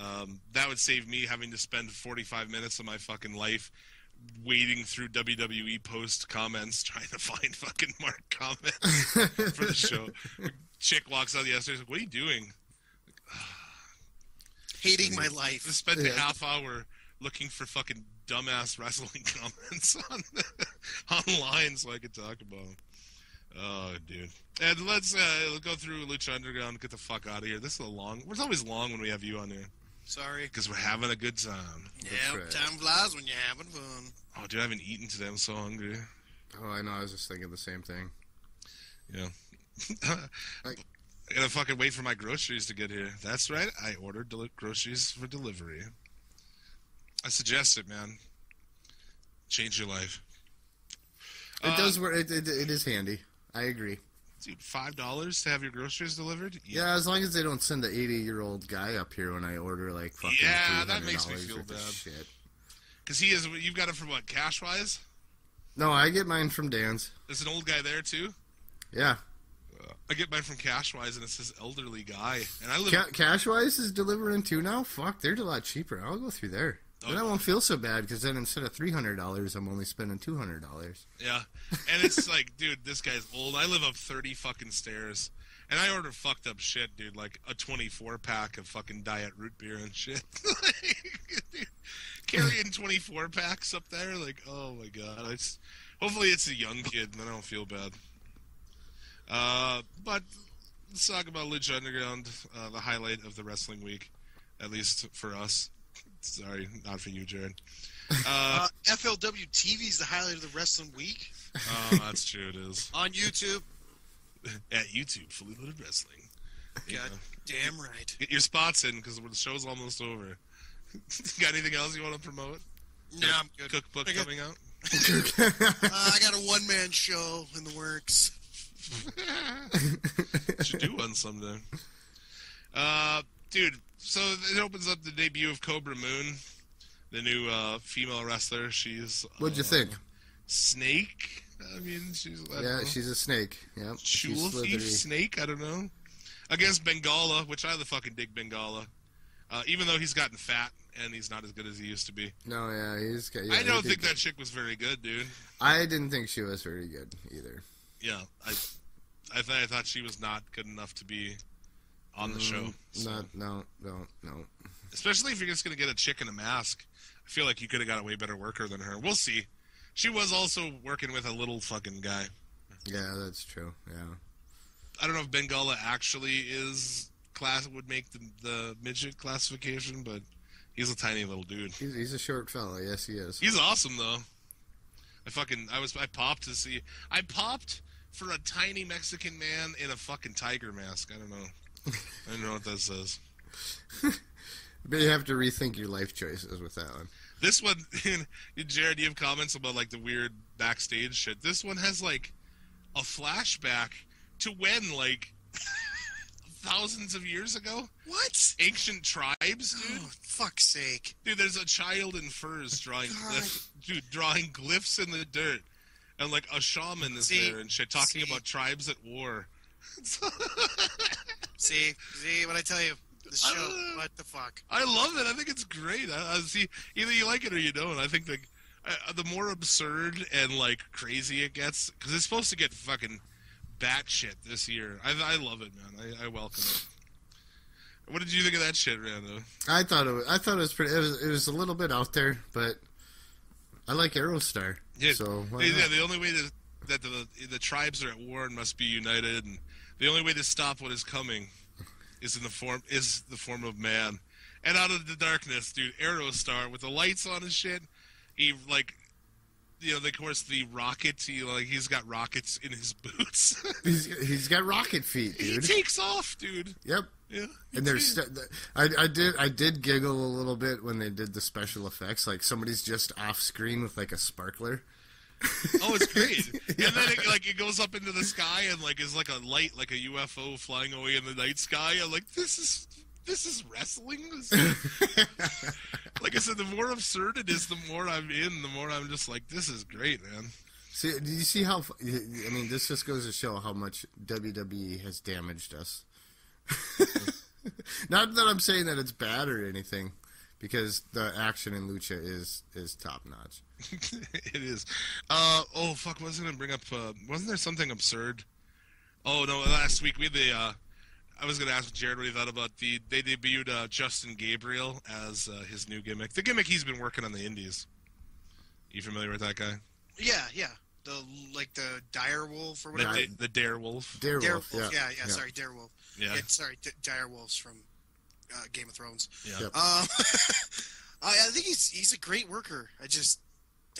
Um, that would save me having to spend 45 minutes of my fucking life wading through WWE post comments trying to find fucking Mark comments for the show. Chick walks out yesterday. Like, what are you doing? Hating my I life. spent a half hour looking for fucking dumbass wrestling comments on online so I could talk about them. Oh, dude. And let's uh, go through Lucha Underground get the fuck out of here. This is a long. It's always long when we have you on here Sorry. because we're having a good time. Yeah, right. time flies when you're having fun. Oh, dude, I haven't eaten today. I'm so hungry. Oh, I know. I was just thinking the same thing. Yeah. I- I gotta fucking wait for my groceries to get here. That's right. I ordered deli- groceries for delivery. I suggest it, man. Change your life. It Uh, does work. It, it, it is handy. I agree. Dude, five dollars to have your groceries delivered? Yeah, as long as they don't send an 80 year old guy up here when I order like fucking Yeah, that makes me $300 feel bad. Shit. Because he is. You've got it from what? Cash wise? No, I get mine from Dan's. There's an old guy there too. Yeah, I get mine from Cashwise, and it's this elderly guy. And I live. Ca- Cashwise is delivering too now. Fuck, they're a lot cheaper. I'll go through there. Then I won't feel so bad because then instead of three hundred dollars, I'm only spending two hundred dollars. Yeah, and it's like, dude, this guy's old. I live up thirty fucking stairs, and I order fucked up shit, dude. Like a twenty-four pack of fucking diet root beer and shit. Dude, Carrying twenty-four packs up there, like, oh my god. It's hopefully it's a young kid, and then I don't feel bad. Uh, but let's talk about Lucha Underground, uh, the highlight of the wrestling week, at least for us. Sorry, not for you, Jared. Uh, Uh, FLW TV is the highlight of the wrestling week oh, that's true. It is. on YouTube. at YouTube, Fully Loaded Wrestling. Yeah. God damn right. Get your spots in because the show's almost over. got anything else you want to promote? No, I'm good. Cookbook got- coming out? Uh, I got a one man show in the works. Should do one someday. Uh, dude, so it opens up the debut of Cobra Moon, the new uh, female wrestler. She's What'd you uh, think? Snake. I mean, she's I Yeah, she's a snake. Yep, she's thief slithery. snake. I don't know. Against Bengala, which I the fucking dig Bengala. Uh, even though he's gotten fat and he's not as good as he used to be. No, yeah, he's. Yeah, I don't think that chick was very good, dude. I didn't think she was very good either. Yeah, I, I, th- I thought she was not good enough to be on the show. Mm, so- Not, no, no, no. Especially if you're just gonna get a chick in a mask. I feel like you could have got a way better worker than her. We'll see. She was also working with a little fucking guy. Yeah, that's true. Yeah. I don't know if Bengala actually is class would make the the midget classification, but he's a tiny little dude. He's, he's a short fella. Yes, he is. He's awesome though. I fucking I was I popped to see I popped for a tiny Mexican man in a fucking tiger mask. I don't know. I don't know what that says. But you have to rethink your life choices with that one. This one, Jared, you have comments about like the weird backstage shit. This one has like a flashback to when like thousands of years ago, What? ancient tribes, dude. Oh, fuck's sake. Dude, there's a child in furs drawing, God. glyph, dude, drawing glyphs in the dirt, and like a shaman is See, there and shit, talking see. about tribes at war. See, see what I tell you. The show. Uh, what the fuck? I love it. I think it's great. I, I see. Either you like it or you don't. I think the uh, the more absurd and like crazy it gets, because it's supposed to get fucking batshit this year. I, I love it, man. I, I welcome it. What did you think of that shit, Rando? I thought it was, I thought it was pretty. It was, it was a little bit out there, but I like Aerostar. Yeah, So yeah. not? The only way to, that the the tribes are at war and must be united, and the only way to stop what is coming is in the form is the form of man. And out of the darkness, dude, Aerostar with the lights on and shit. He like, you know, of course the rockets. He like he's got rockets in his boots. He's he's got rocket feet, dude. he takes off, dude. Yep. Yeah. And there's, st- I, I did, I did giggle a little bit when they did the special effects. Like somebody's just off screen with like a sparkler. Oh, it's great. And then it, like it goes up into the sky and like is like a light, like a UFO flying away in the night sky. I'm like, this is this is wrestling. This is- like I said, the more absurd it is, the more I'm in. The more I'm just like, this is great, man. See, do you see how? I mean, this just goes to show how much WWE has damaged us. Not that I'm saying that it's bad or anything, because the action in lucha is is top notch. it is. Uh oh, fuck. Was I gonna bring up? Uh, wasn't there something absurd? Oh no, last week we had the. Uh, I was gonna ask Jared what he thought about the. They debuted uh, Justin Gabriel as uh, his new gimmick. The gimmick he's been working on the Indies. You familiar with that guy? Yeah, yeah. The like the dire wolf or The, whatever. da- the Darewolf. Darewolf, Direwolf. yeah, Yeah, yeah, Sorry, Direwolf. Yeah. Yeah, sorry, D- dire wolves from uh, Game of Thrones. Yeah. Yep. Um, I, I think he's he's a great worker. I just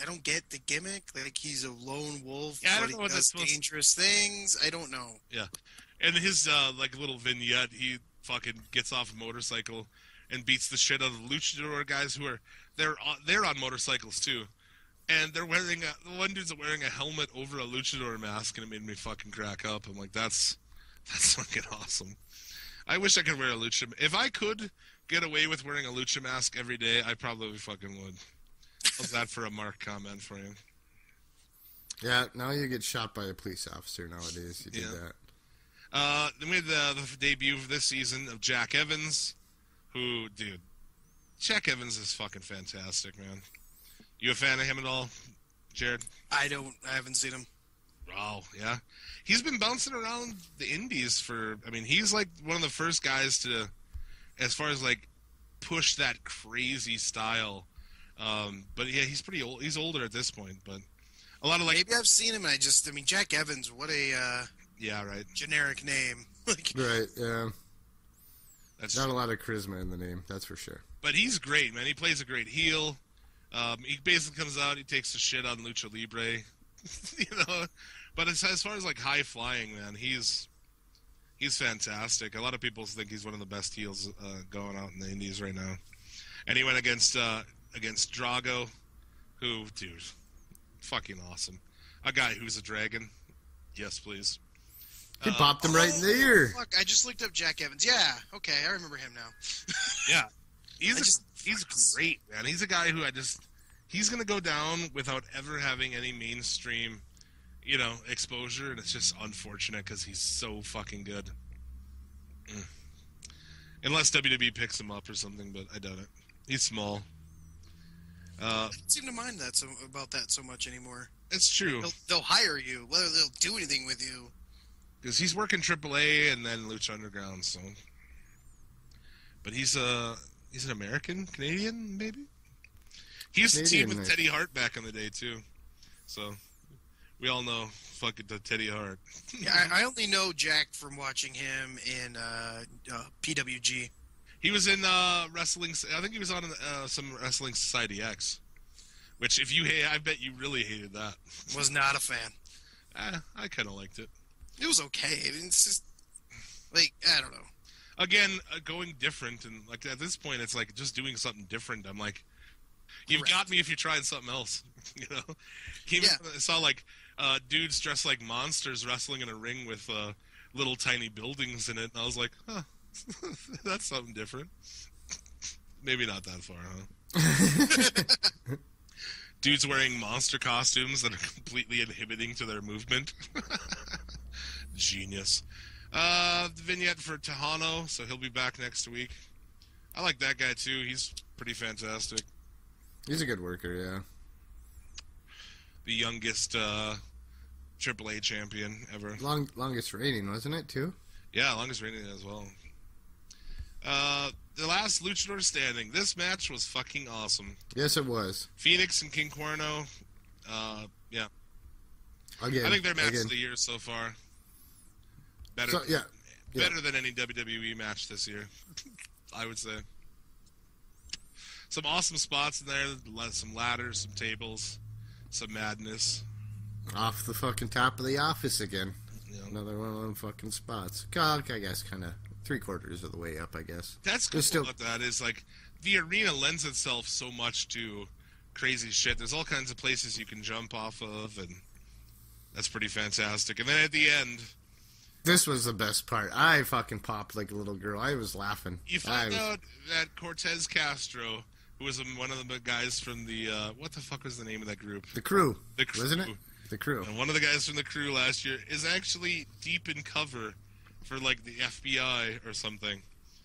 I don't get the gimmick. Like he's a lone wolf, Yeah, I don't know he what that's does supposed to- dangerous things. I don't know. Yeah, and his uh, like a little vignette, he fucking gets off a motorcycle and beats the shit out of the luchador guys who are they're on, they're on motorcycles too, and they're wearing a one dude's wearing a helmet over a luchador mask, and it made me fucking crack up. I'm like, that's that's fucking awesome. I wish I could wear a lucha. If I could get away with wearing a lucha mask every day, I probably fucking would. How's that for a mark comment for you? Yeah, now you get shot by a police officer nowadays. You did Yeah. that. Uh, then we had the, the debut of this season of Jack Evans, who, dude, Jack Evans is fucking fantastic, man. You a fan of him at all, Jared? I don't. I haven't seen him. Wow, yeah. He's been bouncing around the Indies for. I mean, he's like one of the first guys to, as far as like, push that crazy style. Um, but yeah, he's pretty old. He's older at this point, but a lot of like, Maybe I've seen him. and I just. I mean, Jack Evans. What a uh, yeah, right. generic name. like, Right. Yeah. That's Not a lot of charisma in the name. That's for sure. but he's great, man. He plays a great heel. Um, he basically comes out, he takes the shit on Lucha Libre, you know. But as, as far as like high flying, man, he's he's fantastic. A lot of people think he's one of the best heels uh, going out in the Indies right now. And he went against uh, against Drago, who, dude, fucking awesome. A guy who's a dragon. Yes, please. He Uh, popped him right in the ear. Fuck! I just looked up Jack Evans. Yeah. Okay, I remember him now. Yeah, he's I a, just- he's great, man. He's a guy who I just he's gonna go down without ever having any mainstream, you know, exposure, and it's just unfortunate because he's so fucking good. Mm. Unless WWE picks him up or something, but I doubt it. He's small. Uh, I don't seem to mind that so about that so much anymore. it's true They'll, they'll hire you, whether they'll do anything with you. because he's working AAA and then Lucha Underground, so. But he's a he's an American Canadian, maybe. He used to team with Teddy Hart back in the day too, so We all know fucking the Teddy Hart. Yeah, I, I only know Jack from watching him in uh, uh, PWG. He was in uh, wrestling. I think he was on uh, some Wrestling Society X. Which, if you hate, I bet you really hated that. Was not a fan. Eh, I kind of liked it. It was okay. It's just like I don't know. Again, uh, going different and like at this point, it's like just doing something different. I'm like, you've Correct. got me if you're trying something else. you know, Yeah. Saw like uh, dudes dressed like monsters wrestling in a ring with uh, little tiny buildings in it, and I was like, huh, that's something different. Maybe not that far, huh? Dudes wearing monster costumes that are completely inhibiting to their movement. Genius. Uh, the vignette for Texano, so he'll be back next week. I like that guy too. He's pretty fantastic. He's a good worker, yeah. The youngest uh, AAA champion ever. Long longest reigning, wasn't it too? Yeah, longest reigning as well. Uh, the last luchador standing. This match was fucking awesome. Yes, it was. Fénix and King Cuerno. Uh, yeah, Again, I think their match again. of the year so far. Better, So, yeah, yeah. better than any WWE match this year, I would say. Some awesome spots in there. Some ladders, some tables, some madness. Off the fucking top of the office again. Know. Another one of them fucking spots. God, I guess kind of three quarters of the way up. I guess. That's cool still- about that is like the arena lends itself so much to crazy shit. There's all kinds of places you can jump off of, and that's pretty fantastic. And then at the end, This was the best part. I fucking popped like a little girl. I was laughing. you find was- out that Cortez Castro, who was one of the guys from the uh, what the fuck was the name of that group? the crew, The crew. wasn't it? The crew. And one of the guys from the crew last year is actually deep in cover for like the FBI or something.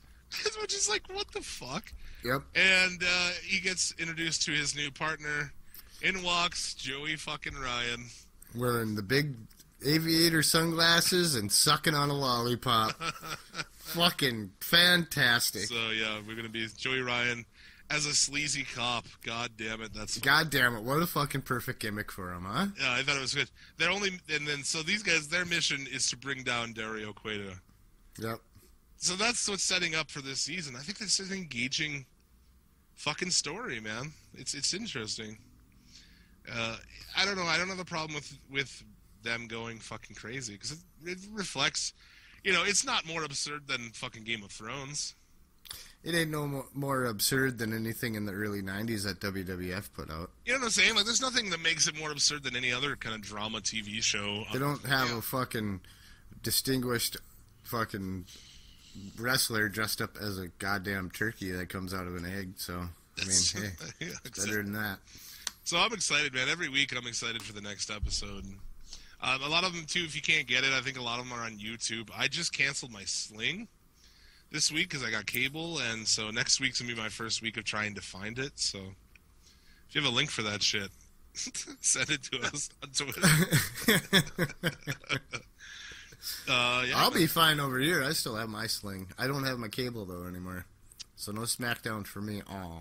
Which is like, what the fuck? Yep. And uh, he gets introduced to his new partner. In walks Joey fucking Ryan. Wearing the big aviator sunglasses and sucking on a lollipop. fucking fantastic. So yeah, we're gonna be Joey Ryan as a sleazy cop. God damn it, that's God damn it! What a fucking perfect gimmick for him, huh? yeah. I thought it was good. They're only and then so these guys, their mission is to bring down Dario Cueto. Yep. So that's what's setting up for this season. I think that's an engaging fucking story, man. It's it's interesting. Uh, I don't know. I don't have a problem with with them going fucking crazy because it, it reflects, you know, it's not more absurd than fucking Game of Thrones. It ain't no mo- more absurd than anything in the early '90s that WWF put out. You know what I'm saying? Like, there's nothing that makes it more absurd than any other kind of drama TV show. They don't have a fucking distinguished fucking wrestler dressed up as a goddamn turkey that comes out of an egg. So I mean, hey, Yeah, better than that. So I'm excited, man. Every week I'm excited for the next episode. Um, a lot of them too. If you can't get it, I think a lot of them are on YouTube. I just canceled my Sling this week because I got cable, and so next week's gonna be my first week of trying to find it. So if you have a link for that shit, send it to us on Twitter. uh, yeah, I'll be fine over here. I still have my sling. I don't have my cable though anymore. So no SmackDown for me. Aw.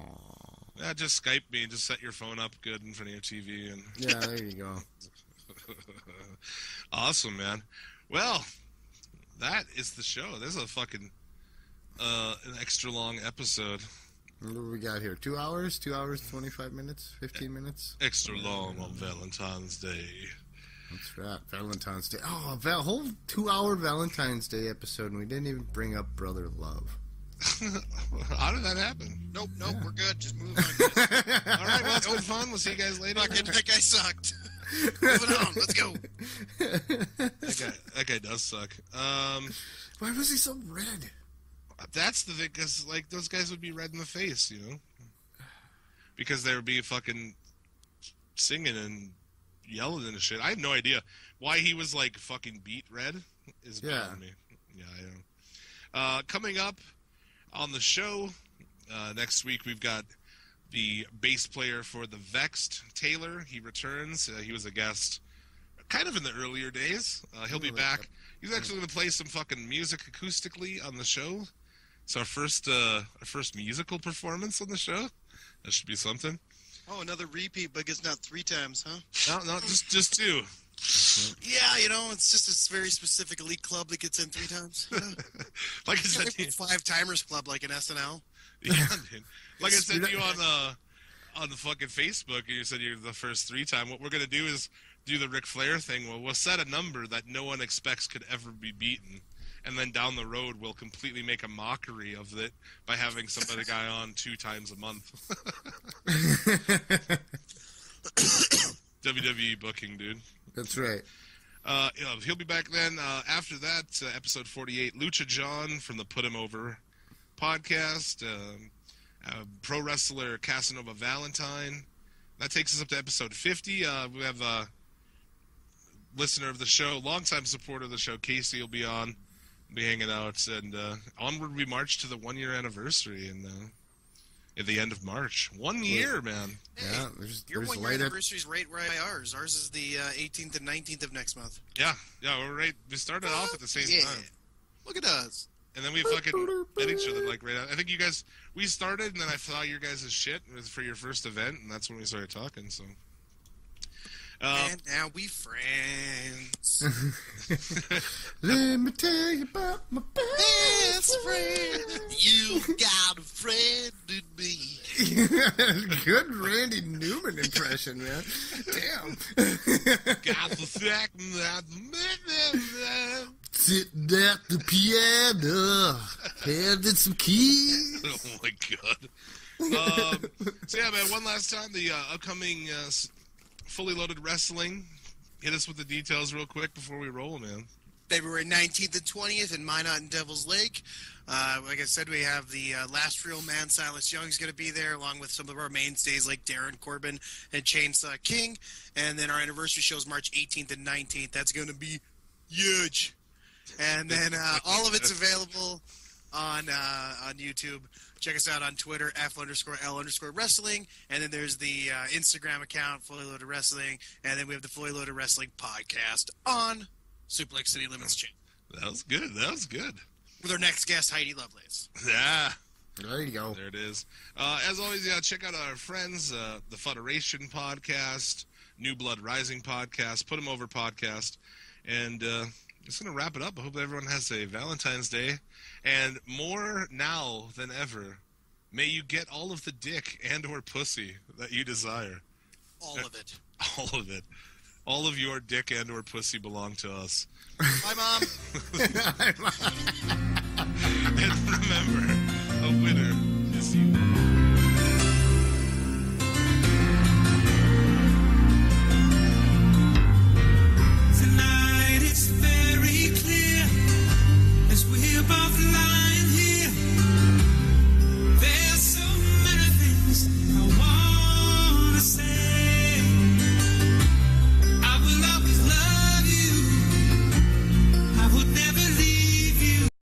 yeah, just Skype me. Just set your phone up good in front of your TV, and Yeah, there you go. awesome, man. Well, that is the show. There's a fucking uh, an extra long episode. What do we got here? Two hours? Two hours, 25 minutes? 15 minutes? Extra long on Valentine's Day. That's right. Valentine's Day. Oh, a val- whole two hour Valentine's Day episode, and we didn't even bring up Brother Love. How did that happen? Nope, nope, we're good. Just move on. guys. All right, well, it's been fun. We'll see you guys later. Fucking that guy sucked. Moving on. Let's go. That guy, that guy does suck. Um, Why was he so red? That's the thing, because like those guys would be red in the face, you know, because they would be fucking singing and yelling and shit. I have no idea why he was like fucking beet red. Is Yeah. me. Yeah, I know. Uh, coming up on the show uh, next week, we've got the bass player for the Vexed, Taylor. He returns. Uh, he was a guest kind of in the earlier days. Uh, he'll be back. He's actually going to play some fucking music acoustically on the show. It's our first uh, our first musical performance on the show. That should be something. Oh, another repeat, but it's not three times, huh? No, no, just just two. Yeah, you know, it's just a very specific elite club that gets in three times. You know? like I said, to you- Five timers club like an SNL. yeah, dude. like I said to you on uh, on the fucking Facebook, and you said you're the first three time. What we're gonna do is do the Ric Flair thing. Well, we'll set a number that no one expects could ever be beaten, and then down the road we'll completely make a mockery of it by having somebody guy on two times a month. WWE booking, dude. That's right. Uh, you know, he'll be back then. Uh, after that, uh, episode 48, Lucha John from the Put Him Over podcast, um, uh, pro wrestler Casanova Valentine. That takes us up to episode 50. Uh, we have a listener of the show, longtime supporter of the show, Casey, will be on, be hanging out, and uh, onward we march to the one year anniversary and. uh, at the end of March. One year, man. Yeah, there's, Your there's one year anniversary is right right by ours. Ours is the uh, 18th and 19th of next month. Yeah, yeah, we're right. We started off at the same Yeah. time. Look at us. And then we fucking met each other like right. I think you guys we started, and then I saw your guys' shit for your first event, and that's when we started talking. So, uh, and now we friends. Let me tell you about my Best friend. You got a friend in me. Good Randy Newman impression, man. Damn. got the second that Sitting at the piano, handing some keys. Oh my god. Um, so yeah, man. One last time, the uh, upcoming uh, s- fully loaded wrestling. Hit us with the details real quick before we roll, man. February 19th and 20th in Minot and Devil's Lake. Uh, like I said, we have the uh, last real man, Silas Young's going to be there, along with some of our mainstays like Darren Corbin and Chainsaw King. And then our anniversary show is March 18th and 19th. That's going to be huge. And then uh, all of it's available on uh, on YouTube. Check us out on Twitter, F underscore L underscore wrestling. And then there's the uh, Instagram account, Fully Loaded Wrestling. And then we have the Fully Loaded Wrestling podcast on Suplex City Limits channel That was good. That was good. with our next guest, Heidi Lovelace. Yeah. There you go. There it is. Uh, as always, yeah, check out our friends, uh, the Federation podcast, New Blood Rising podcast, Put 'em Over podcast, and uh, just gonna wrap it up. I hope everyone has a Valentine's Day, and more now than ever, may you get all of the dick and or pussy that you desire. All of it. All of it. All of your dick and or pussy belong to us. Bye, Mom. Bye, mom. And remember, a winner is you. above the line.